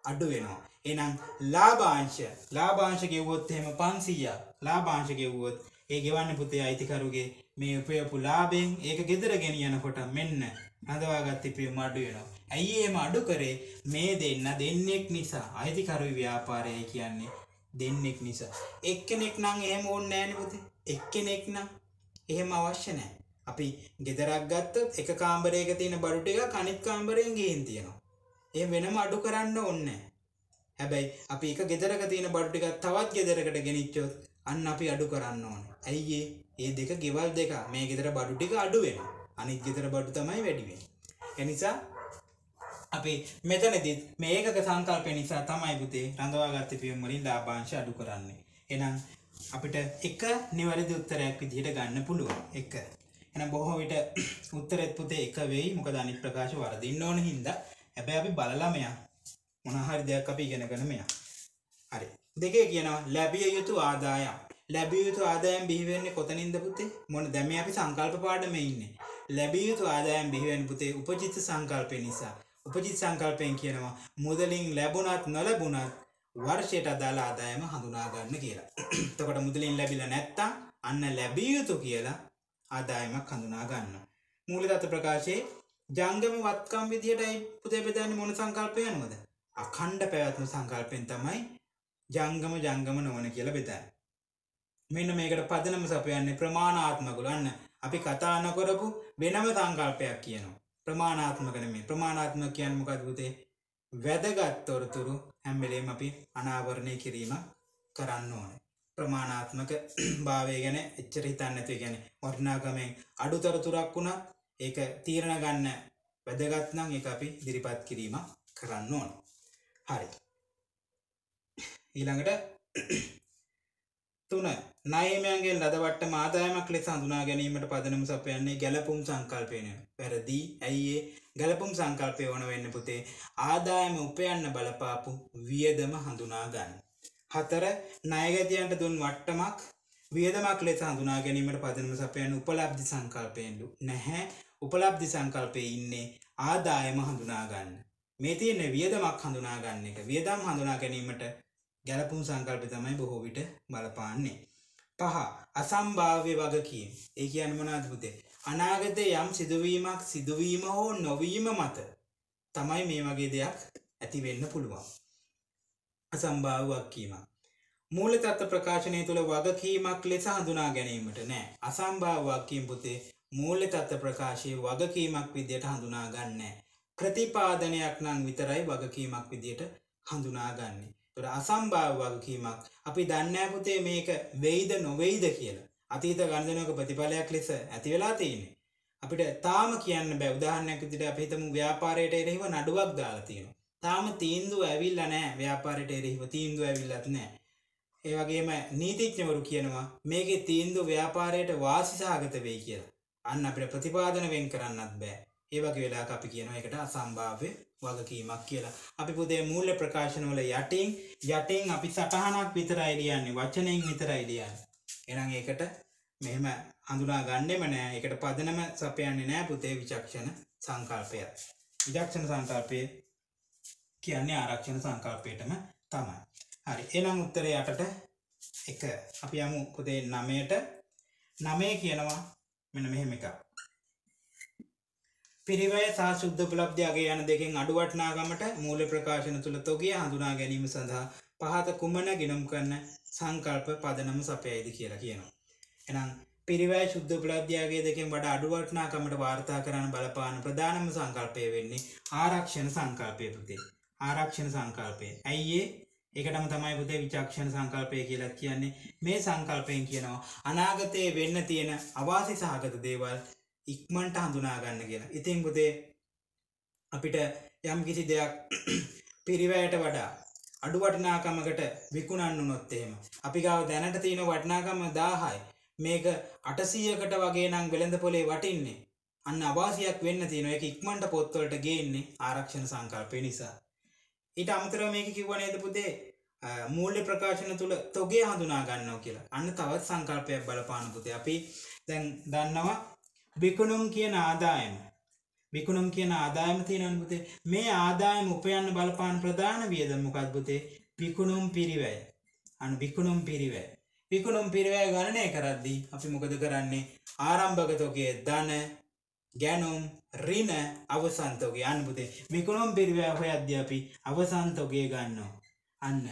අඩු වෙනවා. එහෙනම් ලාභාංශ ලාභාංශ ගෙවුවොත් එහෙම 500ක් ලාභාංශ ගෙවුවොත් ඒ ගෙවන්න පුතේ අයිතිකරුගේ මේ උපයපු ලාභයෙන් ඒක ගෙදර ගෙනියනකොට මෙන්න හඳවාගත් ඉපීම අඩු වෙනවා. ඇයි එහෙම අඩු කරේ? මේ දෙන්න දෙන්නෙක් නිසා. අයිතිකරු ව්‍යාපාරය කියන්නේ දෙන්නෙක් නිසා. එක්කෙනෙක් නම් එහෙම ඕනේ නෑනේ පුතේ. එක්කෙනෙක් නම් එහෙම අවශ්‍ය නෑ. අපි ගෙදරක් ගත්තොත් එක කාමරයක තියෙන බඩු ටික අනිත් කාමරයෙන් ගිහින් තියෙනවා. එහෙම වෙනම අඩු කරන්න ඕනේ හැබැයි අපි එක ගෙදරක තියෙන බඩු ටිකක් තවත් ගෙදරකට ගෙනිච්චොත් අන්න අපි අඩු කරන්න ඕනේ. ඇයි ඒ දෙක ගෙවල් දෙක මේ ගෙදර බඩු ටික අඩු වෙනවා. අනිත් ගෙදර බඩු තමයි වැඩි වෙන්නේ. ඒ නිසා අපි මෙතනදිත් මේ ඒකක සංකල්පය නිසා තමයි පුතේ රඳවාගත්ත පියුම් වලින් ලාභාංශ අඩු කරන්නේ. එහෙනම් අපිට එක නිවැරදි උත්තරයක් විදිහට ගන්න පුළුවන්. එක. එහෙනම් බොහෝ විට උත්තරෙත් පුතේ එක වෙයි. මොකද අනිත් ප්‍රකාශ වරදින්න ඕන හින්දා. හැබැයි අපි බලලා මෙයා මොන හරි දෙයක් අපි ඉගෙනගෙන මෙයා. හරි. දෙකේ කියනවා ලැබිය යුතු ආදායම්. ලැබිය යුතු ආදායම් බිහි වෙන්නේ කොතනින්ද පුතේ? මොන දැන් මේ අපි සංකල්ප පාඩමේ ඉන්නේ. ලැබිය යුතු ආදායම් බිහි වෙන්නේ පුතේ උපජිත සංකල්පය නිසා. උපජිත සංකල්පයෙන් කියනවා මුදලින් ලැබුණත් නොලැබුණත් වර්ෂයට අදාළ ආදායම හඳුනා ගන්න කියලා. එතකොට මුදලින් ලැබිලා නැත්තම් අන්න ලැබිය යුතු කියලා ආදායමක් හඳුනා ගන්නවා. මූල තත්ත්ව ප්‍රකාශයේ ජංගම වත්කම් විදිහටයි පුතේ බෙදන්නේ මොන සංකල්පය අනුවද? අඛණ්ඩ පැවැත්ම සංකල්පෙන් තමයි ජංගම ජංගම නොවන කියලා බෙදන්නේ. මෙන්න මේකට පදනම සපයන්නේ ප්‍රමාණාත්මකවල අන්න අපි කතා නොකරපු වෙනම සංකල්පයක් කියනවා. ප්‍රමාණාත්මක නෙමෙයි. ප්‍රමාණාත්මක කියන්නේ මොකක්ද පුතේ? වැදගත් තොරතුරු හැම වෙලේම අපි අනාවරණය කිරීම කරන්න ඕනේ. ප්‍රමාණාත්මක භාවය ගැන එච්චර හිතන්නේ නැතුව කියන්නේ වටිනාකමෙන් අඩු තොරතුරක් වුණත් ඒක තීරණ ගන්න වැදගත් නම් ඒක අපි ඉදිරිපත් කිරීම කරන්න ඕනේ. හරි. ඊළඟට තුන. නයමයන්ගේ ලදවට්ට ආදායමක් ලෙස හඳුනා ගැනීමට පදනම සපයන්නේ ගැලපුම් සංකල්පයන. වැරදි. ඇයිඒ ගැලපුම් සංකල්පය ඕන වෙන්න පුතේ ආදායම උපයන්න බලපාපු වියදම හඳුනා ගන්න. හතර. නයගතියන්ට දුන් වට්ටමක් වියදමක් ලෙස හඳුනා ගැනීමට පදනම සපයන උපලබ්ධි සංකල්පයෙන්ලු නැහැ. උපලබ්ධි සංකල්පය ඉන්නේ ආදායම හඳුනාගන්න. මේ තියෙන වියදමක් හඳුනාගන්න එක වියදම් හඳුනා ගැනීමට ගැලපුම් සංකල්ප තමයි බොහෝ විට බලපාන්නේ. පහ අසම්භාව්‍ය වගකීම් ඒ කියන්න මොනාද පුතේ අනාගතය යම් සිදුවීමක් සිදුවීම හෝ නොවීම මත තමයි මේ වගේ දෙයක් ඇති වෙන්න පුළුවන්. අසම්භාවයක් කීම. මූල තත්ත්ව ප්‍රකාශනය තුළ වගකීමක් ලෙස හඳුනා ගැනීමට නෑ අසම්භාවක්කීම් පුතේ මූල්‍ය තත්ත්ව ප්‍රකාශයේ වගකීමක් විදියට හඳුනා ගන්න. ප්‍රතිපාදනයක් නම් විතරයි වගකීමක් විදියට හඳුනාගන්නේ. තොර අසම්භාව වගකීමක් අපි දන්නෑ පුතේ මේක වෙයිද නොවෙයිද කියලා. අතීත ගණදනක ප්‍රතිඵලයක් ලෙස ඇති වෙලා තියෙන්නේ. අපිට තාම කියන්න බෑ උදාහරණයක් විදිහට අපි හිතමු ව්‍යාපාරයට එරෙහිව නඩුවක් දාලා තියෙනවා. තාම තීන්දුව ඇවිල්ලා නැහැ ව්‍යාපාරයට එරෙහිව තීන්දුව ඇවිල්ලත් නැහැ. ඒ වගේම නීතිඥවරු කියනවා මේකේ තීන්දුව ව්‍යාපාරයට වාසි සහගත වෙයි කියලා. අන්න අපිට ප්‍රතිපාදන වෙන් කරන්නත් බෑ. ඒ වගේ වෙලාවක අපි කියනවා ඒකට අසම්භාව්‍ය වගකීමක් කියලා. අපි පුතේ මූල්‍ය ප්‍රකාශනවල යටින් යටින් අපි සටහනක් විතරයි ලියන්නේ වචනයෙන් විතරයි ලියන්නේ. එහෙනම් ඒකට මෙහෙම හඳුනා ගන්නෙම නෑ. ඒකට පදනම සපයන්නේ නෑ පුතේ විචක්ෂණ සංකල්පය. විචක්ෂණ සංකල්පය කියන්නේ ආරක්ෂණ සංකල්පයටම තමයි. හරි. එහෙනම් උත්තරේ යටට එක අපි යමු පුතේ 9ට 9 කියනවා මෙන්න මෙහෙම එකක්. පිරිවය සහ ශුද්ධ උපලබ්ධි අගේ යන දෙකෙන් අඩු වටිනාකමට මූල ප්‍රකාශන තුල තොගය හඳුනා ගැනීම සඳහා පහත කුමන ගිණුම් කරන සංකල්ප පදනම සපයයිද කියලා කියනවා. එහෙනම් පිරිවැය ශුද්ධ උපලබ්ධියගේ දෙකෙන් වඩා අඩු වටිනාකමට වාර්තා කරන්න බලපාන ප්‍රධානම සංකල්පය වෙන්නේ ආරක්ෂණ සංකල්පය පුතේ. ආරක්ෂණ සංකල්පය. ඇයි ඒ ඒකටම තමයි පුතේ විචක්ෂණ සංකල්පය කියලා කියන්නේ. මේ සංකල්පයෙන් කියනවා අනාගතයේ වෙන්න තියෙන අවාසි සහගත දේවල් ඉක්මන්ට හඳුනා ගන්න කියලා. ඉතින් පුතේ අපිට යම් කිසි දෙයක් පිරිවැයට වඩා අඩු වටිනාකමකට විකුණන්න වුණොත් එහෙම අපි ගාව දැනට තියෙන වටිනාකම 1000යි. මේක 800කට වගේ නම් වෙළඳ පොලේ වටින්නේ. අන්න අවාසියක් වෙන්න තියෙනවා. ඒක ඉක්මනට පොත්වලට ගේන්නේ ආරක්ෂණ සංකල්පය නිසා. ඊට අමතරව මේක කිව්ව නේද පුතේ මූල්‍ය ප්‍රකාශන තුළ තොගේ හඳුනා ගන්නවා කියලා. අන්න තවත් සංකල්පයක් බලපාන පුතේ. අපි දැන් දන්නවා විකුණුම් කියන ආදායම. විකුණුම් කියන ආදායම තියෙනවනේ පුතේ. මේ ආදායම උපයන්න බලපාන ප්‍රධාන වියදම මොකක්ද පුතේ? විකුණුම් පිරිවැය. අනු විකුණුම් පිරිවැය. විකුණුම් පිරිවැය ගණනය කරද්දී අපි මොකද කරන්නේ? ආරම්භක තොගේ ධන ගැනුම් රින අවසන්තෝගේ අන්න පුතේ. විකුණුම් පිරිවැය හොයද්දී අපි අවසන්තෝගේ ගන්නවා. අන්න.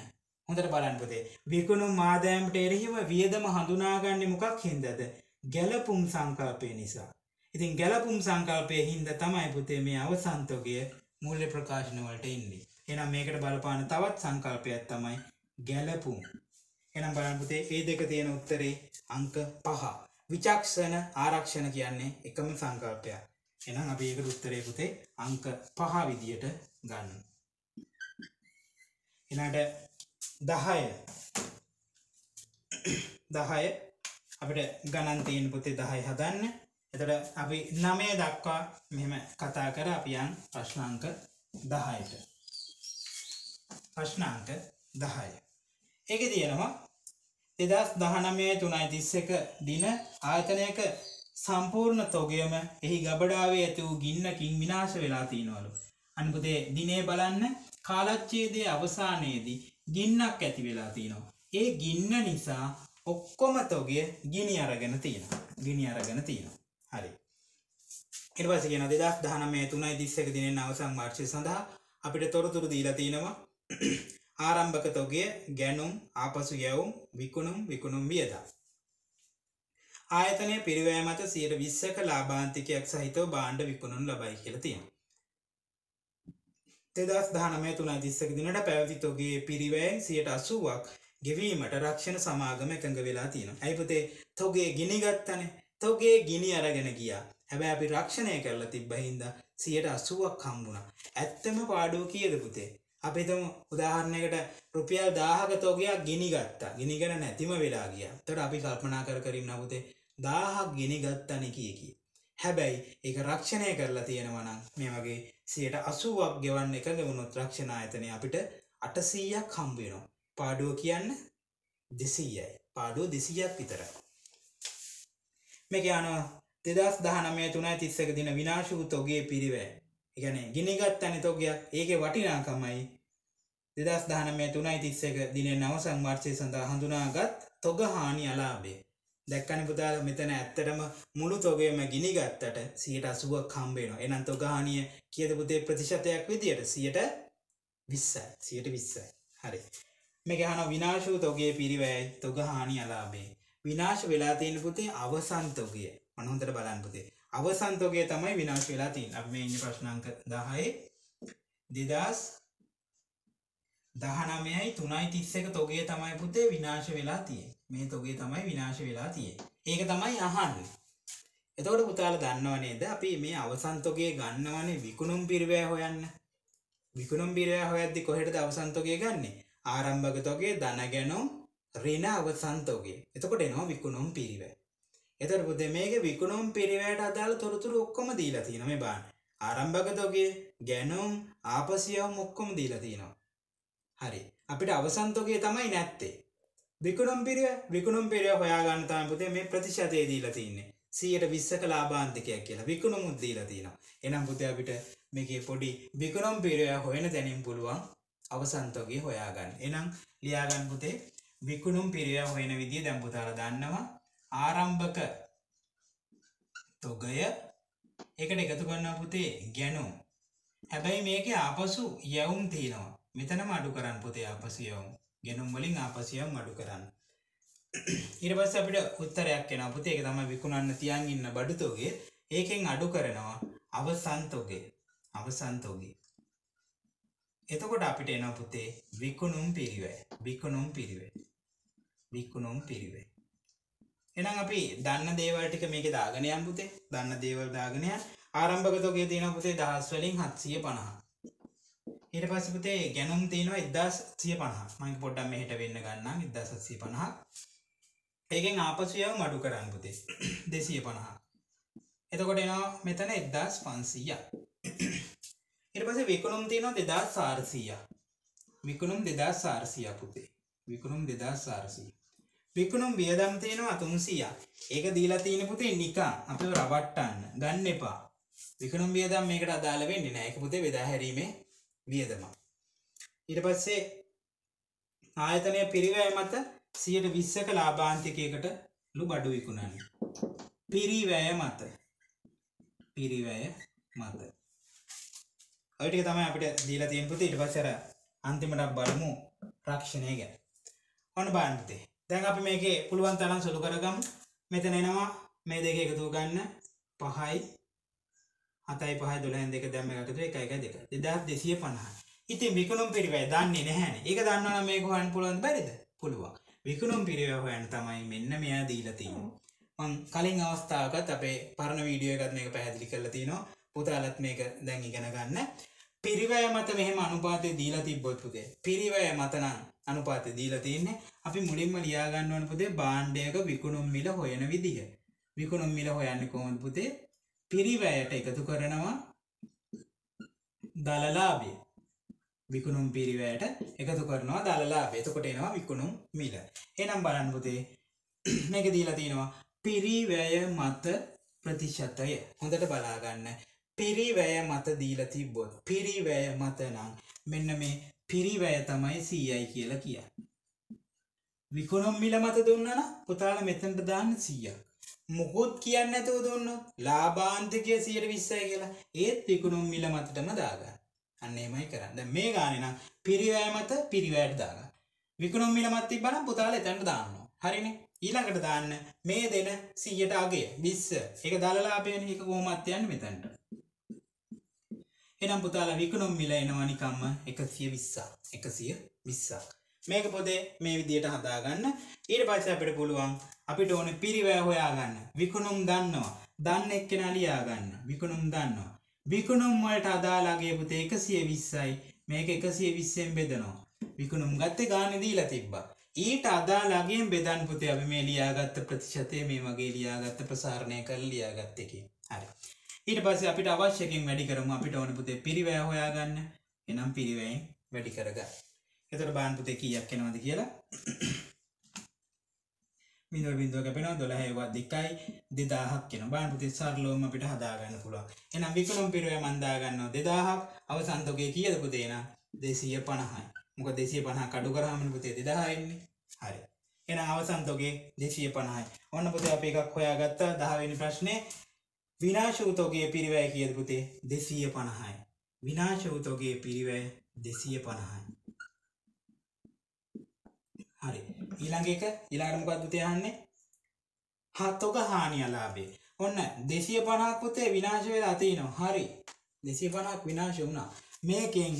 හොඳට බලන්න පුතේ. විකුණුම් ආදායමට එරෙහිව වියදම හඳුනාගන්නේ මොකක් හින්දාද? ගැලපුම් සංකල්පය නිසා. ඉතින් ගැලපුම් සංකල්පය හින්ද තමයි පුතේ මේ අවසන්තෝගය මූල්‍ය ප්‍රකාශනවලට ඉන්නේ. එනම් මේකට බලපාන තවත් සංකල්පයක් තමයි ගැලපුම්. එනම් බලන්න පුතේ ඒ දෙක තියෙන උත්තරේ අංක පහ. විචක්ෂණ ආරක්ෂණ කියන්නේ එකම සංකල්පයක්. එහෙනම් අපි ඒකට උත්තරේ පුතේ අංක පහ විදියට ගන්න. ඊළඟට 10 10 අපිට ගණන් තියෙන පුතේ 10 හදන්න. එතකොට අපි 9 දක්වා මෙහෙම කතා කර අපි යන් ප්‍රශ්නාංක 10ට. ප්‍රශ්නාංක 10. ඒකේ තියෙනවා 2019 331 දින ආයතනයක සම්පූර්ණ තොගයම එහි ගබඩාවේ ඇති වූ ගින්නකින් විනාශ වෙලා තියෙනවලු. අනිපුතේ දිනේ බලන්න කාලච්ඡේදයේ අවසානයේදී ගින්නක් ඇති වෙලා තියෙනවා. ඒ ගින්න නිසා ඔක්කොම තොගය ගිනි අරගෙන තියෙනවා. ගිනි අරගෙන තියෙනවා. හරි. ඊට පස්සේ කියනවා 2019 3යි 31 දිනෙන් අවසන් මාර්චය සඳහා අපිට තොරතුරු දීලා තිනවා ආරම්භක තොගය ගැනුම් ආපසු යැවුම් විකුණුම් විකුණුම් වියදම් ආයතනය පිරිවෑ මත සියට විස්සක ලාබාන්තිකයක් සහිතව බාණ්ඩ විකුණුන් ලබයි කියල තියෙන. තෙදස් දානමය තුනා තිස්සක දිනට පැවති තොගේ පිරිවෑන් සියට අසුවක් ගෙවීමට රක්ෂණ සමාගම එකඟ වෙලා තියෙන. ඇයිපතේ තොගේ ගිනිගත්තනේ තොගේ ගිනි අරගෙන ගියා හැබැ අපි රක්ෂණය කරලා තිබ්බහින්ද සියට අසුවක් හම්බුණ. ඇත්තම පාඩුව කියද පුතේ. අපිතම උදාහරණයකට රුපියල් දාහක තෝගයක් ගිනි ගත්තා ගිනිගෙන නැතිම වෙලා ගිය තොට අපි කල්පනා කර කරින් නමුතේ දාහක් ගෙනි ගත්තන කියකි. හැබැයි ඒක රක්ෂණය කරලා තියෙනවනම් මේ වගේ සියට අසුවක් ගෙවන්න එක ගෙවුණොත් රක්ෂණ ආයතනය අපිට අටසීයක් හම්බෙනවා. පාඩුව කියන්න දෙසීයයි. පාඩුව දෙසියක් විතර. මේක යනවා දෙදස් දහනමය තුනයි තිස්සක දින විනාශූ තොගේ පිරිවෑ එකන ගිනිගත් තැනි තොගයක්. ඒක වටිනාකමයි. දෙදස් දානමය තුනයි තිස්සක දින නවසං වර්චය සඳහා හඳුනාගත් තොග හානි අලාබේ දැක්කන පුතාල මෙතන ඇත්තටම මුළු තොගේම ගිනිගත්තට සියට අසුවක් කම්බේනවා එනම් තොගහානිය කියද පුතේ ප්‍රතිශතයක් විදියට? සියට විස්සයි. සියට විස්සයි. හරි. මේ ගහන විනාශූ තොගේ පිරිවැයි තොගහානි අලාබේ. විනාශ වෙලා තියෙන පුතේ අවසන් තොගය. මනහොන්තට බලන් පුතේ. අවසන් තොගේ තමයි විනාශ වෙලා තින් අප මේ ඉන්න ප්‍රශ්නංක දහයි. දෙදස් දහනමයයි තුනයි තිස්සක තොගේ තමයි පුතේ විනාශ වෙලා තිය මේ තොගේ තමයි විනාශ වෙලා තිය ඒක තමයි අහන්න. එතකොට පුතාල දන්නව නේද? අපි මේ අවසන්තොගේ ගන්නවනේ විකුණුම් පිරිවෑ හොයන්න. විකුණුම් පිරෑ හොයද්දි කොහෙටද අවසන්තොගේ ගන්නේ? ආරම්භකතොගේ දන ගැනුම් රින අවසන්තෝගේ එතකොට එනවා විකුණුම් පිරිවෑ. එතට පුද මේක විකුණුම් පිරිවෑට අදාළ තොරතුරු ඔක්කොම දීලා තියෙන මේ බාන ආරම්භකතොගේ ගැනුම් ආපසියව මොක්කොම දීලා තියෙනවා. හරි. අපිට අවසන්තෝගේ තමයි නැත්තේ. විකුණුම් පිරිය විකුණුම් පිරිය හොයාගන්න තමයි පුතේ මේ ප්‍රතිශතය දීලා තින්නේ. 120ක ලාභාන්තිකයක් කියලා විකුණුමුත් දීලා තියෙනවා. එහෙනම් පුතේ අපිට මේකේ පොඩි විකුණුම් පිරිය හොයන තැනින් පුළුවන් අවසන් තොගේ හොයාගන්න. එහෙනම් ලියාගන්න පුතේ විකුණුම් පිරිය හොයන විදිය දැන් පුතාලා දන්නවා. ආරම්භක තොගය එකට එකතු කරනවා පුතේ ගැනුම්. හැබැයි මේකේ ආපසු යවුම් තියෙනවා. මෙතනම අඩු කරන්න පුතේ ආපසු යවුම්. ගෙනුම් වලින් ආපසියම් අඩු කරන්න ඊට පස්සේ අපිට උත්තරයක් එනවා පුතේ ඒක තමයි විකුණන්න තියන් ඉන්න බඩුතෝගේ ඒකෙන් අඩු කරනවා අවසන්තෝගේ අවසන්තෝගේ එතකොට අපිට එනවා පුතේ විකුණුම් පිරිවැය විකුණුම් පිරිවැය විකුණුම් පිරිවැය එහෙනම් අපි දන්න දේවල් ටික මේකේ දාගෙන යන්න පුතේ දන්න දේවල් දාගෙන යන්න ආරම්භක තෝගේ තියෙනවා පුතේ දහස් වලින් 750 ඊට පස්සේ පුතේ ගැනුම් තියෙනවා 1750. මම පොඩ්ඩක් මෙහෙට වෙන්න ගන්නම් 1750. ඒකෙන් ආපසු යව මඩු කරන්න පුතේ 250. එතකොට එනවා මෙතන 1500. ඊට පස්සේ විකුණුම් තියෙනවා 2400. විකුණුම් 2400 පුතේ. විකුණුම් 2400. විකුණුම් වියදම් තියෙනවා 300. ඒක දීලා තියෙන පුතේ නිකන් අපිව රවට්ටන්න ගන්න එපා. විකුණුම් වියදම් මේකට අදාළ වෙන්නේ නැහැ. ඒක පුතේ බෙදා හැරීමේ වියදම. ඊට පස්සේ ආයතනය පිරිවැය මත සියට විස්සක ලාභාන්තිකයකට ලු බඩු විකුණන්න. පිරිවැය මත පිරිවැය මත. ඔයිටික තමයි අපිට දීලා තියෙන පුතේ. ඊට පස්සේ අර අන්තිමට බලමු රක්ෂණය ගැන. ඔන්න බලන්න පුතේ. දැන් අපි මේකේ පුළුවන් තරම් සුළු කරගමු. මෙතන එනවා මේ දෙක එකතු ගන්න 5යි හතයි පහ දොළහෙන් දෙක දැම්ම එකතු එක එක දෙක. දෙදස් දෙසිය පණහා ඉතින් විකුණුම් පිරිවැය දන්නේ නැහැන. එක දන්නවන මේක හොයන් පුළුවන් බැරිද? පුළුවන්. විකුණුම් පිරිවැය හොයන් තමයි මෙන්න මෙයා දීලා තියෙනවා මං කලින් අවස්ථාවකත් අපේ පරණ වීඩියෝ එකත් මේක පැහැදිලි කරලා තිනවා පුතාලත් මේක දැන් ඉගෙන ගන්න. පිරිවැය මත මෙහෙම අනුපාතය දීලා තිබ්බොත් පුතේ. පිරිවැය මත නම් අනුපාතය දීලා තින්නේ අපි මුලින්ම ලියා ගන්න ඕන පුතේ භාණ්ඩයක විකුණුම් මිල හොයන විදිහ. විකුණුම් මිල හොයන්නේ කොහොමද පුතේ? පිරිවැයට එකතු කරනවා දලලාභය විකුණුම් පිරිවැයට එකතු කරනවා දලලාභය එතකොට එනවා විකුණුම් මිල. එනම් බලන්න පුතේ. මේක දීලා තියෙනවා පිරිවැය මත ප්‍රතිශතය. හොඳට බලාගන්න. පිරිවැය මත දීලා තිබ්බොත් පිරිවැය මත නම් මෙන්න මේ පිරිවැය තමයි සීයයි කියලා කිය විකුණුම් මිල මත දුන්නන පුතාල මෙතනට දාන්න සීයක්. මුකුත් කියන්න ඇතුව දුන්නොත් ලාබාන්තිකය සියට විස්සය කියලා ඒත් විකුණුම් මිල මතටම දාගන්න. අන්න එමයි කරන්න. මේ ගානනම් පිරිවෑ මත පිරිවෑට දාග විකුණුම් මිල මත්ති බන පුතාල එතැන්ට දාන්න හරින? ඊළඟට දාන්න මේ දෙන සීයට අගේ බිස්ස එක දලලාපයන එක කෝමත්යන්න මෙතැන්ට. එනම් පුතාල විකුණුම් මිල එනවනිකම්ම එකසිය විස්සා එකසිය විස්සා මේක පොදේ මේ විදියට හදාගන්න. ඊට පස්ස අපිට පුළුවන් අපිට ඕන පිරිවෑ හොයාගන්න. විකුණුම් දන්නවා. දන්න එක්කෙන ලියාගන්න. විකුණුම් දන්නවා. විකුණුම් වලට අදාලාගේ පුතේ එකසිය විස්සයි. මේක එකසිය විස්සෙන් බෙදනවා. විකුණුම් ගත්තේ ගාන දීලා තිබ්බා. ඊට අදාලාගේ බෙදන් පුතේ අපි මේ ලියාගත්ත ප්‍රතිශතය මේ වගේ ලියාගත්ත ප්‍රසාරණය කර ලියාගත්ත එක හරි. ඊට පස්සේ අපිට අවශ්‍යකින් වැඩි කරමු. අපිට ඕන පුතේ පිරිවෑ හොයාගන්න. එනම් පිරිවැයෙන් වැඩි කරගන්න. එතට බාන් පුතේ කීයක් එනවද කියලා? මිදුව බිඳුව කැපෙනවා. දොළහේවා දෙකයි. දෙදාහක් කියෙන බාන් පුති සරලෝම අපිට හදාගන්න පුළුවන්. එනම් විකලොම් පිරුව මන්දාගන්න දෙදාහක්. අවසන්තෝකය කියද පුතේන දෙසීය පණහයි මොක දෙසිය පණහ කඩු කරහමන පුතේ දෙදාහන්නේ හරි. එන අවසන්තෝගේ දෙසිය පණහයි ඔන්න පුතේ අප එකක් හොයා ගත්තා දහවෙනි ප්‍රශ්නය විනාශූතෝගේ පිරිවෑ කියද පුතේ දෙසීය පණහයි විනාශූතෝගේ පිරිවෑ දෙසිය පණහයි හරි. ඊළඟ එක ඊළඟටමකක්ද තියන්නේ හත්තොක හානියලාබේ ඔන්න දෙසිය පනක් පුතේ විනාශ වෙලා අතිනවා හරි. දෙසිය පනක් විනාශ වුණා. මේකෙන්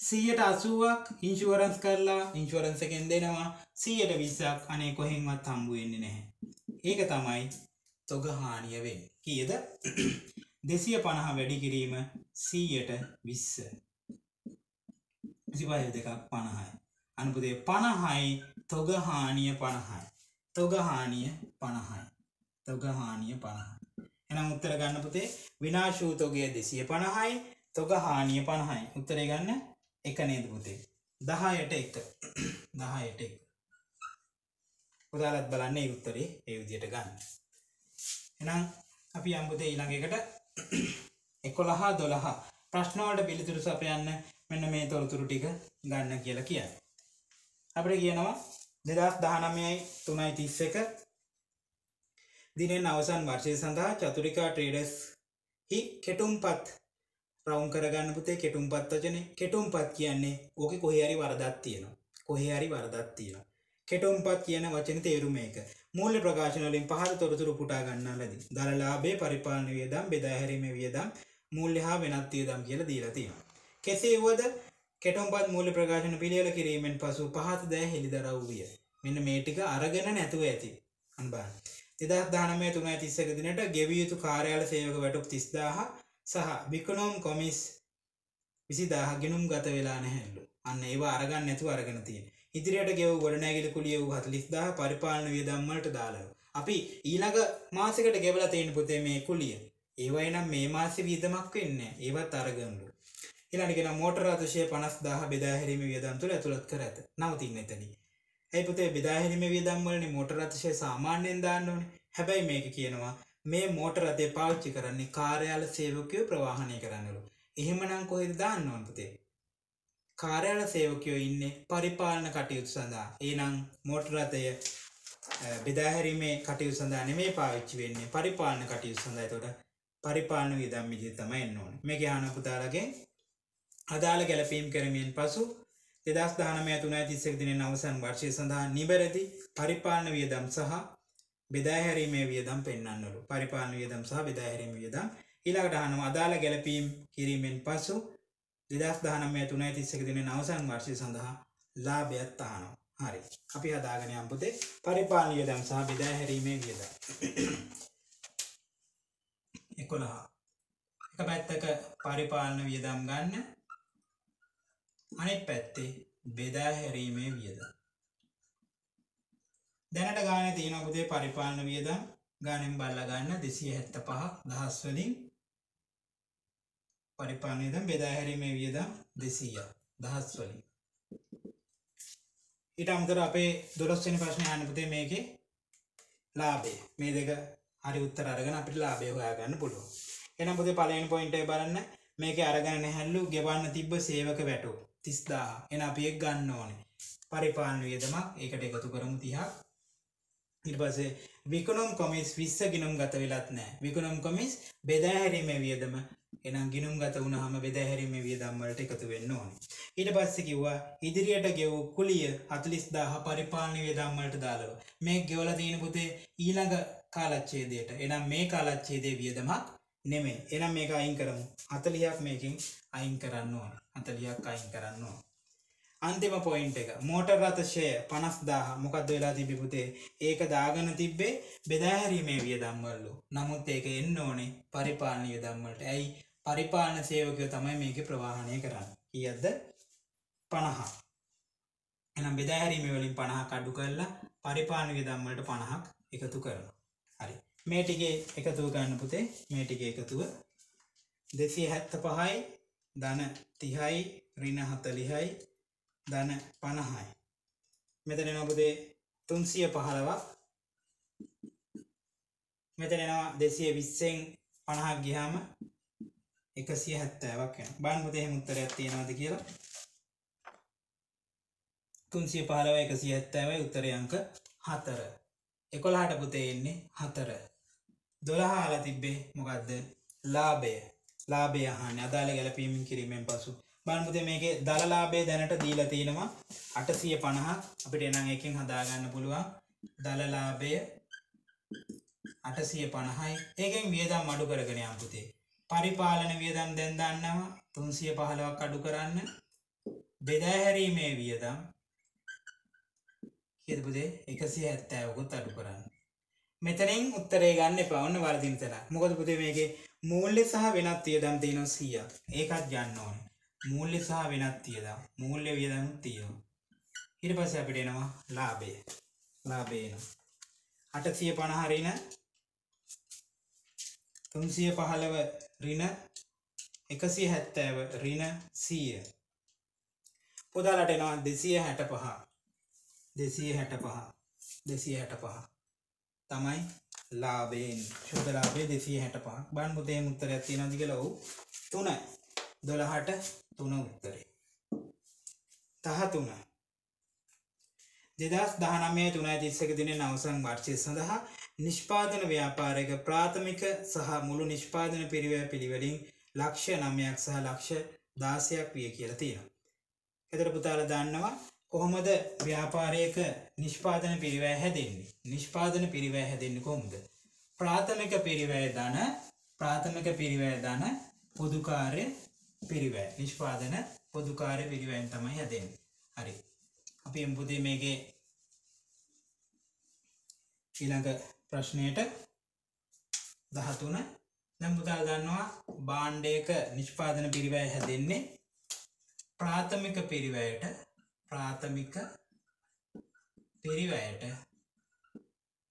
සීයට අසුවක් ඉන්ශුවරන්ස් කරලා ඉන්ශුවරන්සකෙන් දෙනවා. සීයට විස්සක් අනේ කොහෙන්වත් හම්බුවෙන්නේ නැහැ. ඒක තමයි තොග හානියවෙන් කියද? දෙසිය පණහ වැඩි කිරීම සීයට විස්ස. විසිපය දෙකක් පණහයි අනුපුදේ පණහයි තොගහානිය පණහයි තොගහානිය පණහයි තොගහානිය පණහයි එනම් උත්තර ගන්න පුතේ විනාශූතෝගේ දෙසිය පණහයි තොගහානිය පණහයි උත්තරේ ගන්න එක නේද පුතේ? දහයට එක. දහයට එක. උදාලත් බලන්න ඒ උත්තරේ ඒ විදියට ගන්න. එනම් අපි අම්බුතේ ඊළඟකට එකොළහා දොළහා ප්‍රශ්නවලට පිළිතුරු සපයන්න මෙන්න මේ තොරතුරු ටික ගන්න කියලා කියන්න. අපට කියනවා දෙදස් දහනමයයි තුනයි තිස්ස එක දිනෙන් අවසන් වර්ෂය සඳහා චතුරිකා ට්‍රේඩස් හි කෙටුම් පත් රවුන් කරගන්න පුතේ කෙටුම් පත් වචන. කෙටුම් පත් කියන්නේ ඕක කොහරි වරදත් තියෙනවා. කොහරි වරදත් තියෙන කෙටුම් පත් කියන වචන තේරුම එක මුල්ල ප්‍රකාශනලින් පහර තොරතුරු පුටා ගන්න ලදි. දරලාබේ පරිපාලන වියදම් බෙදාහැරීම වියදම් මුල්ල හා වෙනත් වියදම් කියල දීලා තියෙනවා. කෙසේ වුවද කෙටොම්පත් මූල ප්‍රකාශන පිළියල කිරීමෙන් පසු පහත දෑ හෙළිදරව් විය. මෙන්න මේටික අරගෙන නැතුව ඇති. අන්බාන් එදත් දානමය තුනයි තිස්සක දිනට ගෙවියයුතු කාර්යාල සේවක වැටුක් තිස්දාහ සහ බිකනෝම් කොමිස් විසි දාහගෙනුම් ගත වෙලා නැහැල්ලු. අන්න ඒවා අරගන්න නැතු අරගෙන තියෙන ඉදිරියට ගෙව ගොඩනැගිලි කුලිය වූ හතලිස්දාහ පරිපාලන වියදම්මට දාලව අපි ඊළඟ මාසකට ගෙවල තියෙන පුතේ මේ කුලිය ඒවයිනම් මේ මාසි වීදමක් වෙන්න ඒවත් අරගන්නු ඉලානිගෙන මෝටර අදශය පනස් දාහ බෙදාහැරීම වියදම් තුළ ඇතුළත් කර ඇත නවතින් එතන. ඇයිපතේ බෙදාහැරීම වියදම්වලන මෝටර අතිශය සාමාන්‍යයෙන් දාන්න ඕන හැබැයි මේක කියනවා මේ මෝටර අතේ පාච්චි කරන්නේ කාර්යාල සේවකයෝ ප්‍රවාහණය කරන්නලු. එහෙමනං කොහෙද දාන්න ඕන්පතේ. කාර්යාල සේවකයෝ ඉන්නේ පරිපාලන කටයුතු සඳහා. ඒනං මෝටරතය බෙදාහැරීමේ කටයු සඳහා නෙමේ පාවිච්චි වෙන්නේ පරිපාලන කටයුතු සඳහා. තොට පරිපාලන විදම් විජි තමයි එන්න ඕන. මේ හන පුතාලගේ අදාළ ගැලපීම් කරමින් පසු දෙදස් දානමය තුනයි තිස්සක දින අවසන් වර්ෂය සඳහා නිබැරදි පරිපාලන වියදම් සහ බෙදාහැරීමේ වියදම් පෙන්න්නලු පරිපාලන වියදම් සහ බෙදාහැරීම වියදම් ඊලාට හනම අදාළ ගැලපීම් කිරීමෙන් පසු දෙදස් දානමය තුනයි තිස්සක දින අවසන් වර්ෂය සඳහා ලාභයත් අහනවා. හරි. අපි හදාගෙන අම්පුතේ පරිපාලන වියදම් සහ බෙදාහැරීමේ වියදම්. එකොළහා. එක පැත්තක පරිපාලන වියදම් ගන්න. අනිත් පැත්තේ බෙදා හැරීමේ වියද. දැනට ගාන තියෙනකුදේ පරිපාලන වියදම් ගානෙන් බල්ල ගන්න දෙසිය හැත්ත පහක් දහස්වලින් පරිපාලනයදම් බෙදා හැරීමේ වියදම් දෙසීය දහස්වලින්. ඊට අමතර අපේ දොළොස්වනි ප්‍රශ්නය අනපතේ මේකේ ලාබේ මේ දෙක හරි උත්තර අරගෙන අපිට ලාබේ හොයාගන්න පුළුව. එනම් පුතේ පලයෙන් පොයින්ටේ බලන්න මේක අරගන්න හැල්ලු ගෙවන්න තිබ්බ සේවක වැටු තිස්දා එන අපි එක් ගන්න ඕනේ පරිපාලන වියදමක් ඒකට එකතු කරමු තිහක් ඊට පස්සේ විකුණුම් කොමිස් 20 ගිණුම් ගත වෙලත් නැහැ. විකුණුම් කොමිස් බෙදා හැරීමේ වියදම එනම් ගිණුම් ගත වුණාම බෙදා හැරීමේ වියදම් වලට එකතු වෙන්න ඕනේ. ඊට පස්සේ කිව්වා ඉදිරියට ගෙවූ කුලිය 40000 පරිපාලන වියදම් වලට දාලව. මේ ගෙවලා තියෙන පුතේ ඊළඟ කාලච්ඡේදයට. එනම් මේ කාලච්ඡේදයේ වියදමක් නෙමෙයි. එනම් මේක අයින් කරමු. 40ක් මේකෙන් අයින් කරන්න ඕනේ. 40ක් අයින් කරන්න ඕනේ. අන්තිම පොයින්ට එක. මෝටර් රථශය පනස් දාහ මොකක්ද වෙලා තිබි පුතේ? ඒක දාගන තිබ්බේ බෙදාහැරීමේ වියදම්වල්ලු නමුත් ඒක එන්න ඕනේ පරිපාලන වියදම්වලට ඇයි? පරිපාලන සේවකයෝ තමයි මේක ප්‍රවාහණය කරන්න. කියද්ද පණහා එනම් බෙදාහැරීම වලින් පණහක් අඩු කරලා පරිපාලන වියදම්වලට පණහක් එකතු කරනවා. හරි. මේ ටිකේ එකතුව ගන්න පුතේ. මේ ටික එකතුව. දෙසිය හැත්ත පහයි ධන තිහයි රින හතලිහයි ධන පණහයි. මෙතන නොබදේ තුන්සිය පහළවක්. මෙතනෙනවා දෙසිය විස්සෙන් පණහක් ගිහාම එකසිය හැත්තෑවක් යන බන්මුදේ මුත්තරයක් තියෙනවද කියලා? තුන්සිය පහලව එකසිය හැත්තෑවයි උත්තරයංක හතර. එකොළහට පුතේ එන්නේ හතර. දොළහාල තිබ්බේ මොකක්ද ලාබය ලාබය අහන්න. අදාළ ගැලපීමින් කිරීමෙන් පසු බලමුද මේකේ දලලාබේ දැනට දීලා තියෙනවා අටසිය පණහක් අපිට එනම් එකින් හදාගන්න පුළුවන්. දලලාබය අටසිය පණහයි ඒකෙන් වියදම් අඩු කරගෙන යම්පුතේ පරිපාලන වියදම් දැන් දන්නවා. තුන්සිය පහලවක් අඩු කරන්න. බෙදෑහැරීමේ වියදම් කියදපුදේ එකසිය හැත්තෑවකුත් අඩු කරන්න. මෙතනින් උත්තරේ ගන්න පවන්න වර්දිනතන මොකද පුතේ මේකේ මූල්‍ය සහ වෙනත් වියදම් තියෙනවා 100 ඒකත් ගන්න ඕනේ. මූල්‍ය සහ වෙනත් තියදා මූල්‍ය වියදනුත් තියෙනවා. ඊට පස්සේ අපිට එනවා ලාභය. ලාභය එනවා. 850 ඍණ 315 ඍණ 170 ඍණ 100 පුදාලට එනවා 265 265 265 තමයි ලාභයෙන් ශුද්ධ ලාභය 265 බන් පුතේ උත්තරයක් තියෙනවද කියලා ඔව්. 3 12ට තුන උත්තරේ. තහ තුන. දෙදස් දහනමේ තුනයි තිස්සක දින නවසන් වර්ෂය සඳහා නිෂ්පාදන ව්‍යාපාරයක ප්‍රාථමික සහ මුළු නිෂ්පාදන පිරිවෑ පිළිවලින් ලක්ෂ නමයක් සහ ලක්ෂ දාසයක් විය කියල තියෙන. එතර පුතාල දන්නවා කොහොමද ව්‍යාපාරයක නිෂ්පාදන පිරිවෑ හැදෙන්නේ නිෂ්පාදන පිරිවෑ හැදෙන්නේ කොහොමද ප්‍රාථමික පිරිවෑ දන ප්‍රාථමික පිරිවෑ දන පොදුකාරය පිරිවෑ නිෂ්පාදන පොදුකාරය පිරිවෑන් තමයි හැදෙන් හරි. අපි එම්පුදේ මේගේ ඊළඟ ප්‍රශ්නයට දහතුන නැම්බුදා දන්නවා බාණ්ඩයක නිෂ්පාදන පිරිවෑ හැදෙන්නේ ප්‍රාථමික පිරිවෑයට ප්‍රාථමික පිරිවෑයට.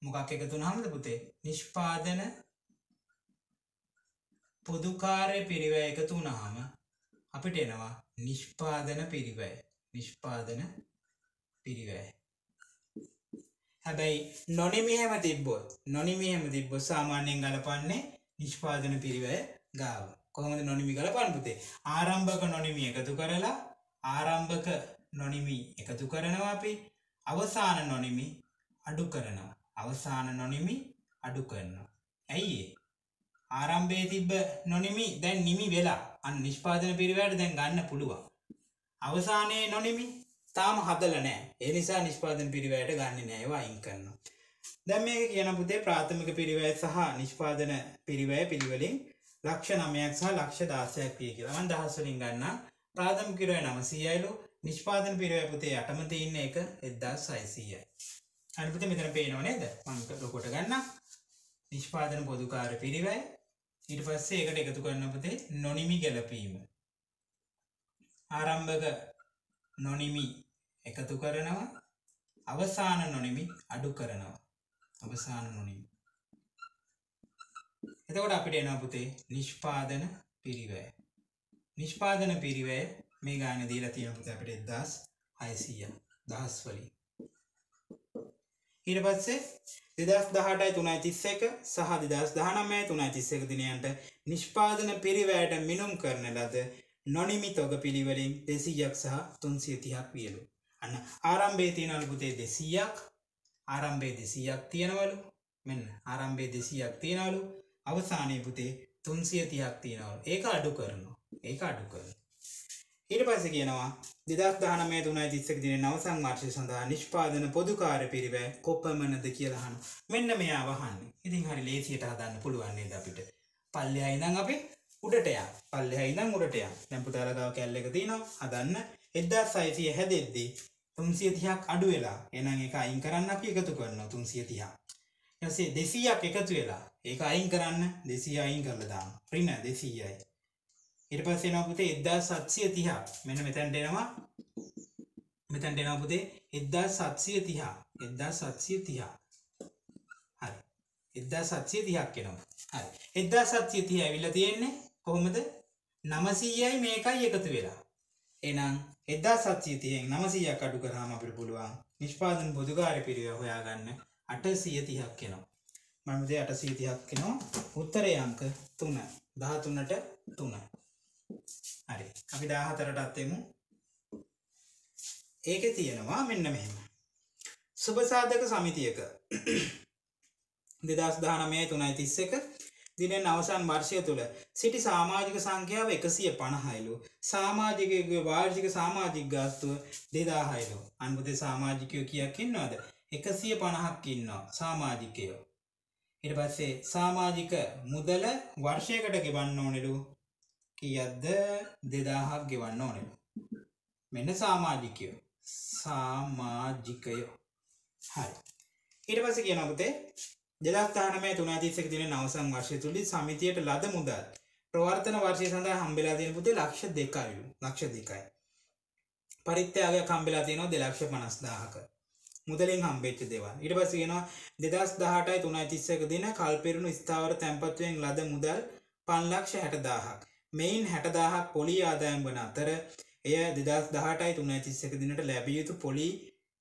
මොකක් එකතු නම්ද පුතේ? නිෂ්පාදන පොදුකාරය පිරිවෑ එකතු වුණාම අපිට එනවා නිෂ්පාදන පිරිවැය. නිෂ්පාදන පිරිවැය. හැබැයි නොනිමිහෙම තිබ්බොත් නොනිමිහෙම තිබ්බො සාමාන්‍යයෙන් ගලපන්නේ නිෂ්පාදන පිරිවැය ගාව. කොහොමද නොනිමි ගලපන් පුතේ? ආරම්භක නොනිමි එකතු කරලා ආරම්භක නොනිමි එකතු කරනවා අපි. අවසාන නොනිමි අඩු කරනවා. අවසාන නොනිමි අඩු කරනවා. ඇයි ආරම්භය තිබ්බ නොනිමි දැන් නිමි වෙලා. අන් නිෂ්පාදන පිරිවැයට දැන් ගන්න පුළුවන්. අවසානයේ නොනිමි තාම හදල නෑ. ඒ නිසා නිෂ්පාදන පිරිවැයට ගන්න නෑවා අයින් කරනවා. දැම් මේ කියන පුතේ ප්‍රාථමික පිරිවැය සහ නිෂ්පාදන පිරිවැය පිළිවලින් ලක්ෂ නමයක් සහ ලක්ෂ දාසයක් පිය කියලාවන් දහස්වලින් ගන්න ප්‍රාථම කිරුවය නම සියයිලු නිෂ්පාදන පිරිවැය පුතේ යටම තියන්න එක එද්දා සයිසීයයි අනිපත මෙතන පේනව නේද? මංක ලොකොට ගන්න. නිෂ්පාදන පොදුකාර පිරිවැය. ඊට පස්සේ ඒකට එකතු කරන්න පුතේ නොනිමි ගැලපීම ආරම්භක නොනිමි එකතු කරනවා අවසාන නොනිමි අඩු කරනවා. අවසාන නොනිමි. එතකොට අපිට එනවා පුතේ නිෂ්පාදන පිරිවැය. නිෂ්පාදන පිරිවැය මේ ගාන දීලා තියෙන පුතේ අපිට 1600 දහස් වලින් ඊට පස්සේ දෙදස් දහටයි තුනයි තිස්ස එක සහ දෙදස් දහනමය තුනයි තිස්ස එක දිනයන්ට නිෂ්පාදන පිරිවෑයට මිනුම් කරන ලද නොනිමි තොග පිළිවලින් දෙසීයක් සහ තුන්සිය තිහක් වියලු. අන්න ආරම්භේ තියෙනල් පුතේ දෙසීයක් ආරම්භයේ 200ක් තියෙනවලු. මෙන්න ආරම්භයේ 200ක් තියෙනවලු. අවසානයේ පුතේ 330ක් තියෙනවලු. ඒක අඩු කරනවා. ඒක අඩු කරනවා. ඊට පස්සේ කියනවා 2019 3යි 31 දිනේ නවසන් වර්ෂය සඳහා නිෂ්පාදන පොදු කාර්ය පිරිවැය කොපමණද කියලා අහනවා. මෙන්න මෙයා වහන්නේ. ඉතින් හරි ලේසියට හදන්න පුළුවන් නේද අපිට? පල්ලෙහා ඉඳන් අපි උඩට යන්න. පල්ලෙහා ඉඳන් උඩට යන්න. දැන් පුතාලා ගාව කැල්ල එක තියෙනවා. හදන්න 1600 හැදෙද්දී 330ක් අඩු වෙලා. එහෙනම් ඒක අයින් කරන්න අපි එකතු කරනවා 330. ඊට පස්සේ 200ක් එකතු වෙලා. ඒක අයින් කරන්න 200 අයින් කරලා දාන්න. ඍණ 200යි. ඊට පස්සේ එනවා පුතේ 1730. මෙන්න මෙතනට එනවා. මෙතනට එනවා පුතේ 1730. 1730. හරි. 1730ක් එනවා. හරි. 1730 ඇවිල්ලා තියෙන්නේ කොහොමද? 900යි මේකයි එකතු වෙලා. එහෙනම් 1730න් 900ක් අඩු කරාම අපිට පුළුවන් නිෂ්පාදන පොදුකාර්ය පිරිවෙල හොයාගන්න 830ක් එනවා. මම දේ 830ක් එනවා. උත්තරේ අංක 3. 13ට 3. හරි. අපි 14ටත් එමු. ඒකේ තියෙනවා මෙන්න මෙහෙම. සුබ සාධක සමිතියක. 2019 331 දිනෙන් අවසන් වර්ෂය තුළ සිටි සාමාජික සංඛ්‍යාව එකසිය පණහයිලු. සාමාජිකගේ වාර්ෂික සාමාජික ගාස්තුව දෙදාහයිලු. අන්බුද සාමාජිකයෝ කියක් ඉන්නවාද? එකසිය පණහක් ඉන්නවා සාමාජිකයෝ. ඉට පස්සේ සාමාජික මුදල වර්ෂයකට ගෙවන්න ඕනෙලු. කියද්ද දෙදාහක් ගෙවන්න ඕනෙලු මෙන්න සාමාජිකයෝ. සාමාජිකයෝ. හරි. ඊට පස්ස කියනපුතේ දෙදස්ථානමේ තුනාතිස්සක තින නවසං වර්ෂය තුළි සමිතියට ලද මුදල් ප්‍රවර්තන වර්ෂය සඳහා හම්බෙලා තියෙන පුතේ ලක්ෂ දෙකයිලු ලක්ෂ දෙකයි. පරිත්‍යාගය කම්බෙලා තියෙනවා දෙලක්ෂ පනස්දාහක. මුදලින් හම්බෙච්ච දේවල්. ඊට පස්සේ කියනවා 2018යි 331 දින කල්පෙරුණු ස්ථාවර තැන්පතුවෙන් ලද මුදල් 560000ක් මෙයින් 60000ක් පොලි ආදායම් වන අතර එය 2018යි 331 දිනට ලැබිය යුතු පොලි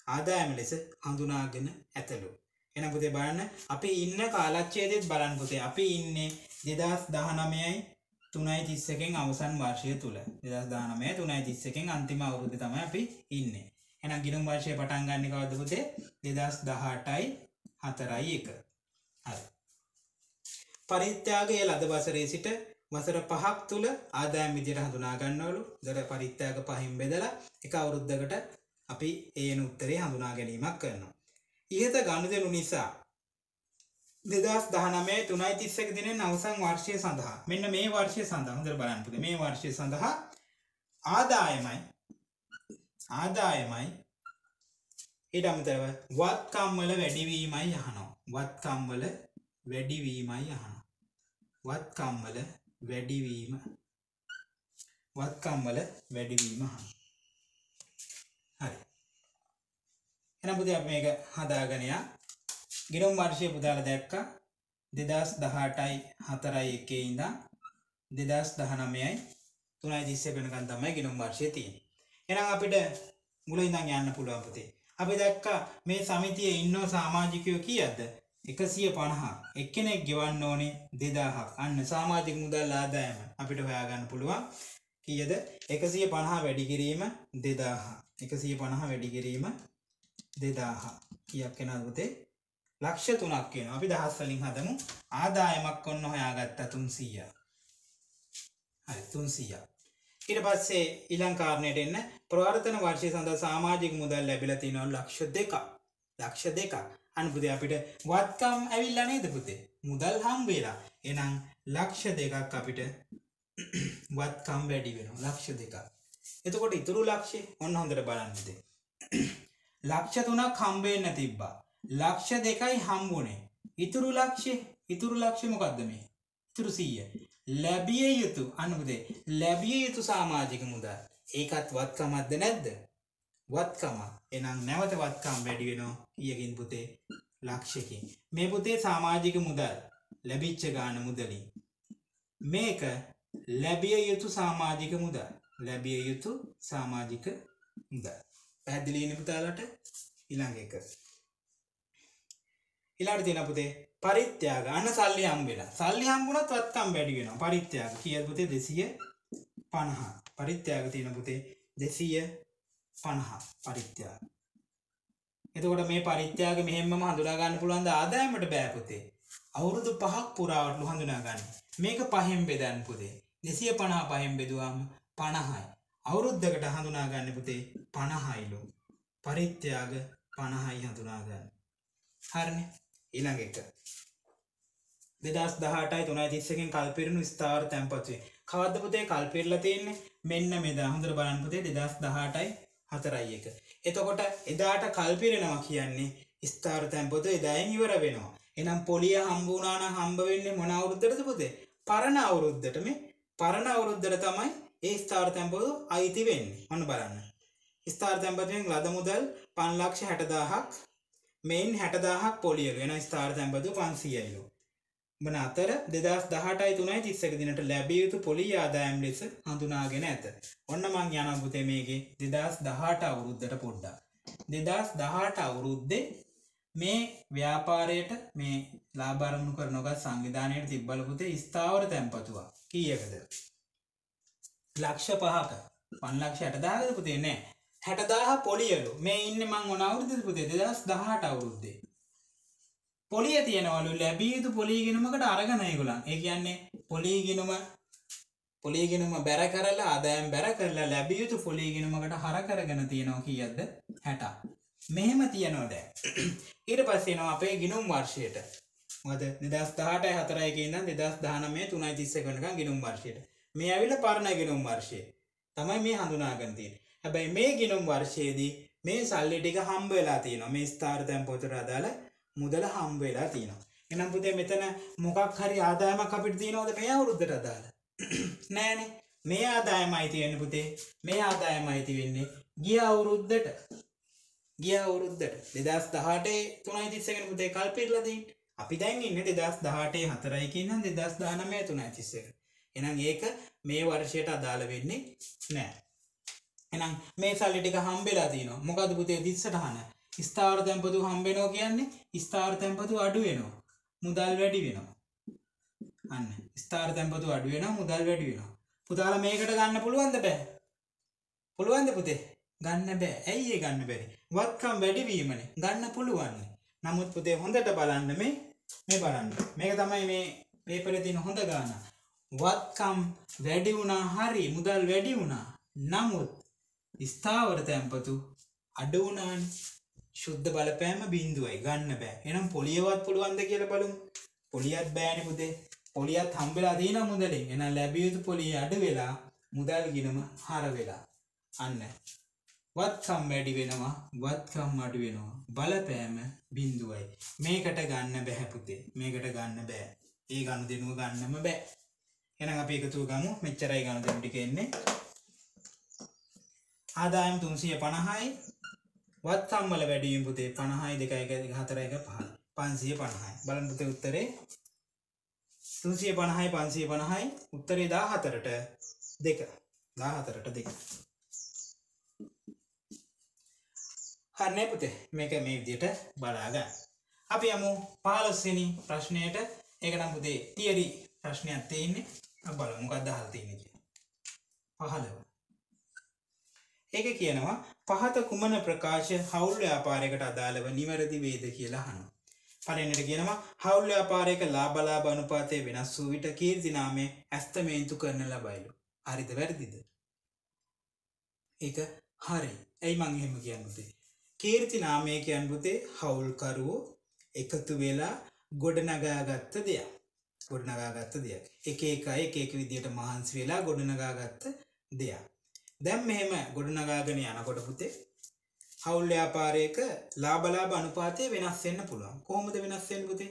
ආදායම ලෙස හඳුනාගෙන ඇතලු. එන පුතේ බලන්න අපි ඉන්න කාලච්ඡේදෙත් බලන්න පුතේ. අපි ඉන්නේ 2019යි 3.31කින් අවසන් වර්ෂය තුල. 2019 3.31කින් අන්තිම අවුරුද්ද තමයි අපි ඉන්නේ. එහෙනම් ගිණුම් වර්ෂය පටන් ගන්න කවද්ද පුතේ? 2018යි 4යි 1 හරි. පරිත්‍යාගයේ ලද වසරේ සිට වසර පහක් තුළ ආදායම් විදියට හඳුනා ගන්නවලු. දර පරිත්‍යාග පහින් බෙදලා එක අවුරුද්දකට අපි ඒන උත්තරේ හඳුනා ගැනීමක් කරනවා. ඉහත ගණුදෙනු නිසා දෙදස් දහනමේ තුනයි තිස්සක දින අවසං වර්ෂය සඳහා මෙන්න මේ වර්ෂය සඳහා හොඳට බලන්පුද මේ වර්ෂය සඳහා ආදායමයි ආදායමයි ඊට අමතරව වත්කම්වල වැඩිවීමයි යහනවා වත්කම්වල වැඩිවීමයි යහනවා වත්කම්වල වැඩිවීම වත්කම්වල වැඩිවීම හරි. එනපුති අප මේක හදාගනයා ගිරුම් වර්ෂය පුදාල දැක්ක. දෙදස් දහටයි හතරයි එකේ ඉඳා දෙදස් දහනමයයි තුනයි දිස්ස වෙනකන් තමයි ගිනුම් වර්ෂය තිය එනම් අපිට මුල ඉඳං යන්න පුළුවන් පුතේ. අපි දැක්ක මේ සමිතිය ඉන්නෝ සාමාජිකයෝ කියද්ද එකසිය පණහා එක්කෙනෙක් ගෙවන්න ඕනේ දෙදාහක්. අන්න සාමාජික මුදල් ආදායම අපිට හොයාගන්න පුළුවන්. කියද? එකසිය පණහා වැඩිකිරීම දෙදාහා. එකසිය පණහා වැඩිකිරීම දෙදාහ. කියක් කෙනගුතේ ලක්ෂ තුනක් කියන අපි දහස්වලින් හදමු. ආදායමක් ඔන්න හොයාගත්ත තුන්සීය. හරි තුන්සීය. ඉට පස්සේ ඉලංකාරණයට එන්න. ප්‍රවර්තන වර්ෂය සඳ සාමාජික මුදල් ලැබිලති නොල් ලක්ෂ දෙක ලක්ෂ දෙක අනුපුද අපිට වත්කම් ඇවිල්ල නේද පුතේ මුදල් හම් වෙලා එනම් ලක්ෂ දෙකක් අපිට වත්කම් වැඩි වෙන ලක්ෂ දෙක එතකොට ඉතුරු ලක්ෂේ ඔන්න හොඳට බලන්නදේ ලක්ෂ තුනක් හම්බෙන්න තිබ්බා. ලක්ෂ දෙකයි හම්බුනේ. ඉතුරු ලක්ෂය ඉතුරු ලක්ෂ මොකක්ද මේ? ඉතුරු 100. ලැබිය යුතු අනුදේ ලැබිය යුතු සමාජික මුදල්. ඒකත් වත්කමක්ද නැද්ද? වත්කම. එහෙනම් නැවත වත්කම් වැඩි වෙනවා. ඊයකින් පුතේ ලක්ෂයකින්. මේ පුතේ සමාජික මුදල් ලැබිච්ච ගාන මුදලින්. මේක ලැබිය යුතු සමාජික මුදල්. ලැබිය යුතු සමාජික මුදල්. පැහැදිලි නිපුතාලට ඊළඟ එක. ඊළඟට තියෙන පුතේ පරිත්‍යාග. අන්න සල්ලි හම්බෙලා. සල්ලි හම්බුණත් වත්කම් වැඩි වෙනවා. පරිත්‍යාග. කීයද පුතේ 250 පරිත්‍යාග තියෙන පුතේ 250 පරිත්‍යාග. එතකොට මේ පරිත්‍යාග මෙහෙම්ම හඳුනා ගන්න පුළුවන් ද ආදායමට බෑ පුතේ. අවුරුදු 5ක් පුරාවටලු හඳුනා ගන්න. මේක පහෙන් බෙදන්න පුතේ. 250 පහෙන් බෙදුවාම 50යි. අවුරුද්දකට හඳුනා ගන්න පුතේ 50යිලු. පරිත්‍යාග 50යි හඳුනා ගන්න. හරිනේ. ඊළඟ එක. 2018යි 3යි 31කින් කල්පිරුණු ස්ථාවර තැන්පතුවේ. කවද්ද පුතේ කල්පිරලා තියෙන්නේ? මෙන්න මෙදා හොඳට බලන්න පුතේ 2018යි 4යි එක. එතකොට එදාට කල්පිරෙනවා කියන්නේ ස්ථාවර තැන්පතුව එදායෙන් ඉවර වෙනවා. එහෙනම් පොලිය හම්බ වුණා නම් හම්බ වෙන්නේ මොන අවුරුද්දටද පුතේ? පරණ අවුරුද්දට මේ පරණ අවුරුද්දට තමයි ඒ ස්ථාවර තැන්පතුව අයිති වෙන්නේ. ඔන්න බලන්න. ස්ථාවර තැන්පතුවෙන් ලද මුදල් 560000ක් මෙයින් 60000ක් පොලියලු. එන ස්ථාවර තැන්පතුව 500යිලු. වන අතර දෙදස් දහටයි තුනයි තිස්සක දිනට ලැබිය යුතු පොලි ආදායම් ලෙස හඳුනාගෙන ඇත. ඔන්න මං යනබුතේ මේගේ දෙදස් දහට අවුරුද්ධට පොඩ්ඩා. දෙදස් දහට අවුරුද්දේ මේ ව්‍යාපාරයට මේ ලාබරමුණු කරනොගත් සංවිධානයට තිබ්බලපුතේ ස්ථාවර තැන්පතුවා කීයකද. ලක්ෂ පහක. පන්ලක්ෂ අටදාගද පුතේ? නෑ. හැටදාහ පොලියලු. මේ ඉන්න මං ඔනවුරුදු පුතේ? දෙදස් දහට අවුරුද්දේ. පොලිය තියෙනවලු ලැබියයුතු පොලිගෙනුමකට අරගනයකුලන් ඒ කියන්නේ පොලිගෙනුම පොලිගෙනුම බැර කරලා ආදායම් බැර කරලා ලැබියයුතු පොලිගෙනුමකට හර කරගෙන තියෙනවා කියද්ද හැට මෙහෙම තියනෝද ඊට පස්සේනවා අපේ ගිනුම් වර්ෂයට. මද නිදස් දාට හතරයකින්න දෙදස් දානමේ තුනයි තිස්ස කනක ගිනුම් වර්ෂයට. මේ ඇවිල පරණ ගිනුම් වර්ෂය. තමයි මේ හඳුනාගන්තිය හැබැයි මේ ගිනුම් වර්ෂයේදී මේ සල්ලි ටික හම්බ වෙලා තියෙනවා. මේ ස්ථාර තැන් පොතර අදාලා මුදල හම්බ වෙලා තියෙනවා. එනම් පුතේ මෙතන මොකක් හරි ආදායමක් අපිට තියෙනවද මේ අවුරුද්දට අදාළ? නෑනේ. මේ ආදායමයි තියෙන්නේ පුතේ. මේ ආදායමයි තියෙන්නේ ගිය අවුරුද්දට. ගිය අවුරුද්දට 2018 3යි 31 වෙනි පුතේ කල්පිරලා දෙන්නේ. අපි දැන් ඉන්නේ 2018 4යි කියනනම් 2019 3යි 31. එහෙනම් ඒක මේ වර්ෂයට අදාළ වෙන්නේ නෑ. එහෙනම් මේ සල්ලි ටික හම්බෙලා තියෙනවා. මොකද පුතේ 30ට ස්ථාවර තැන්පතු හම්බෙනෝ කියන්නේ ස්ථාර තැන්පතු අඩු වෙනවා. මුදල් වැඩි වෙනවා. අන්න. ස්ථාර තැන්පතු අඩු වෙන මුදල් වැඩි වෙනවා. පුතාල මේකට ගන්න පුළුවන්ද බෑ? පුළුවන්ද පුතේ? ගන්න බෑ. ඇයි ඒ ගන්න බැරි? වත්කම් වැඩිවීමන ගන්න පුළුවන්න. නමුත් පුතේ හොඳට බලන්න මේ මේ බලන්න. මේක තමයි මේ පේපර තින හොඳ ගාන. වත්කම් වැඩි වුණා හරි මුදල් වැඩි වුණා. නමුත් ස්ථාවර තැන්පතු අඩුවනාන් ශුද්ධ බලපෑම බින්දුවයි ගන්න බෑ. එනම් පොලියවත් පුළුවන්ද කියල බලමු. පොලියත් බෑනි පුදේ පොලියත් හම්බෙලා දීන මුදලින්. එන ලැබියයුතු පොලිය අඩ වෙලා මුදල් ගිනම හර වෙලා. අන්න. වත්කම් වැඩි වෙනවා. වත්කම් අඩු වෙනවා. බලපෑම බින්දුවයි මේකට ගන්න බැහැපුතේ මේකට ගන්න බෑ. ඒ ගණු දෙනුව ගන්නම බෑ. එන අප එකතු ගමු. මෙච්චරයි ගණු දෙටික එන්නේ. ආදායම් තුන්සිය පණහයි වත්කම්මල වැඩියම් පුතේ පණහයි දෙකයි හතර එක පහ පන්සිය පණහයි. බලන් පුතේ උත්තරේ. තුන්සිය පණහයි පන්සිය පණහයි. උත්තරේ දා හතරට දෙක. දා හතරට දෙක. හරණය පුතේ. මේක මේ විදියට බලාගන්න. අපි යමු පාලොස්සනි ප්‍රශ්නයට. ඒකනම් පුතේ තියරි ප්‍රශ්නයක් තියෙන්නේ. බලමු මොකක්ද අහලා තියෙන්නේ කියලා. පහළව. ඒක කියනවා පහත කුමන ප්‍රකාශ හවුල් ව්‍යාපාරයකට අදාළව නිවැරදි වේද කියලා අහනවා. පළවෙනිට කියනවා හවුල් ව්‍යාපාරයක ලාභලාභ අනුපාතය වෙනස් වූ විට කීර්ති නාමය ඇස්තමේන්තු කරන ලබයිලු. හරිද වැරදිද? ඒක හරි. ඇයි මං එහෙම කියන්නේ? කීර්ති නාමය කියන්නේ පුතේ හවුල්කරුවෝ එකතු වෙලා ගොඩනගාගත්ත දෙයක්. ගොඩනගාගත්ත දෙයක්. එක එක එක එක විදියට මහන්සි වෙලා ගොඩනගාගත්ත දෙයක්. දැම් මෙහෙම ගොඩනගාගෙන යනකොට පුතේ හවුල් ව්‍යාපාරයක ලාබලාබ අනුපාතය වෙනස් වෙන්න පුළුවන්. කොහොමද වෙනස් වෙන්නේ පුතේ?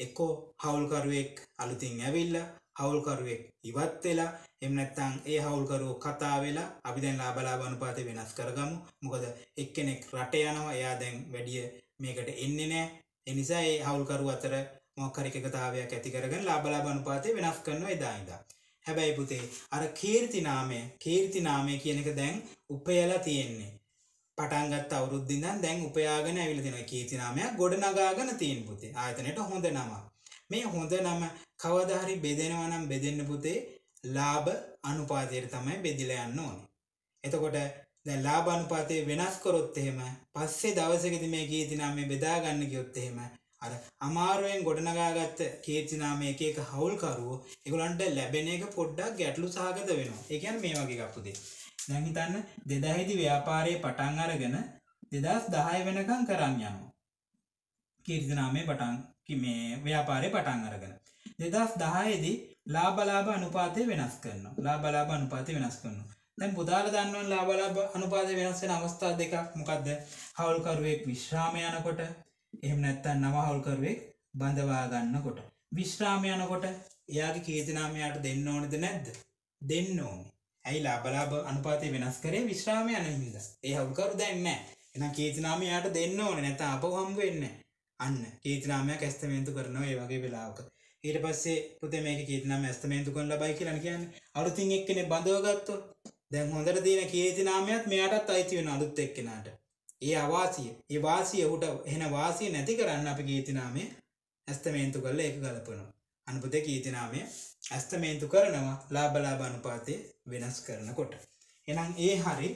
එක්කෝ හවුල්කරුවෙක් අලුතින් ඇවිල්ලා හවුල්කරුවෙක් ඉවත් වෙලා එහෙම නැත්නම් ඒ හවුල්කරුවෝ කතා වෙලා අපි දැන් ලාබලාබ අනුපාතය වෙනස් කරගමු. මොකද එක්කෙනෙක් රට යනවා එයා දැන් වැඩිය මේකට එන්නේ නැහැ. ඒ නිසා ඒ හවුල්කරුව අතර මොකක් හරි එකතාවයක් ඇති කරගෙන ලාබලාබ අනුපාතය වෙනස් කරනවා එදා ඉඳලා හැබැයි පුතේ අර කීර්තිනාමය කීර්තිනාමය කියන එක දැන් උපයලා තියෙන්නේ. පටන්ගත් අවුරුද්දින්දන් දැන් උපයාගෙන ඇවිල දෙෙන කීතිනාමයක් ගොඩ නගාගෙන තියෙන් පුතේ ආයතනයට හොඳ නම. මේ හොඳ නම කවදහරි බෙදෙනවනම් බෙදෙන්න පුතේ ලාභ අනුපාතයට තමයි බෙදිල යන්න ඕන. එතකොට දැන් ලාභ අනුපාතය වෙනස් කරොත් එහෙම පස්සේ දවසකදී මේ කීර්ති නාමය බෙදා ගන්න ගියොත් එහෙම අර අමාරුවෙන් ගොඩනගාගත්ත කීර්ති නාමය එක එක හවුල්කරුවෝ ඒගොල්ලන්ට ලැබෙන එක පොඩ්ඩක් ගැටලු සහගත වෙනවා. ඒ කියන්නේ මේ වගේ එකක් පුතේ. දැන් හිතන්න 2000 දී ව්‍යාපාරයේ පටන් අරගෙන 2010 වෙනකම් කරන් යනවා. කීර්ති නාමයේ පටන් මේ ව්‍යාපාරයේ පටන් අරගෙන. 2010 දී ලාභ ලාභ අනුපාතය වෙනස් කරනවා. ලාභ ලාභ අනුපාතය වෙනස් කරනවා. දැන් පුදාලා දන්නවනේ ලාභ ලාභ අනුපාතය වෙනස් වෙන අවස්ථා දෙකක් මොකද්ද? හවුල්කරුවෙක් විශ්‍රාම යනකොට එහෙම නැත්තම් නව හවුල්කරුවෙක් බඳවා ගන්නකොට. විශ්‍රාම යනකොට එයාගේ කීර්ති නාමයට දෙන්න ඕනේද නැද්ද? දෙන්න ඕනේ. ඇයි ලාභ ලාභ අනුපාතය වෙනස් කරේ විශ්‍රාම යන හින්දා. ඒ හවුල්කරු දැන් නැහැ. එහෙනම් කීර්ති නාමයට දෙන්න ඕනේ නැත්නම් අපව හම්බ වෙන්නේ අන්න කීර්ති නාමයක් ඇස්තමේන්තු කරනවා ඒ වගේ වෙලාවක. ඊට පස්සේ පුතේ මේක කීර්ති නාමය ඇස්තමේන්තු කරන ලබයි කියලා කියන්නේ අලුතින් එක්කෙනෙක් බඳව ගත්තොත් දැන් හොඳට තියෙන කීර්ති නාමයත් මෙයාටත් අයිති වෙන අලුත් එක්කෙනාට. ඒ අවාසිය. ඒ වාසිය උට එහෙන වාසිය නැති කරන්න අපි කීර්ති නාමය ඇස්තමේන්තු කරලා ඒක ගලපනවා. අන්න පුතේ කීර්ති නාමය ඇස්තමේන්තු කරනවා ලාභ ලාභ අනුපාතය වෙනස් කරනකොට. එහෙනම් ඒ හරි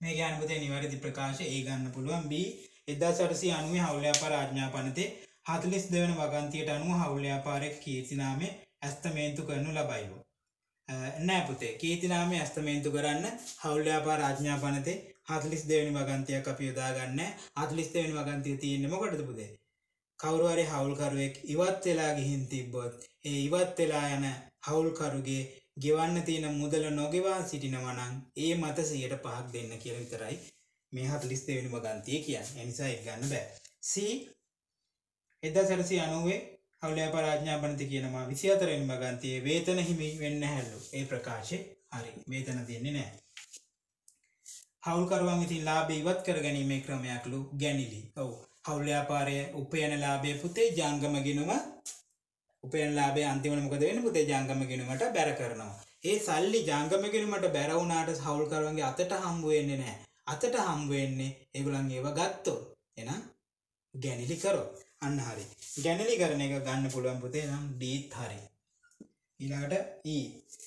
මේ ගැන පුතේ නිවැරදි ප්‍රකාශය ඒ ගන්න පුළුවන් B 1890 හවුල් ව්‍යාපාර ආඥා පනතේ 42 වෙනි වගන්තියට අනුව හවුල් ව්‍යාපාරයේ කීර්ති නාමය ඇස්තමේන්තු කරනු ලබයිවෝ. නෑ පුතේ කීර්ති නාමය ඇස්තමේන්තු කරන්න හවුල් ව්‍යාපාර ආඥා පනතේ 42 වෙනි වගන්තියක් අපි යොදා ගන්න 42 වෙනි වගන්තිය තියෙන්නේ මොකටද පුතේ? කවුරු හරි හවුල්කරුවෙක් ඉවත් වෙලා ගිහින් තිබ්බොත් ඒ ඉවත් වෙලා යන හවුල්කරුගේ ගෙවන්න තියෙන මුදල නොගෙවා සිටිනවා නම් ඒ මත 105ක් දෙන්න කියලා විතරයි මේ 42 වෙනි වගන්තිය කියන්නේ. ඒ නිසා ඒක ගන්න බෑ. C 1990 හවුලෑ පරාඥාපනති කියනවා 24 වෙනි වගන්තියේ වේතන හිමි වෙන්න හැලු. ඒ ප්‍රකාශය හරි. වේතන දෙන්නේ නැහැ. හවුල්කරුවන් ඉතින් ලාභය ඉවත් කර ගැනීමේ ක්‍රමයක්ලු ගැනිලි. ඔව්. හවුල් ව්‍යාපාරය උපයන ලාභය පුතේ ජංගම ගිණුම උපයන ලාභය අන්තිමට මොකද වෙන්නේ පුතේ ජංගම ගිණුමට බැර කරනවා. ඒ සල්ලි ජංගම ගිණුමට බැර වුණාට හවුල්කරුවන්ගේ අතට හම්බ වෙන්නේ නැහැ. අතට හම්බ වෙන්නේ ඒගොල්ලන් ඒව ගත්තොත්. එහෙනම් ගැනිලි කරොත් අන්න හරි. ගැනිලි කරන එක ගන්න පුළුවන් පුතේ නම් Dත් හරි. ඊළඟට E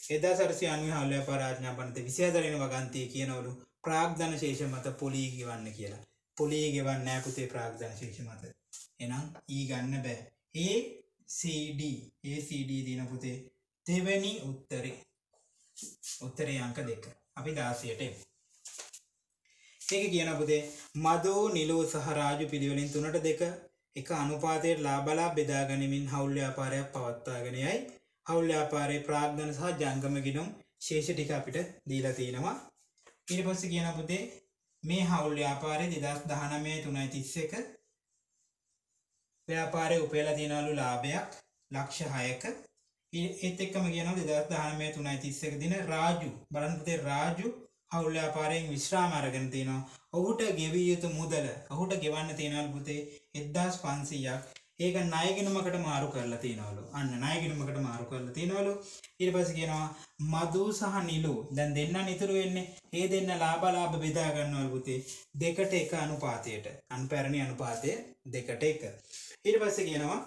1890 හවුල් ව්‍යාපාර ආඥා පනත 24 වෙනි වගන්තිය කියනවලු ප්‍රාග්ධන ශේෂ මත පොලී ගෙවන්න කියලා. පොලී ගෙවන්න නෑ පුතේ ප්‍රාග්ධන ශේෂ මත. එහෙනම් E ගන්න බෑ. A CD ACD දින පුතේ දෙවැනි උත්තරේ. උත්තරේ අංක දෙක. අපි 16ට එමු. ඒක කියන පුතේ මදෝ නිලෝ සහ රාජු පිළිවෙලින් තුනට දෙක එක අනුපාතයට ලාබලා බෙදා ගනිමින් හවුල් ව්‍යාපාරයක් පවත්වාගෙන යයි. හවුල් ව්‍යාපාරයේ ප්‍රාග්ධන සහ ජංගම ගිණුම් ශේෂ ටික අපිට දීලා තිනවා. ඊට පස්සේ කියන පුතේ මේ හවුල් ව්‍යාපාරයේ 2019 331 ව්‍යාපාරයේ උපයලා තියෙනවලු ලාභයක් ලක්ෂ 6ක ඒත් එක්කම කියනවා 2019 331 දින රාජු බලන්න පුතේ රාජු හවුල් ව්‍යාපාරයෙන් විශ්‍රාම අරගෙන තිනවා. ඔහුට ගෙවිය යුතු මුදල ඔහුට ගෙවන්න තියෙනවලු පුතේ 1500ක්. ඒක ණයගිණුමකට මාරු කරලා තියනවලු. අන්න ණයගිණුමකට මාරු කරලා තියනවලු. ඊට පස්සේ කියනවා මදු සහ නිලු. දැන් දෙන්න ඉතුරු වෙන්නේ. ඒ දෙන්න ලාභ ලාභ බෙදා ගන්නවලු පුතේ. දෙකට එක අනුපාතයට. අන්පැරණි අනුපාතය දෙකට එක. ඊට පස්සේ කියනවා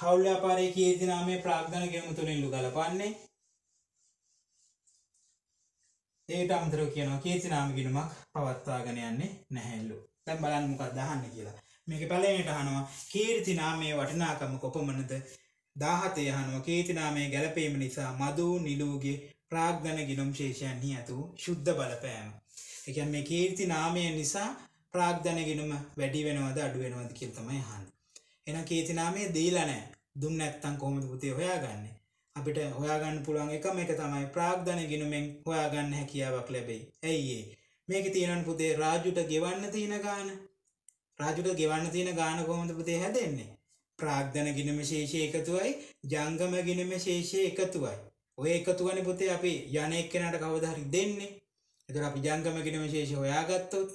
හවුල් ව්‍යාපාරයේ කීර්ති නාමයේ ප්‍රාග්ධන ගෙමුතු තුලින්ලු ගලපන්නේ ඒට අමතරව කියනවා කීර්ති නාම ගිණුමක් පවත්වාගෙන යන්නේ නැහැලු. දැන් බලන්න මොකක්ද අහන්නේ කියලා. මේක පළවෙනිට අහනවා කීර්ති නාමයේ වටිනාකම කොපමණද? 17 අහනවා කීර්ති නාමයේ ගැළපීම නිසා මදු නිලුගේ ප්‍රාග්ධන ගිණුම් ශේෂයන්හි ඇතු ශුද්ධ බලපෑම. ඒ කියන්නේ මේ කීර්ති නාමය නිසා ප්‍රාග්ධන ගිණුම වැඩි වෙනවද අඩු වෙනවද කියලා තමයි අහන්නේ. එහෙනම් කීර්ති නාමය දීලා නැහැ. දුන්න නැත්නම් කොහොමද පුතේ හොයාගන්නේ? අපිට හොයාගන්න පුළුවන් එකම එක තමයි ප්‍රාග්ධන ගිනුමෙන් හොයාගන්න හැකියාවක් ලැබෙයි. ඇයි ඒ? මේකේ තියෙනවනේ පුතේ රාජුට ගෙවන්න තියෙන ගාන. රාජුට ගෙවන්න තියෙන ගාන කොහොමද පුතේ හැදෙන්නේ? ප්‍රාග්ධන ගිනුම ශේෂය එකතුවයි ජංගම ගිනුම ශේෂය එකතුවයි. ඔය එකතුවනේ පුතේ අපි යන එක්කෙනාට කවදා හරි දෙන්නේ. එතකොට අපි ජංගම ගිනුම ශේෂය හොයාගත්තොත්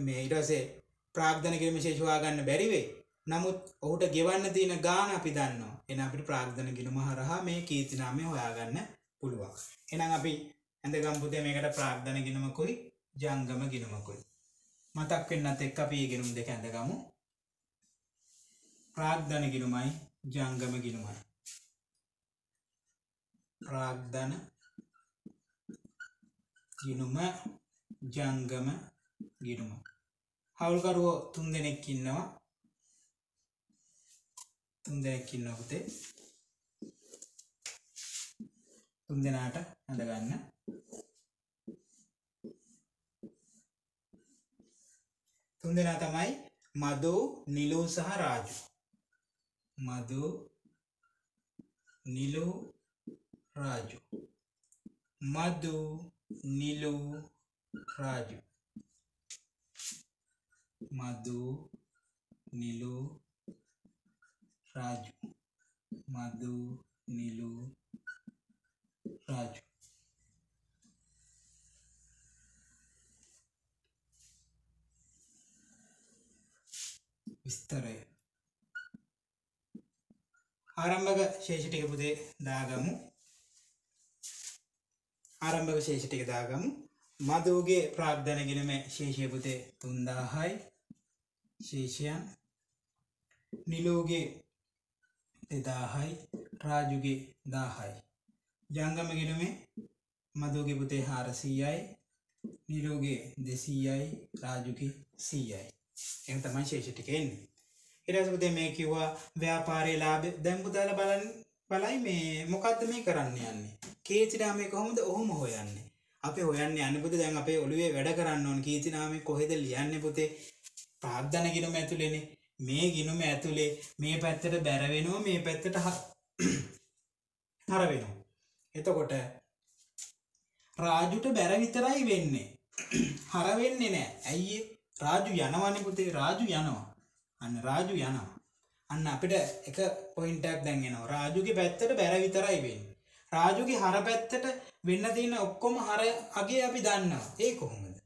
මේ ඊට පස්සේ ප්‍රාග්ධන ගිනුම ශේෂය හොයාගන්න බැරි වෙයි. නමුත් ඔහුට ගෙවන්න තියෙන ගාන අපි දන්නවා. එන අපිට ප්‍රාග්ධන ගිණුම හරහා මේ කීර්ති නාමය හොයාගන්න පුළුවන්. එහෙනම් අපි ඇඳගම් පුතේ මේකට ප්‍රාග්ධන ගිණුමකුයි ජංගම ගිණුමකුයි. මතක් වෙන්නත් එක්ක අපි මේ ගිණුම් දෙක ඇඳගමු. ප්‍රාග්ධන ගිණුමයි ජංගම ගිණුමයි. ප්‍රාග්ධන ගිනුම ජංගම ගිනුම හවුල්කරුවෝ තුන් දෙනෙක් ඉන්නවා තුන් දෙනෙක් ඉන්න පුතේ තුන් දෙනාට ඇඳගන්න තුන් දෙනා තමයි මදු නිලූ සහ රාජු. මදු නිලු රාජු. මදු නිලු රාජු. මදු නිලු රාජු. මදු නිලු රාජු විස්තරය. ආරම්භක ශේෂ ටික පුතේ දාගමු. ආරම්භක ශේෂ ටික දාගමු. මදූගේ ප්‍රාග්ධනගෙනම ශේෂය පුතේ තුන්දාහයි. ශේෂයන්. නිලෝගේ එදාහයි රාජුගේ දාහයි. ජංගමගෙනමේ මදෝගේ පුතේ හාරසීයයි. නිලෝගේ දෙසීයයි. රාජුගේ සීයයි. එම තමයි ශේෂටික එන්නේ. ඉරසපතේ මේ කිව්වා ව්‍යාපාරය ලාභ දැම්පුතාල බලන් බලයි මේ මොකක්ද මේ කරන්න යන්නේ? කේතිනාමේ කොහොමද ඔහොම හොයන්නේ? අප හොයන්න යන්න පුත දැන් අපේ ඔළුවේ වැඩ කරන්න ඕන. කීතිනාමේ කොහෙද ලියන්න පුතේ? ප්‍රාග්ධන ගිනුම ඇතුළෙන මේ ගිනුම ඇතුළේ මේ පැත්තට බැරවෙනවා මේ පැත්තට හර වෙනවා. එතකොට රාජුට බැර විතරයි වෙන්නේ. හර වෙන්නේ නෑ. ඇයි රාජු යනවනිපුතේ රාජු යනවා. අන්න රාජු යනවා. අන්න අපිට එක පොයින්ටක් දැන්ගෙනවා රාජුගේ පැත්තට බැර විතරයි වෙන්න. රාජුගේ හර පැත්තට වෙන්න තියෙන ඔක්කොම හර අගේ අපි දන්නවා. ඒ කොහොමද?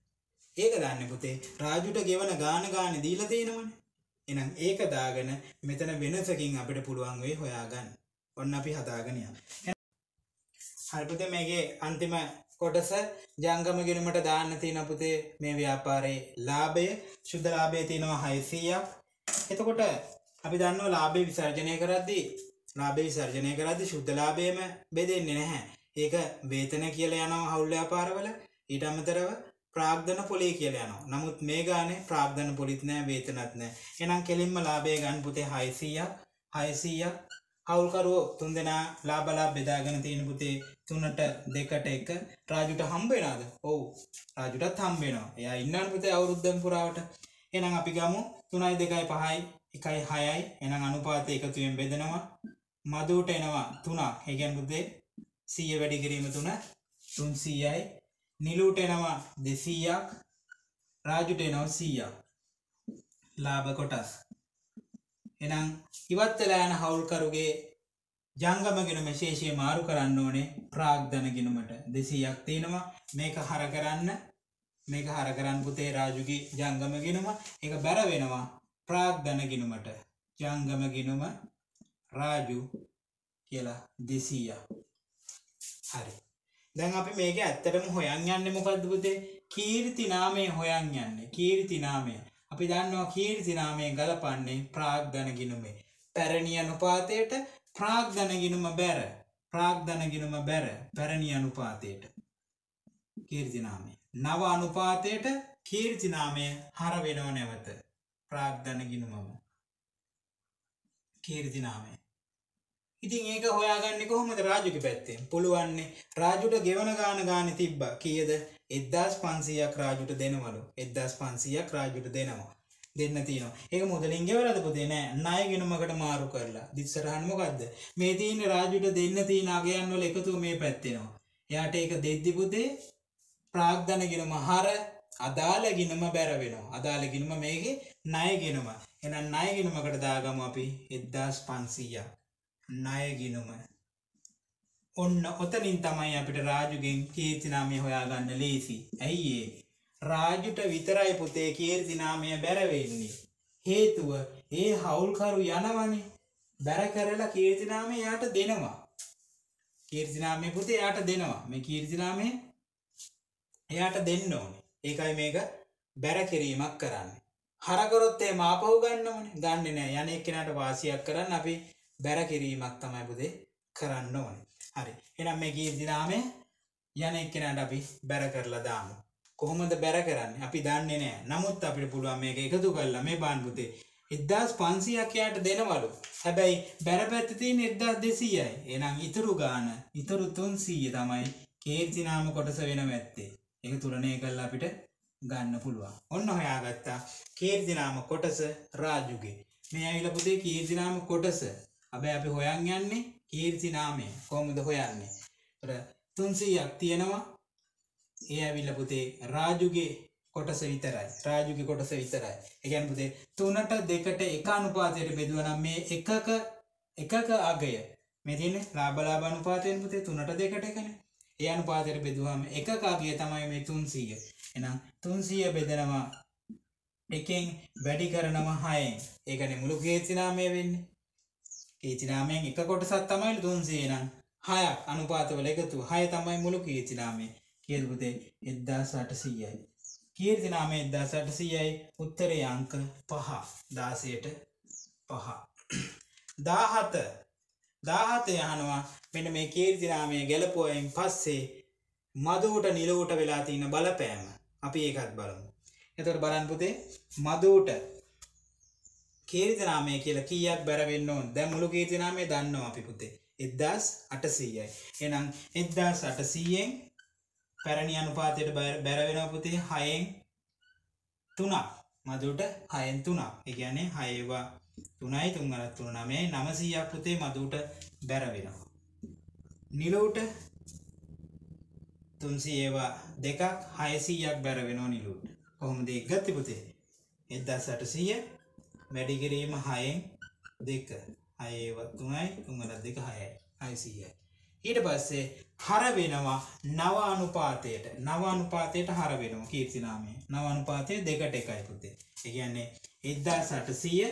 ඒක දන්න පුතේ. රාජුට ගෙවන ගාන ගාන දීල තියෙනවන. එනම් ඒක දාගෙන මෙතන වෙනසකින් අපිට පුළුවන් වේ හොයාගන්න. ඔන්න අපි හදාගනය හරිපුත මේගේ අන්තිම කොටස ජංගම ගෙනුමට දාන්න තියෙන පුතේ මේ ව්‍යාපාරයේ ලාභය. ශුද්ධ ලාභය තියෙනවා හයිසීයක්. එතකොට අපි දන්නවා ලාභය විසර්ජනය කරද්දී ලාභය විසර්ජනය කරද්දි ශුද්ධ ලාභයම බෙදෙන්නේ නැහැ. ඒක වේතන කියල යනවා හවුල්්‍යාපාරවල ඊට අමතරව ප්‍රාග්ධන පොලේ කියල යනවා. නමුත් මේ ගානේ ප්‍රාග්ධන පොලිත් නෑ වේතනත් නෑ. එනම් කෙලින්ම ලාබේ ගන් පුතේ හයිසීයක්. හයිසීයක් හවුල්කරුවෝ තුන් දෙනා ලාබලා බෙදාගෙන තියෙන පුතේ තුනට දෙකට එක. රාජුට හම්බෙනද ඔවු. රාජුටත් හම්බෙනවා එයා ඉන්නන් පුතේ අවුරුද්ධම් පුරාවට. එනම් අපි ගමු. තුනයි දෙකයි පහයි එකයි හයයි. එනම් අනුපාත එකතුවෙන් බෙදෙනවා. මදුවට එනවා තුනා ඒගැන් පුතේ සීය වැඩි කිරීම තුන තුන් සීයයි. නිලූට එනවා දෙසීයක්. රාජුට එනවා සීයක්. ලාභ කොටස්. එනම් ඉවත්තලා යන හවුල්කරුගේ ජංගමගෙන මෙශේෂය මාරු කරන්න ඕනේ. ප්‍රාග්ධන ගිනුමට දෙසීයක් තියෙනවා. මේක හර කරන්න. මේක හර කරන්න පුතේ රාජුගේ ජංගමගෙනුම. එක බැර වෙනවා ප්‍රාග්ධන ගිනුමට ජංගම ගිනුම රාජු කියලා දෙසීය හරි. දැන් අපි මේක ඇත්තටම හොයන් යන්න මොකක්ද පුතේ? කීර්තිනාමය හොයන් යන්න. කීර්තිනාමය අපි දන්නවා කීර්තිනාමය ගලපන්නේ ප්‍රාග්ධන ගිනුමේ පැරණි අනුපාතයට ප්‍රාග්ධන ගිනුම බැර. ප්‍රාග්ධන ගිනුම බැර. පැරණි අනුපාතයට. කීර්තිනාමය නව අනුපාතයට කීර්තිනාමය හර වෙනෝ නැවත. ප්‍රාග්ධන ගිනුමම කීර්තිනාමය ඉතින් ඒක හොයාගන්න කොහොමද රාජුක පැත්තෙන්? පුළුවන්නේ රාජුට ගෙවන ගාන ගාන තිබ්බ. කියද? එද්දාස් පන්සියක් රාජුට දෙනවලු. එද්දස් පන්සියක් රාජුට දෙනවා. දෙන්න තියනවා. ඒක මුදලින් ගෙවලද පුතේ? නෑ. ණයගෙනුමකට මාරු කරලා. දිස්සරහන් මොකද්ද? මේ තියෙන රාජුට දෙන්න තියෙන අගයන් වල එකතු මේ පැත්තෙනවා. එයාට ඒක දෙද්දි පුතේ ප්‍රාග්ධනගෙනම හර අදාළගිනම බැර වෙනවා. අදාළගිනම මේකේ ණයගෙනුම එහෙනම් ණයගෙනුමකට දාගමු අපි. 1500ක් ණයගෙනුම ඔන්න ඔතනින් තමයි අපිට රාජුගෙන් කීර්තිනාමය හොයාගන්න ලේසි. ඇයි ඒ? රාජුට විතරයි පුතේ කීර්තිනාමය බැරවෙන්නේ. හේතුව ඒ හවුල්කරු යනවනේ. බැර කරලා කීර්තිනාමය යාට දෙනවා. කීර්තිනාමය පුතේ යාට දෙනවා. මේ කීර්තිනාමය එයාට දෙන්න ඕනේ. ඒකයි මේක බැර කිරීමක් කරන්නේ. හරකරොත් ඒ මාපහු ගන්න ඕනේ. ගන්නෙ නෑ. යන එක්කෙනාට වාසියක් කරන්න අපි බැර කිරීමක් තමයි පුතේ කරන්න ඕනේ. හරි. එහෙනම් මේ කීර්තිනාමය යන එක්කෙනට අපි බැර කරලා දාමු. කොහොමද බැර කරන්න? අපි දන්නේ නෑ නමුත් අපිට පුළුවන් මේක එකතු කරලා මේ බාන්පුතේ එදදාස් පන්සියක් යායට දෙනවලු. හැබැයි බැරපැත්තතින් එද්දා දෙසීයයි එනම් ඉතුරු ගාන ඉතුරු තුන්සීය තමයි කේර්තිනාම කොටස වෙන ඇත්තේ එක තුරණය කල්ලා අපිට ගන්න පුළුවන්. ඔන්න හොයාගත්තා කේර්තිනාම කොටස රාජුගේ. මේ ඇවිල පුතේ කීර්තිනාම කොටස. අබැ අපි හොයන් යන්නේ කීර්තිනාමය කොමුද හොයන්නේ? තුන්සීයක් තියෙනවා. ඒ ඇවිල්ල පුතේ රාජුගේ කොටස විතරයි. රාජුගේ කොටස විතරයි. එකන් පුතේ තුනට දෙකට එක අනුපාතයට බෙදුවනම් මේ එකක එකක අගය. මෙතින ලාබලා අනුපාතයෙන් පුතේ තුනට දෙකට එකන. ඒ අනුපාතයට බෙදුවම එක කාගේ තමයි මේ තුන්සීය. එනම් තුන්සීය බෙදෙනවා එකෙන් වැඩි කරනවා හයෙන්. ඒකන මුළු කේතිනාමය වෙන්නේ. ඒතිනාමයෙන් එක කොටසත් තමයි තුන්සේ නම් හයක් අනුපාතවල එකතු. හය තමයි මුළු කීතිනාමේ කියල්පුතේ එද්දා සට සීයයි කීර්තිනාමේ දසට සියයි උත්තරේ අංක පහ. දාසයට පහ. දාහත. දාහත යහනවා මෙට මේ කීර්තිනාමය ගැලපුුවයින් පස්සේ මදුවට නිලවට වෙලා තියන බලපෑම. අපි ඒකත් බලමු. එතොට බලන්පුතේ මදූට කේරිතනාමය කියලා කියක් බැරවෙන්න ඕන්? දැ මුළු කීතිනාමේ දන්නවා අපි පුතේ. එද්දස් අටසීයයි. එනම් එද්දස් අටසීයෙන් පැරණි අනුපාතයට බැරවෙන පුතේ හයෙන් තුනා මදුට හයෙන් තුනා එකන්නේ හයවා තුනයි තුන්ගලත් තුන නමේ නමසීයක් පුතේ මදුට බැරවෙනවා. නිලෝට තුන්සි ඒවා දෙකක් හයසීයක් බැරවෙනවා නිලුට. කොහොමද ගත්ති පුතේ? එදදා සටසීය වැඩිකිරීම හයෙන් දෙක. අයේවත් තුනයි තුන්ගලත් දෙක හයයි. අයිසීය ඊට පස්සේ හර වෙනවා නව අනුපාතයට නව අනුපාතයට හර වෙනවා කීර්තිනාමය නව අනුපාතය දෙකට එකයි පුතේ. එකන්නේ එද්දා සටසීය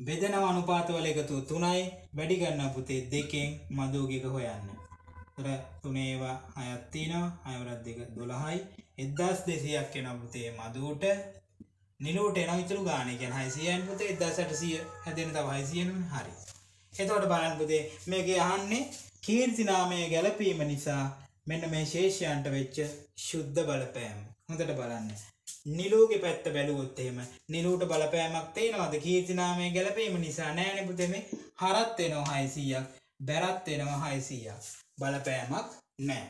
බෙදනව අනුපාතවල එකතු තුනයි. වැඩි ගන්න පුතේ දෙකෙන් මදූගික හොයන්න. තර තුනේවා අයත්තිනවා අයවරත් දෙක දොළහයි. එදදාස් දෙසියක් එන පුතේ මදූට නිලුට එන විතුරු ගානකෙන් හයිසියන් පුතේ එදදා සටසිය හැදෙන තව හයිසියන හරි එතවට බලන්පුදේ මේගේ අහන්නේ කීර්තිනාමය ගැලපීම නිසා මෙන්න මේ ශේෂයන්ට වෙච්ච ශුද්ධ බලපෑම් හොඳට බලන්න. නිලූගේ පැත්ත බැලුවොත්තේම නිලූට බලපෑමක් තේනවද කීර්තිනාමය ගැලපීම නිසා නෑනෙපුතෙම හරත්වෙනෝ හයිසීයක් බැරත්වෙනවා හයිසීයක් බලපෑමක් නෑ.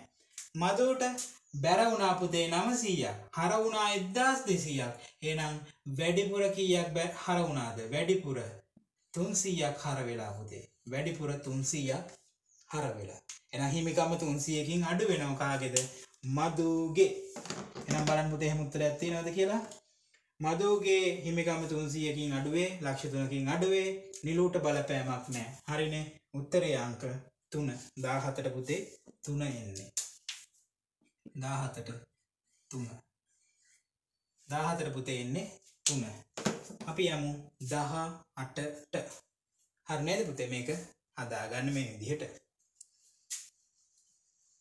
මදූට බැරවුනාපුතේ නමසීය හරවුණා එද්දාස් දෙසීයක්. එනම් වැඩිපුර කීයක් බැ හරවුණාද වැඩිපුර තුන්සීයක් හර වෙලා පුතේ වැඩිපුර තුන්සීයක් හර වෙලා. එන හිමිකම තුන්සියකින් අඩු වෙනව කාගෙද? මදුගේ. එනම් බලන් පුතේ මුත්තර ඇත්ති නද කියලා? මදූගේ හිමිකම තුන්සියකින් අඩුවේ ලක්ෂ තුනකින් අඩුවේ නිලූට බලපෑමක් නෑ. හරිනේ. උත්තරේ අංක තුන. දාහතට පුතේ තුන එන්නේ. දාහතට තුන. දාහතර පුතේ එන්නේ තුන. අපි යමු දහ අටට හරනේද පුතේ මේක? හදාගන්න මේ විදිහට.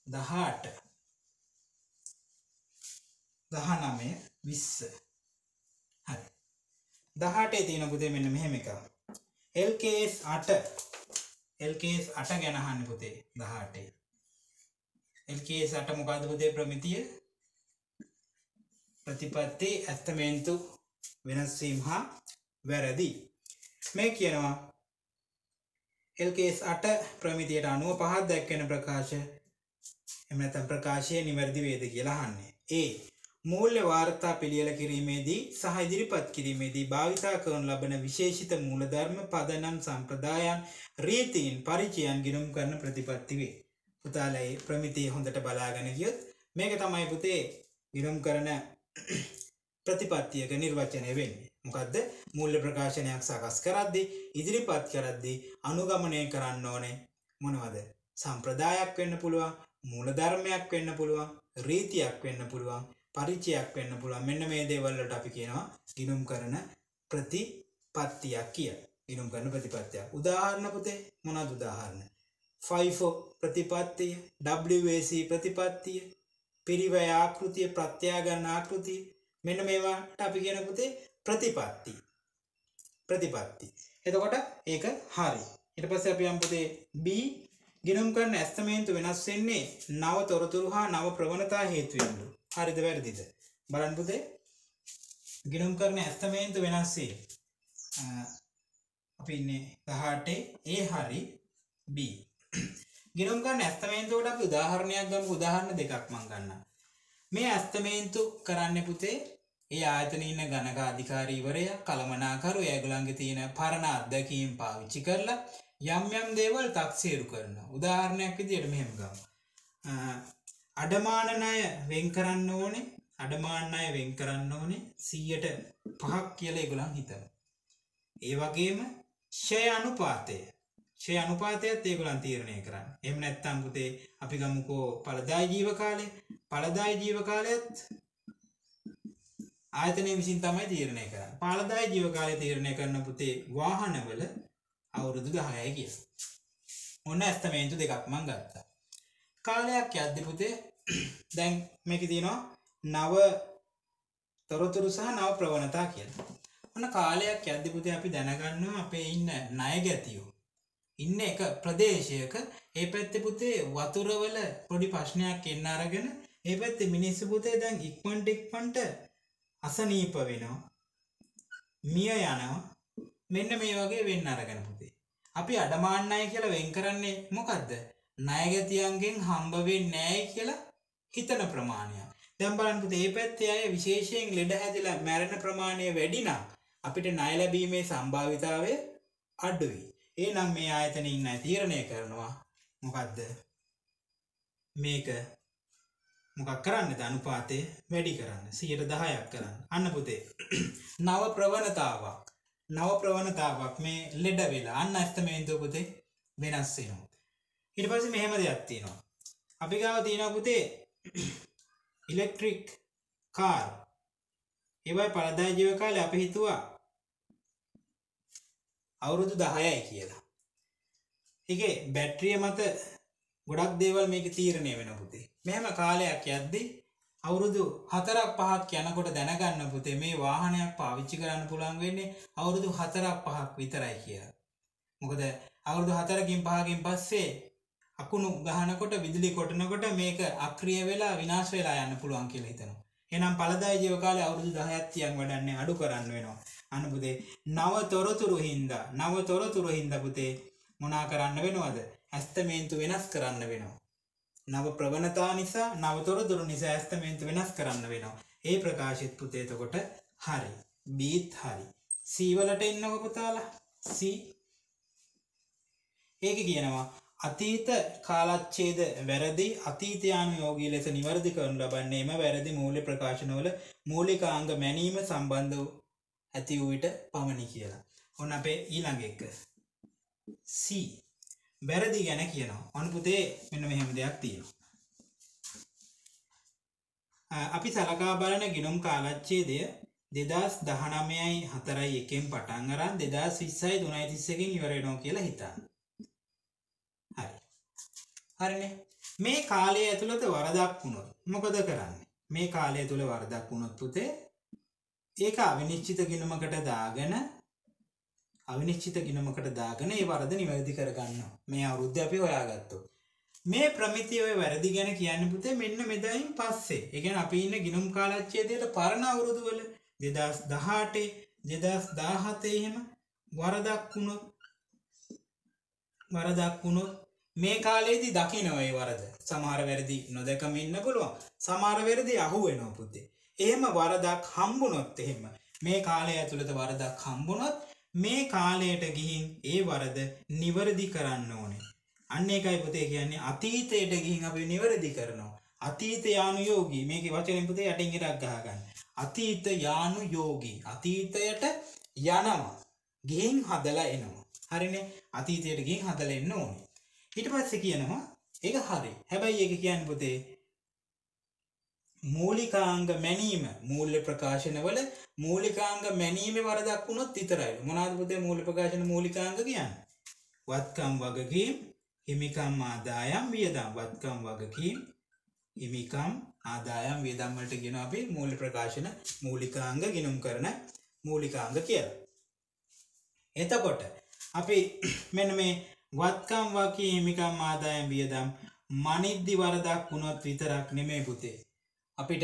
දහට දහනමය විස්ස. හරි. දහටේ තියෙන පුතේ මෙන්න මෙහෙම එක එල්කේස් අට. එල්කේස් අට ගැනහන්න පුතේ දහටේ එල්කේස් අට මොකාද පුතේ ප්‍රමිතිය ප්‍රතිපත්ති ඇත්තමේන්තු වෙනස්වීම් හා වැරදි මේ කියනවා එල්කේස් අට ප්‍රමිතියට අනුව පහත් දැක්වෙන ප්‍රකාශ එමනත ප්‍රකාශය නිවැරදි වේද කියලා හන්නේ ඒ මූල්‍ය වාර්තා පිළියල කිරීමේදී සහ ඉදිරිපත් කිරීමේදී භාවිතා කරන ලබන විශේෂිත මූලධර්ම පදනම් සම්ප්‍රදායන් රීතීන් පරිචයන් ගිනුම් කරන ප්‍රතිපත්තිවේ පුතාලයි ප්‍රමිතිය හොඳට බලාගෙන ගියොත් මේක තමයි පුතේ ගිනුම් කරන ප්‍රතිපත්තියක නිර්වචනය වෙන්නේ. මොකක්ද මුල්ල ප්‍රකාශනයක් සකස් කරද්දි ඉදිරිපත් කරද්දී අනුගමනය කරන්න ඕනේ මොනවද? සම්ප්‍රදායක් වෙන්න පුළුවන් මූලධර්මයක් වෙන්න පුළුවන් රීතියක් වෙන්න පුළුවන් පරිචයක් වෙන්න පුළුවන්. මෙන්න මේ දේවල්ලට අපි කියනවා ගිනුම් කරන ප්‍රතිපත්තියක් කිය ගිනුම් කරන ප්‍රතිපත්තියක්. උදාහරණ පුතේ මොනද උදාහරණ? ෆයිෆෝ ප්‍රතිපත්තිය WAC ප්‍රතිපත්තිය පිරිවය ආකෘතිය ප්‍රත්‍යාගන්න ආකෘතිය මෙන්න මේවාට අපි කියන පුතේ ප්‍රතිපත්ති ප්‍රතිපත්ති එතකොට ඒක හරි. ඊට පස්සේ අපි යම් පුතේ B ගිනුම් කරන ඇස්තමේන්තු වෙනස් වෙන්නේ නව තොරතුරු හා නව ප්‍රවණතා හේතුවෙන්ලු හරිද වැරදිද? බලන් පුතේ. ගිනුම් කරන ඇස්තමේන්තු වෙනස්සේ අපි ඉන්නේ දහටේ. ඒ හරි. B. ගිනුම් කරන ඇස්තමේන්තුවට අපි උදාහරණයක් ගමු. උදාහරණ දෙකක් මං ගන්න. මේ ඇස්තමේන්තු කරන්න පුතේ ඒ ආයතන ඉන්න ගණක අධිකාරීවරය කළමනාකරු ඒගොලන්ගේ තියෙන පරණ අත්දැකීම් පාවිච්චි කරලා යම් යම් දේවල් තක්සේරු කරන උදාහරණයක් විදියට මෙහෙම ගම. අඩමාන ණය වෙන් කරන්න ඕනේ. අඩමාන අය වෙන් කරන්න ඕනේ සීයට පහක් කියල ඒගොලන් හිතන ඒ වගේම ෂය අනුපාතය. ෂය අනුපාතයත් ඒගොලන් තීරණය කරන්න. එම නැත්තම් පුතේ අපි ගමුකෝ පලදායි ජීව කාලේ පලදායි ජීව කාලයත් ආයතනය විසින් තමයි තීරණය කරන්න. පාලදායි ජීවකාලය තීරණය කරන පුතේ වාහනවල අවුරුදු දහයයි කිය ඔන්න ඇස්තමේන්තු දෙකක් මං ගත්තා. කාලයක් යද්දි පුතේ දැන් මේක තියෙනවා නව තොරතුරු සහ නව ප්‍රවණතා කියලා. ඔන්න කාලයක් යද්දි පුතේ අපි දැනගන්නවා අපේ ඉන්න ණය ගැතියෝ. ඉන්න එක ප්‍රදේශයක ඒ පැත්තේ පුතේ වතුරවල පොඩි ප්‍රශ්නයක් එන්න අරගෙන ඒ පැත්තේ මිනිස්සු පුතේ දැන් ඉක්මනට ඉක්මනට අසනීප වෙනවා. මිය යනවා. මෙන්න මේ වගේ වෙන්න අරගෙන පුතේ. අපි අඩමාන්න අය කියලා වෙන් කරන්නේ මොකක්ද ණයගැතියන්ගෙන් හම්බ වෙන්නේ නැහැ කියලා හිතන ප්‍රමාණයක්. දැන් බලන්න පුතේ මේ පැත්තේ අය විශේෂයෙන් ලෙඩ හැදිලා මැරෙන ප්‍රමාණය වැඩි නම් අපිට ණය ලැබීමේ සම්භාවිතාවය අඩුයි. එහෙනම් මේ ආයතනයේ ඉන්න අය තීරණය කරනවා. මොකද්ද? මේක මොකක් කරන්න අනුපාතය වැඩි කරන්න. සියට දහයක් කරන්න. අන්න පුතේ. නව ප්‍රවණතාවක්. නව ප්‍රවණතාවක් මේ ලෙඩ වෙලා. අන්න ඇස්තමේන්තුව පුතේ වෙනස් වෙනවා. ඊට පස්සේ මෙහෙම දෙයක් තියෙනවා. අපි ගාව තියෙනවා පුතේ ඉලෙක්ට්‍රික් කාර් ඒවයි පළදායි ජීව කාලේ අපි හිතුවා අවුරුදු 10යි කියලා. ඒකේ බැටරිය මත ගොඩක් දේවල් මේක තීරණය වෙන පුතේ. මෙහෙම කාලයක් යද්දී අවුරුදු 4ක් 5ක් යනකොට දැනගන්න පුතේ මේ වාහනයක් පාවිච්චි කරන්න පුළුවන් වෙන්නේ අවුරුදු 4ක් 5ක් විතරයි කියලා. මොකද අවුරුදු 4කින් 5කින් පස්සේ අකුණු ගහනකොට විදුලි කොටනකොට මේක අක්‍රිය වෙලා විනාශ වෙලා යන්න පුළුවන් කියලා හිතනවා. එහෙනම් පළදායි ජීව කාලේ අවුරුදු 10ක් තියන් වඩන්නේ අඩු කරන්න වෙනවා. අන්න පුතේ නව තොරතුරු හින්දා නව තොරතුරු හින්දා පුතේ මොනා කරන්න වෙනවද? ඇස්තමේන්තු වෙනස් කරන්න වෙනවා. නව ප්‍රවණතා නිසා නව තොරතුරු නිසා ඇස්තමේන්තු වෙනස් කරන්න වෙනවා. ඒ ප්‍රකාශිත පුතේ එතකොට හරි. බීත් හරි. C වලට එන්නකො පුතාලා. C ඒක කියනවා අතීත කාලච්ඡේද වැරදි අතීතයානුයෝගී ලෙස නිවැරදි කරනු ලබන්නේ එම වැරදි මූල්‍ය ප්‍රකාශනවල මූලිකාංග මැනීම සම්බන්ධ වූ ඇති වූ විට පමණි කියලා. ඔන්න අපේ ඊළඟ එක. C වැරදි ගැන කියනවා. අනු පුතේ මෙන්න මෙහෙම දෙයක් තියෙනවා. අපි සලකා බලන ගිනුම් කාලච්ඡේදය දෙදස් දහනමයයි හතරයි එකෙන් පටන් අරන් දෙදස් විස්සයි දුනයි තිස්සකින් ඉවරෙනෝ කියලා හිතා. හරි. හරිනේ මේ කාලය ඇතුළත වරදක් වුණොත් මොකද කරන්නේ මේ කාලය තුළ වරදක් වුණොත් පුතේ ඒක අවිනිශ්චිත ගිනමකට දාගෙන අවිනිශ්චිත ගිනමකට දාගෙන ඒ වරද නිවැරදි කරගන්න මේ අවුරුද්ධ අපි හොයාගත්තු මේ ප්‍රමිතිය ඔය වැරදි ගැන කියන්න පුතේ මෙන්න මෙදයින් පස්සේ. එකන අපි ඉන්න ගිනුම් කාලච්චේදයට පරණ අවුරුදුවල දෙදස් දහටේ දෙදස් දාහතයහෙම වරදක් වුණොත් වරදක් වුණොත් මේ කාලේදී දකිනවයි වරද. සමහර වැරදි නොදකම ඉන්න පුළුවන්. සමහර වැරදි අහු වෙනවා පුතේ. එහෙම වරදක් හම්බුනොත් එහෙම මේ කාලය ඇතුළත වරදක් හම්බුනොත් මේ කාලයට ගිහින් ඒ වරද නිවැරදි කරන්න ඕනේ. අන්න එකයි පුතේ කියන්නේ අතීතයට ගිහින් අපි නිවැරදි කරනවා. අතීත යානු යෝගී මේකේ වචනෙන් පුතේ යටින් ඉරක් ගහගන්න. අතීත යානු යෝගී අතීතයට යනවා. ගිහින් හදලා එනවා. හරිනේ අතීතයට ගිහින් හදලා එන්න ඕනේ. ඊට පස්සේ කියනවා ඒක හරි. හැබැයි ඒක කියන්නේ පුතේ මූලිකාංග මැනීම මූල්‍ය ප්‍රකාශනවල මූලිකාංග මැනීමේ වරදක් වුණොත් විතරයි. මොනවාද පුතේ මූල්‍ය ප්‍රකාශන මූලිකාංග කියන්නේ? වත්කම් වගකීම්, හිමිකම් ආදායම් වියදම්. වත්කම් වගකීම්, හිමිකම් ආදායම් වියදම් වලට කියන අපි මූල්‍ය ප්‍රකාශන මූලිකාංග ගිණුම් කරන මූලිකාංග කියලා. එතකොට අපි මෙන්න මේ වත්කම් වකී හිමිකම් ආදායම් වියදම් මනිද්දි වරදක් වුණොත් විතරක් නෙමේ පුතේ. අපිට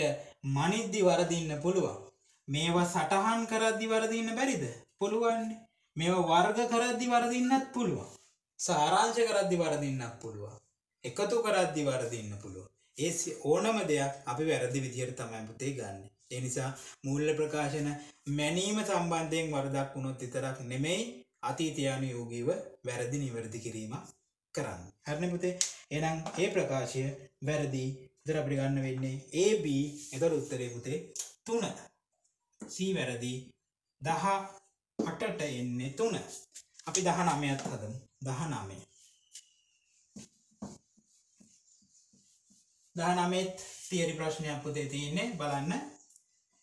මනිද්දි වරදින්න පුළුවන්. මේවා සටහන් කරද්දි වරදින්න බැරිද පුළුවන්නේ මේවා වර්ග කරද්දි වරදින්නත් පුළුවන්. සාරාංශ කරද්දි වරදින්නක් පුළුවන්. එකතු කරද්දි වරදින්න පුළුව. ඒ ඕනම දෙයක් අපි වැරදි විදිහයට තමයි පුතේ ගන්න. එනිසා මුල්ල ප්‍රකාශන මැනීම සම්බන්ධයෙන් වරදක් වුණොත් විතරක් නෙමෙයි අතීතයානු යෝගීව වැරදි නිවැරදි කිරීම කරන්න. හරණ පුතේ එනම් ඒ ප්‍රකාශය වැරදි දර අපි ගන්න වෙන්නේ AB එතොර උත්තරේ පුතේ තුන. සී වැරදි. දහ අටට එන්නේ තුන. අපි දහ නමයත් හදමු. දහ නාමේ දහනමෙත් තියරි ප්‍රශ්නයක් පුතේ තියන්නේ. බලන්න.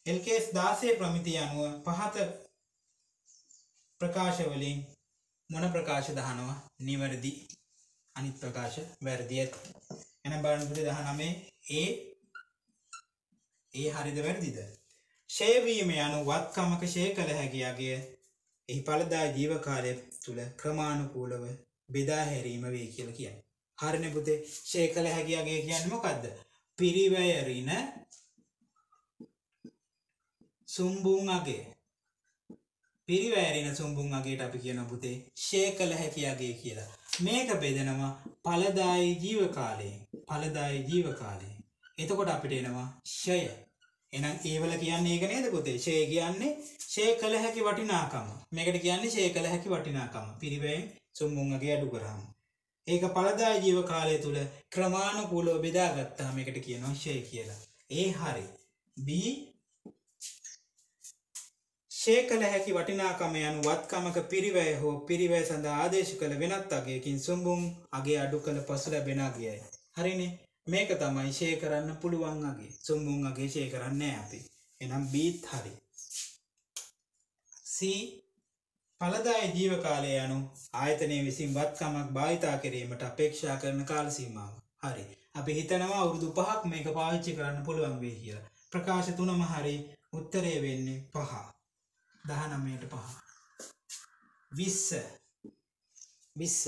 එල්කේස් දාසය ප්‍රමිති අනුව පහත ප්‍රකාශවලින් මොන ප්‍රකාශ දහනවා? නිවැරදි. අනිත් ප්‍රකාශ වැරදියත් එන බලන්පුට දහනමේ ඒ ඒ හරිද වැරදිද? ශේවීම යනු වත්කමක ශය කළ හැකියාගේ එහි පලදා ජීවකාලය තුළ ක්‍රමාණුකූලව බෙදා හැරීම වේ කියල කියන්න හරින පුතේ ශය කළ හැකියාගේ කියන්න මොකක්ද පිරිවැයරින සුම්බුන් අගේ පිරිවෑරෙන සුම්බුන් අගේට අපි කියන පුතේ ශය කළ හැකියාගේ කියලා. මේක බෙදනවා පලදායි ජීව කාලයෙන් පලදායි ජීව කාලය එතකොට අපිට එනවා ශය එනම් ඒවල කියන්නේ ඒක නේද පුතේ? ශය කියන්නේ ශය කළ හැකි වටිනාකම. මේකට කියන්නේ ශය කළ හැකි වටිනාකම. පිරිවැයෙන් සුම්බුන්ගේ අඩු කරාම. ඒක පලදා ජීව කාලය තුළ ක්‍රමාණුකූලෝ බෙදාගත්තා මේකට කියනවා ශය කියලා. ඒ හරි. B. ශේ කළ හැකි වටිනාකම යනු වත්කමක පිරිවැය හෝ පිරිවැය සඳහා ආදේශ කළ වෙනත් අගේකින් සුම්බුම් අගේ අඩු කළ පසු ලැබෙන ගියයි හරිනේ? මේක තමයි ශය කරන්න පුළුවන් අගේ. සුම්බුන් අගේ ශය කරන්නේ අපි. එනම් බීත් හරි. C. පලදායි ජීවකාලය යනු ආයතනය විසින් වත්කමක් භාවිතා කිරීමට අපේක්ෂා කරන කාලසීමාව හරි. අපි හිතනවා අවුරුදු පහක් මේක පාවිච්චි කරන්න පුළුවන් වේ කියලා. ප්‍රකාශ තුනම හරි උත්තරය වෙන්නේ පහ. දහනමයට පහ. විස්ස. විස්ස.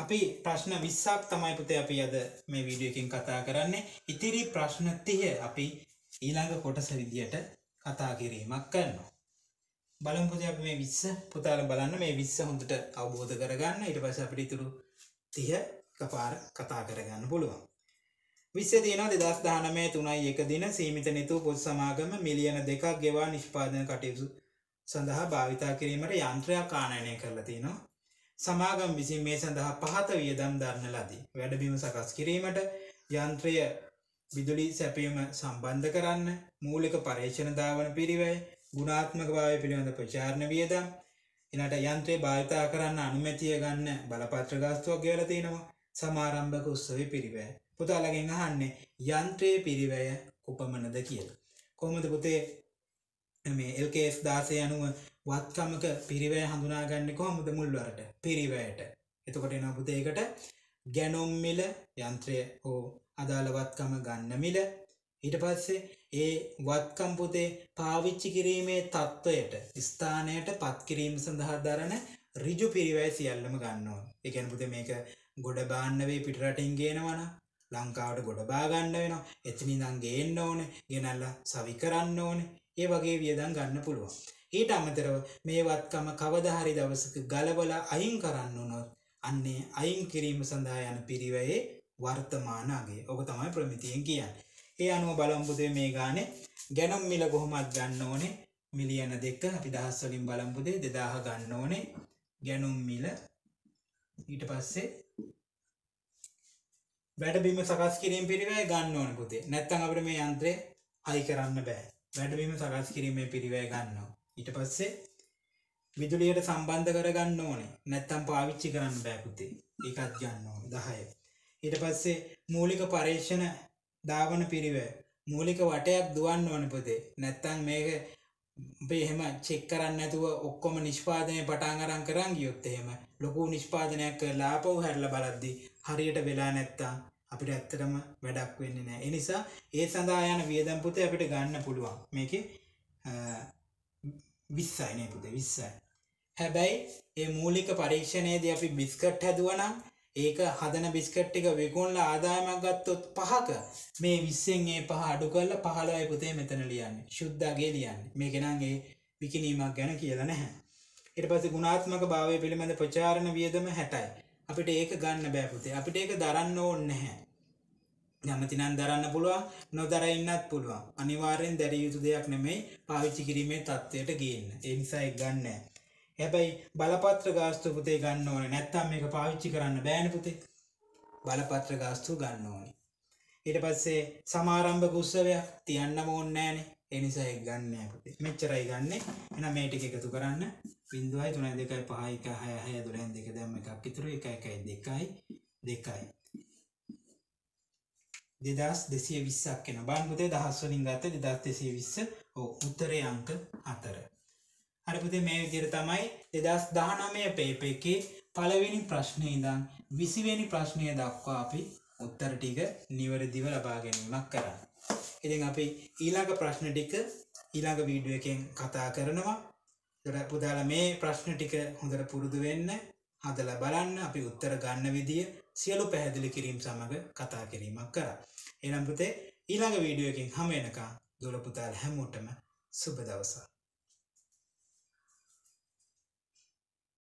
අපි ප්‍රශ්න විස්සක් තමයි පුතේ අපි අද මේ වීඩියකින් කතා කරන්නේ. ඉතිරි ප්‍රශ්න තිය අපි ඊළඟ කොටස විදියට කතා කිරීමක් කරනවා. බලම්පුද අප මේ විස්ස පුතාල බලන්න. මේ විස්ස හොඳට අවබෝධ කරගන්න. ඉට පස අපිට ඉතුරු තිය කපාර කතා කරගන්න පුළුවන්. විස්ස තියන දෙදස් දානමේ තුනයි එක දින සීමිත නිතු පොත් සමාගම මිලියන දෙකක් ගෙවා නිෂ්පාදන කටයුතු සඳහා භාවිතා කිරීමට යන්ත්‍රයක් ආනයනය කරලා තිනවා සමාගම් විසින් මේ සඳහා පහත වියදම් දරන්න ලදී. වැඩබීම සකස් කිරීමට යන්ත්‍රය විදුලි සැපීම සම්බන්ධ කරන්න මූලික පර්ේෂණ ධාවන පිරිවයි ගුණාත්මක භාවය පිළිබඳ ප්‍රචාරණ වියදම් එනට යන්ත්‍රය භාවිතා කරන්න අනුමැතිය ගන්න බලපත්‍ර ගස්තුවක් කියල තියෙනවා. සමාරම්භක උත්සවි පිරිවෑ පුතාලගෙන් අහන්නේ යන්ත්‍රයේ පිරිවැය කුපමනද කියල. කොමද පුතේ? මේ එල්කේස් දාසය අනුව වත්කමක පිරිවෑ හඳුනාගන්න කොහොමද මුල්වරට? පිරිවෑයට. එතකොට එන පුතේකට ගැනුම්මිල යන්ත්‍රය හෝ අදාළවත්කම ගන්න මිල. ඊට පස්සේ ඒ වත්කම්පුතේ පාවිච්චි කිරීමේ තත්ත්වයට ස්ථානයට පත්කිරීම සඳහා දරන රිජු පිරිවැයි සියල්ලම ගන්නවා එකැන පුත මේක ගොඩ බාන්නවේ පිටරටින් ගේනවන ලංකාවට ගොඩ බාගන්න වෙනවා. එතනි දං ගේන්න ඕන ගෙනල්ල සවි කරන්න ඕන. ඒ වගේ වියදන් ගන්න පුළුවන්. ඊට අමතරව මේ වත්කම කවදහරි දවසක ගලබල අයින් කරන්න වනොත් අන්නේ අයින් කිරීම සඳහා යන පිරිවයේ වර්තමානගේ ඔක තමයි ප්‍රමිතියෙන් කියන්න. ඒ අනුව බලම්පුදේ මේ ගානේ ගැනම් මිල කොහොමත් ගන්න ඕනේ? මිලියන දෙක අපි දහස්වලින් බලම්පුදේ දෙදාහ ගන්න ඕනේ. ගැනුම් මිල ඊට පස්සේ වැඩබීම සකස් කිරීම පිරිවෑ ගන්න ඕන පුතේ. නැත්තං අපට මේ යන්ත්‍රය හයි කරන්න බෑ. වැඩබීම සකස් කිරීමේ පිරිවෑ ගන්නවා. ඊට පස්සේ විදුලියට සම්බන්ධ කරගන්න ඕනේ. නැත්තම් පාවිච්චි කරන්න බෑපුතේ ඒකත් ගන්න ඕන. දහය. ඊට පස්සේ මූලික පර්ේෂණ ධාවන පිරිවෑ. මූලික වටයක් දුවන්න ඕන පුතේ. නැත්තං මේක එහෙම චෙක් කරන්න ඇතුව ඔක්කොම නිෂ්පාදනය පටන් අරන් කරන් ගියොත් එහෙම ලොකු නිෂ්පාදනයක් ලාපව් හැරල බලද්දි හරියට වෙලා නැත්තා අපිට ඇත්තටම වැඩක් වෙන්න නෑ. එනිසා ඒ සඳහා යන වියදම්පුතේ අපිට ගන්න පුළුවන්. මේක විස්සයිනේ පුත විස්සයි. හැබැයි ඒ මූලික පරීක්ෂණයේදී අපි බිස්කට් හැදුවනම් ඒක හදන බිස්කට් එක විකුණලා ආදායමක් ගත්තොත් පහක මේ විස්සෙන් ඒ පහ අඩු කරලා පහළොයි පුතේ මෙතන ලියන්නේ. ශුද්ධාගේ ලියන්නේ. මේක නම් ඒ විකිණීමක් ගැන කියලා නැහැ. ඊට පස්සේ ගුණාත්මක භාවය පිළිබඳ ප්‍රචාරණ වියදම 60යි අපිට ඒක ගන්න බෑ පුතේ. අපිට ඒක දරන්න ඕනේ නැහැ. යමතිනම් දරන්න පුළුවන් නොදර ඉන්නත් පුළුවන්. අනිවාර්යෙන් දැරිය යුතු දෙයක් නෙමෙයි පාවිච්චි කිරීමේ තත්ත්වයට ගේන්න ඒ නිසා එක් ගන්න හැබැයි බලපත්‍ර ගාස්තු පුතේ ගන්න ඕන. නැත්තම් මේක පාවිච්චි කරන්න බෑන පුතේ. බලපත්‍ර ගාස්තු ගන්න ඕනි. ඊට පස්සේ සමාරම්භ උත්සවයක් තියන්න ඕන්න නෑනේ. එනිසා එක් ගන්න පුතේ. මෙච්චරයි ගන්න. එන මේ ටික එකතු කරන්න. බින්දුවයි තුන දෙකයි පහයි එක හය හය දුරෙන් දෙක දැම්ම එකක් ඉතුරු. එක එකයි දෙකයි දෙකයි. දෙදස් දෙසිය විස්සක් එන බන්පුතේ දහස්වලින් ගත දෙදස් දෙසිය විස්ස උත්තරේ අංක අතර. හරිපුතේ මේ විදිර තමයි දෙදස් දානමය පේප එකේ පළවෙනි ප්‍රශ්නය ඉදං විසිවෙනි ප්‍රශ්නය දක්වා අපි උත්තර ටික නිවරදිව ලබා ගැනීමක් කරන්න. ඉතින් අපි ඊළඟ ප්‍රශ්න ටික ඊළඟ වීඩුව එකෙන් කතා කරනවා දොට පුදාල මේ ප්‍රශ්න ටික හොඳට පුරුදු වෙන්න හදල බලන්න අපි උත්තර ගන්න විදිිය සියලු පැහැදිලි කිරීම් සමඟ කතා කිරීමක් කර. එනම් පුතේ ඊළඟ වීඩියෝකින් හම එනකා දොලපුතාල් හැමෝටම සුබ දවසා.